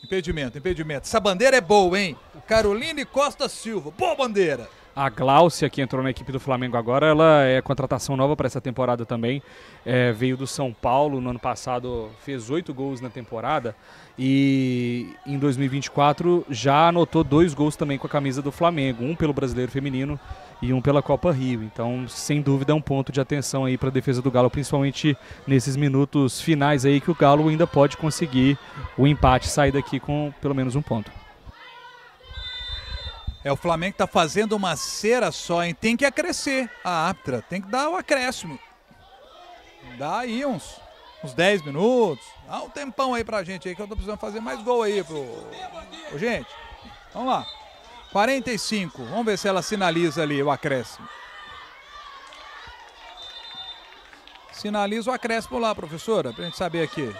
Impedimento, impedimento. Essa bandeira é boa, hein? Caroline Costa Silva. Boa bandeira. A Gláucia, que entrou na equipe do Flamengo agora, ela é contratação nova para essa temporada também. É, veio do São Paulo, no ano passado fez oito gols na temporada e em 2024 já anotou dois gols também com a camisa do Flamengo, um pelo Brasileiro Feminino e um pela Copa Rio. Então, sem dúvida, é um ponto de atenção aí para a defesa do Galo, principalmente nesses minutos finais aí que o Galo ainda pode conseguir o empate, sair daqui com pelo menos um ponto. É, o Flamengo tá fazendo uma cera só, hein? Tem que acrescer a árbitra, tem que dar o acréscimo. Dá aí uns, uns 10 minutos. Dá um tempão aí pra gente aí, que eu tô precisando fazer mais gol aí pro. Ô, gente, vamos lá. 45. Vamos ver se ela sinaliza ali o acréscimo. Sinaliza o acréscimo lá, professora, pra gente saber aqui.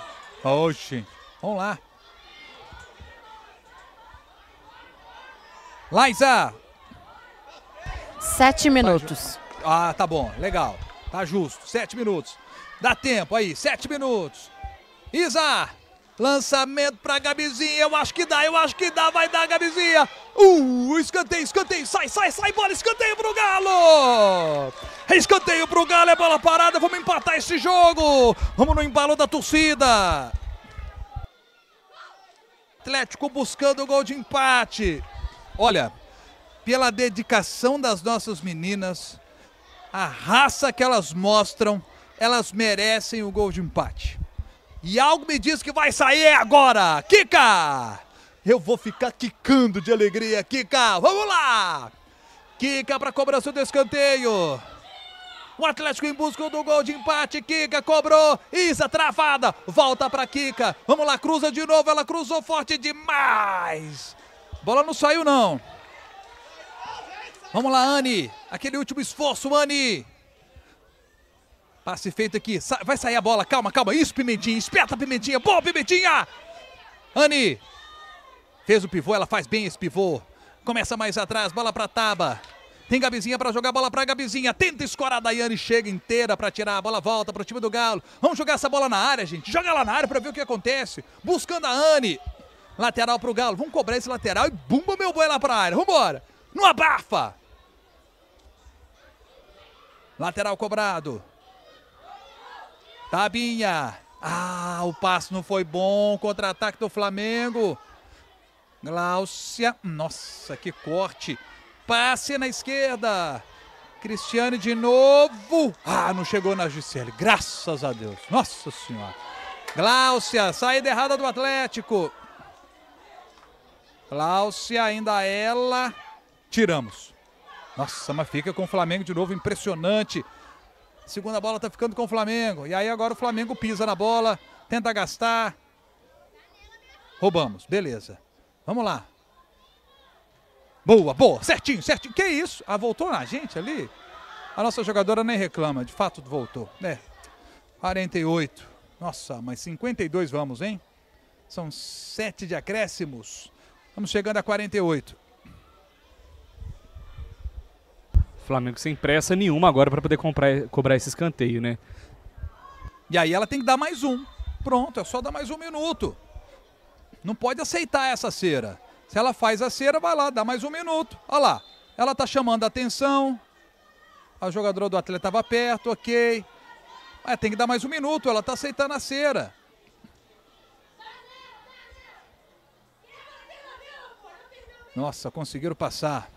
Oxi. Vamos lá. Laisa! Sete minutos. Ah, tá bom, legal. Tá justo. Sete minutos. Dá tempo aí, sete minutos. Isa! Lançamento pra Gabizinha, eu acho que dá, eu acho que dá, vai dar Gabizinha. Uh, escanteio, escanteio, sai, sai, sai, bola, escanteio pro Galo. Escanteio pro Galo, é bola parada, vamos empatar esse jogo. Vamos no embalo da torcida. Atlético buscando o gol de empate. Olha, pela dedicação das nossas meninas, a raça que elas mostram, elas merecem o gol de empate. E algo me diz que vai sair agora. Kika! Eu vou ficar quicando de alegria, Kika. Vamos lá! Kika para cobrança do escanteio. O Atlético em busca do gol de empate. Kika cobrou. Isa travada. Volta para Kika. Vamos lá, cruza de novo. Ela cruzou forte demais. Bola não saiu, não. Vamos lá, Anne. Aquele último esforço, Anne. Passe feito aqui. Vai sair a bola. Calma, calma. Isso, Pimentinha. Esperta, Pimentinha. Boa, Pimentinha. Anne. Fez o pivô. Ela faz bem esse pivô. Começa mais atrás. Bola para Taba. Tem Gabizinha para jogar bola para Gabizinha. Tenta escorar a Daiane, chega inteira para tirar a bola, volta para o time do Galo. Vamos jogar essa bola na área, gente. Joga lá na área para ver o que acontece. Buscando a Anne. Lateral pro Galo. Vamos cobrar esse lateral e bumba meu boi lá pra área. Vambora. Não abafa. Lateral cobrado. Tabinha. Ah, o passe não foi bom. Contra-ataque do Flamengo. Gláucia. Nossa, que corte. Passe na esquerda. Cristiane de novo. Ah, não chegou na Gisele. Graças a Deus. Nossa Senhora. Gláucia, saída errada do Atlético. Gláucia, ainda ela. Tiramos. Nossa, mas fica com o Flamengo de novo, impressionante. Segunda bola tá ficando com o Flamengo. E aí agora o Flamengo pisa na bola, tenta gastar. Roubamos, beleza. Vamos lá. Boa, boa, certinho, certinho. Que isso? Ah, voltou na gente ali? A nossa jogadora nem reclama, de fato voltou. É, 48. Nossa, mas 52 vamos, hein? São sete de acréscimos. Estamos chegando a 48. Flamengo sem pressa nenhuma agora para poder comprar, cobrar esse escanteio, né? E aí ela tem que dar mais um. Pronto, é só dar mais um minuto. Não pode aceitar essa cera. Se ela faz a cera, vai lá, dá mais um minuto. Olha lá, ela tá chamando a atenção. A jogadora do atleta estava perto, ok. Mas tem que dar mais um minuto, ela tá aceitando a cera. Nossa, conseguiram passar.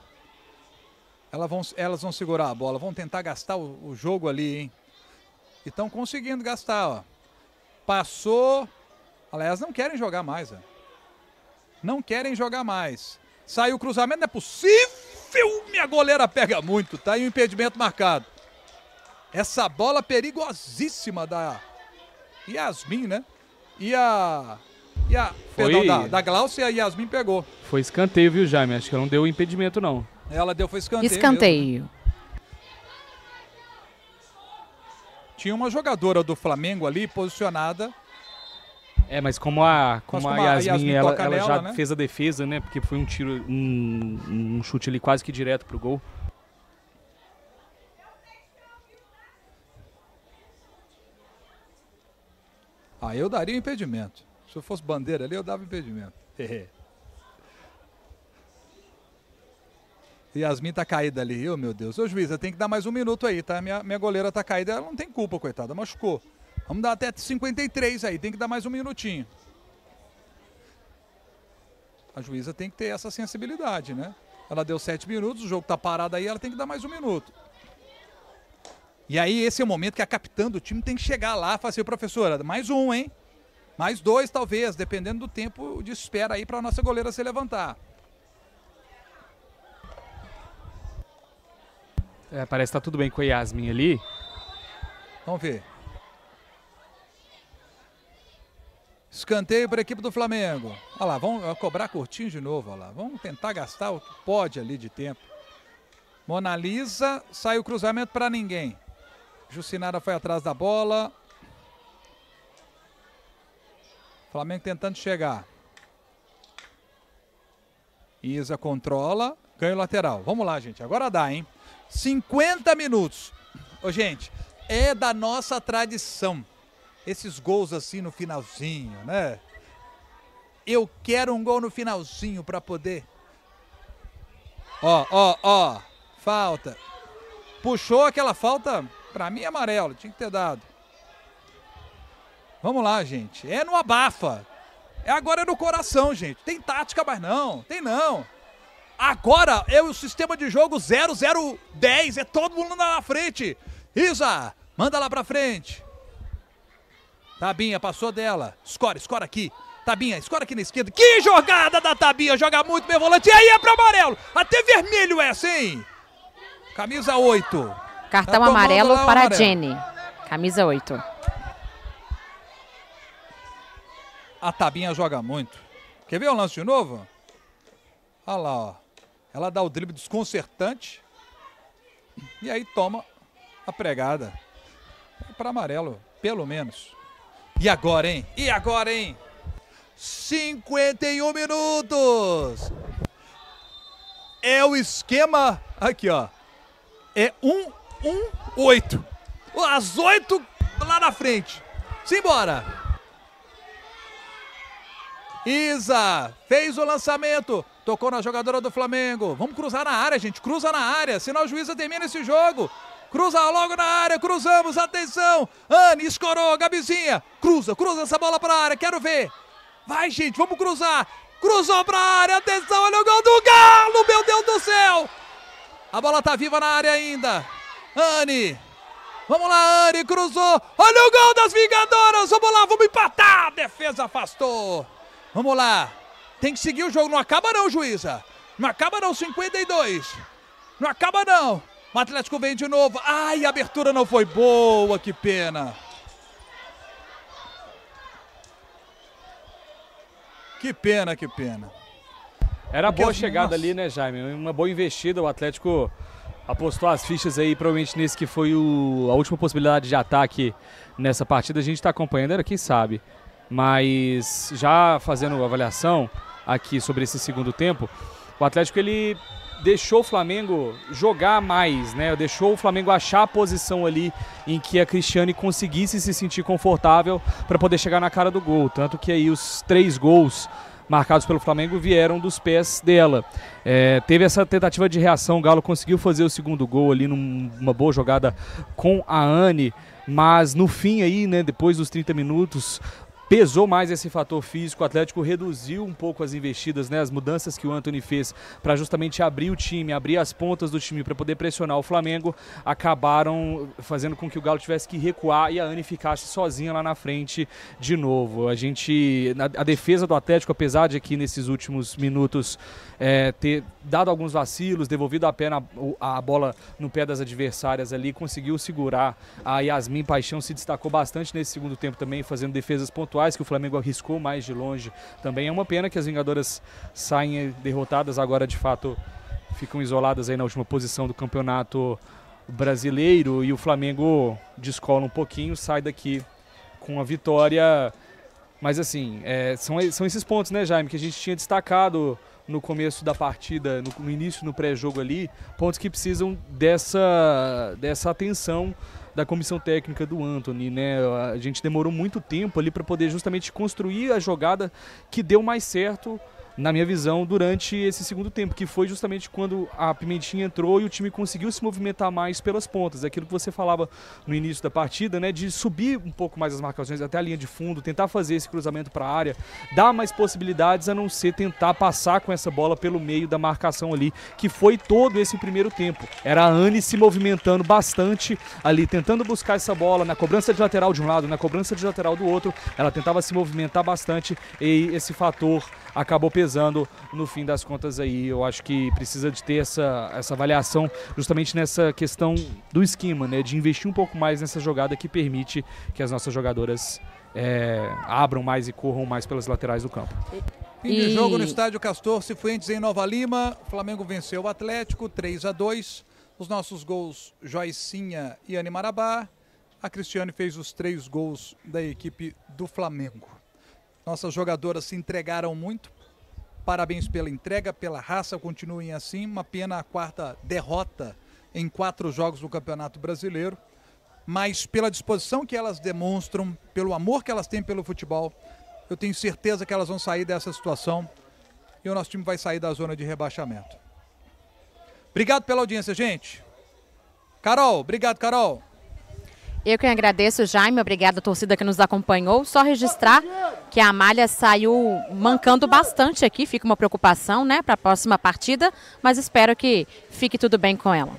Elas vão, elas vão segurar a bola, vão tentar gastar o, o jogo ali, hein? E estão conseguindo gastar, ó. Passou. Aliás, não querem jogar mais, ó. Não querem jogar mais. Saiu o cruzamento, não é possível! Minha goleira pega muito, tá? E o impedimento marcado. Essa bola perigosíssima da Yasmin, né? E a. E a. Foi- Perdão, da, da Glaucia e a Yasmin pegou. Foi escanteio, viu, Jaime? Acho que não deu impedimento, não. Ela deu foi escanteio. mesmo. Escanteio. Tinha uma jogadora do Flamengo ali posicionada. É, mas como a, como Mas a como a Yasmin, Yasmin ela, ela nela, já né? fez a defesa, né? Porque foi um tiro, um, um chute ali quase que direto pro gol. Ah, eu daria impedimento. Se eu fosse bandeira ali, eu dava impedimento. Yasmin tá caída ali. Ô, meu Deus. Ô, juíza, tem que dar mais um minuto aí, tá? Minha, minha goleira tá caída. Ela não tem culpa, coitada. Machucou. Vamos dar até 53 aí. Tem que dar mais um minutinho. A juíza tem que ter essa sensibilidade, né? Ela deu sete minutos, o jogo tá parado aí, ela tem que dar mais um minuto. E aí, esse é o momento que a capitã do time tem que chegar lá e falar assim, professora, mais um, hein? Mais dois, talvez, dependendo do tempo de espera aí para nossa goleira se levantar. É, parece que tá tudo bem com a Yasmin ali. Vamos ver. Escanteio para a equipe do Flamengo. Olha lá, vamos cobrar curtinho de novo. Olha lá. Vamos tentar gastar o que pode ali de tempo. Mona Lisa, sai o cruzamento para ninguém. Jucinara foi atrás da bola. Flamengo tentando chegar. Isa controla, ganha o lateral. Vamos lá, gente. Agora dá, hein? 50 minutos. Ô, gente, é da nossa tradição. Esses gols assim no finalzinho, né? Eu quero um gol no finalzinho para poder. Ó, ó, ó. Falta. Puxou aquela falta, pra mim amarelo, tinha que ter dado. Vamos lá, gente. É no abafa. É agora é no coração, gente. Tem tática, mas não. Tem não. Agora é o sistema de jogo 0010. É todo mundo na frente. Isa, manda lá pra frente. Tabinha, passou dela. Escora, escora aqui. Tabinha, escora aqui na esquerda. Que jogada da Tabinha. Joga muito bem volante. E aí é pro amarelo. Até vermelho essa, hein? Camisa 8. Cartão Tá amarelo para a amarelo. Jenny. Camisa 8. A Tabinha joga muito. Quer ver o lance de novo? Olha lá, ó. Ela dá o drible desconcertante. E aí toma a pregada. É para amarelo, pelo menos. E agora, hein? E agora, hein? 51 minutos. É o esquema. Aqui, ó. é 1, 1, 8. As 8 lá na frente. Simbora. Isa fez o lançamento. Tocou na jogadora do Flamengo. Vamos cruzar na área, gente. Cruza na área. Senão o juíza termina esse jogo. Cruza logo na área. Cruzamos. Atenção. Anne escorou. Gabizinha. Cruza. Cruza essa bola para a área. Quero ver. Vai, gente. Vamos cruzar. Cruzou para a área. Atenção. Olha o gol do Galo. Meu Deus do céu. A bola tá viva na área ainda. Anne. Vamos lá, Anne. Cruzou. Olha o gol das Vingadoras. Vamos lá. Vamos empatar. A defesa afastou. Vamos lá. Tem que seguir o jogo. Não acaba não, juíza. Não acaba não, 52. Não acaba não. O Atlético vem de novo. Ai, a abertura não foi boa. Que pena. Que pena, que pena. Era Porque boa as- chegada nossa. ali, né, Jaime? Uma boa investida. O Atlético apostou as fichas aí, provavelmente nesse que foi o- a última possibilidade de ataque nessa partida. A gente está acompanhando, era quem sabe. Mas já fazendo avaliação aqui sobre esse segundo tempo, o Atlético ele deixou o Flamengo jogar mais, né? Deixou o Flamengo achar a posição ali em que a Cristiane conseguisse se sentir confortável para poder chegar na cara do gol. Tanto que aí os três gols marcados pelo Flamengo vieram dos pés dela. É, teve essa tentativa de reação, o Galo conseguiu fazer o segundo gol ali num- numa boa jogada com a Anne, mas no fim aí, né, depois dos 30 minutos, pesou mais esse fator físico, o Atlético reduziu um pouco as investidas, né, as mudanças que o Anthony fez para justamente abrir o time, abrir as pontas do time para poder pressionar o Flamengo, acabaram fazendo com que o Galo tivesse que recuar e a Anne ficasse sozinha lá na frente de novo. A gente, a defesa do Atlético, apesar de aqui nesses últimos minutos é, ter dado alguns vacilos, devolvido a, pé na- o- a bola no pé das adversárias ali, conseguiu segurar. A Yasmin Paixão se destacou bastante nesse segundo tempo também, fazendo defesas pontuais que o Flamengo arriscou mais de longe. Também é uma pena que as Vingadoras saem derrotadas agora, de fato, ficam isoladas aí na última posição do campeonato brasileiro e o Flamengo descola um pouquinho, sai daqui com a vitória. Mas assim, é, são, são esses pontos, né, Jaime, que a gente tinha destacado no começo da partida, no, no início, no pré-jogo ali, pontos que precisam dessa, dessa atenção da comissão técnica do Anthony, né? A gente demorou muito tempo ali para poder justamente construir a jogada que deu mais certo na minha visão, durante esse segundo tempo, que foi justamente quando a Pimentinha entrou e o time conseguiu se movimentar mais pelas pontas. É Aquilo que você falava no início da partida, né? De subir um pouco mais as marcações até a linha de fundo, tentar fazer esse cruzamento para a área, dar mais possibilidades a não ser tentar passar com essa bola pelo meio da marcação ali, que foi todo esse primeiro tempo. Era a Anne se movimentando bastante ali, tentando buscar essa bola na cobrança de lateral de um lado, na cobrança de lateral do outro. Ela tentava se movimentar bastante e esse fator acabou pesando no fim das contas aí. Eu acho que precisa de ter essa, essa avaliação justamente nessa questão do esquema, né? De investir um pouco mais nessa jogada que permite que as nossas jogadoras é, abram mais e corram mais pelas laterais do campo. Fim de E- jogo no estádio Castor Cifuentes em Nova Lima. O Flamengo venceu o Atlético 3 a 2. Os nossos gols Joicinha e Anne Marabá. A Cristiane fez os três gols da equipe do Flamengo. Nossas jogadoras se entregaram muito. Parabéns pela entrega, pela raça, continuem assim. Uma pena a quarta derrota em quatro jogos do Campeonato Brasileiro. Mas pela disposição que elas demonstram, pelo amor que elas têm pelo futebol, eu tenho certeza que elas vão sair dessa situação e o nosso time vai sair da zona de rebaixamento. Obrigado pela audiência, gente. Carol, obrigado, Carol. Eu que agradeço, Jaime. Obrigada, torcida que nos acompanhou. Só registrar que a Amália saiu mancando bastante aqui. Fica uma preocupação, né, para a próxima partida. Mas espero que fique tudo bem com ela.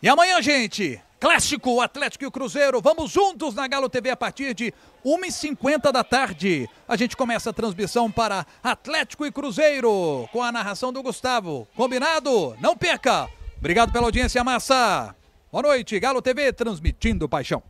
E amanhã, gente, clássico Atlético e Cruzeiro. Vamos juntos na Galo TV a partir de 1h50 da tarde. A gente começa a transmissão para Atlético e Cruzeiro com a narração do Gustavo. Combinado? Não perca. Obrigado pela audiência, massa. Boa noite, Galo TV transmitindo paixão.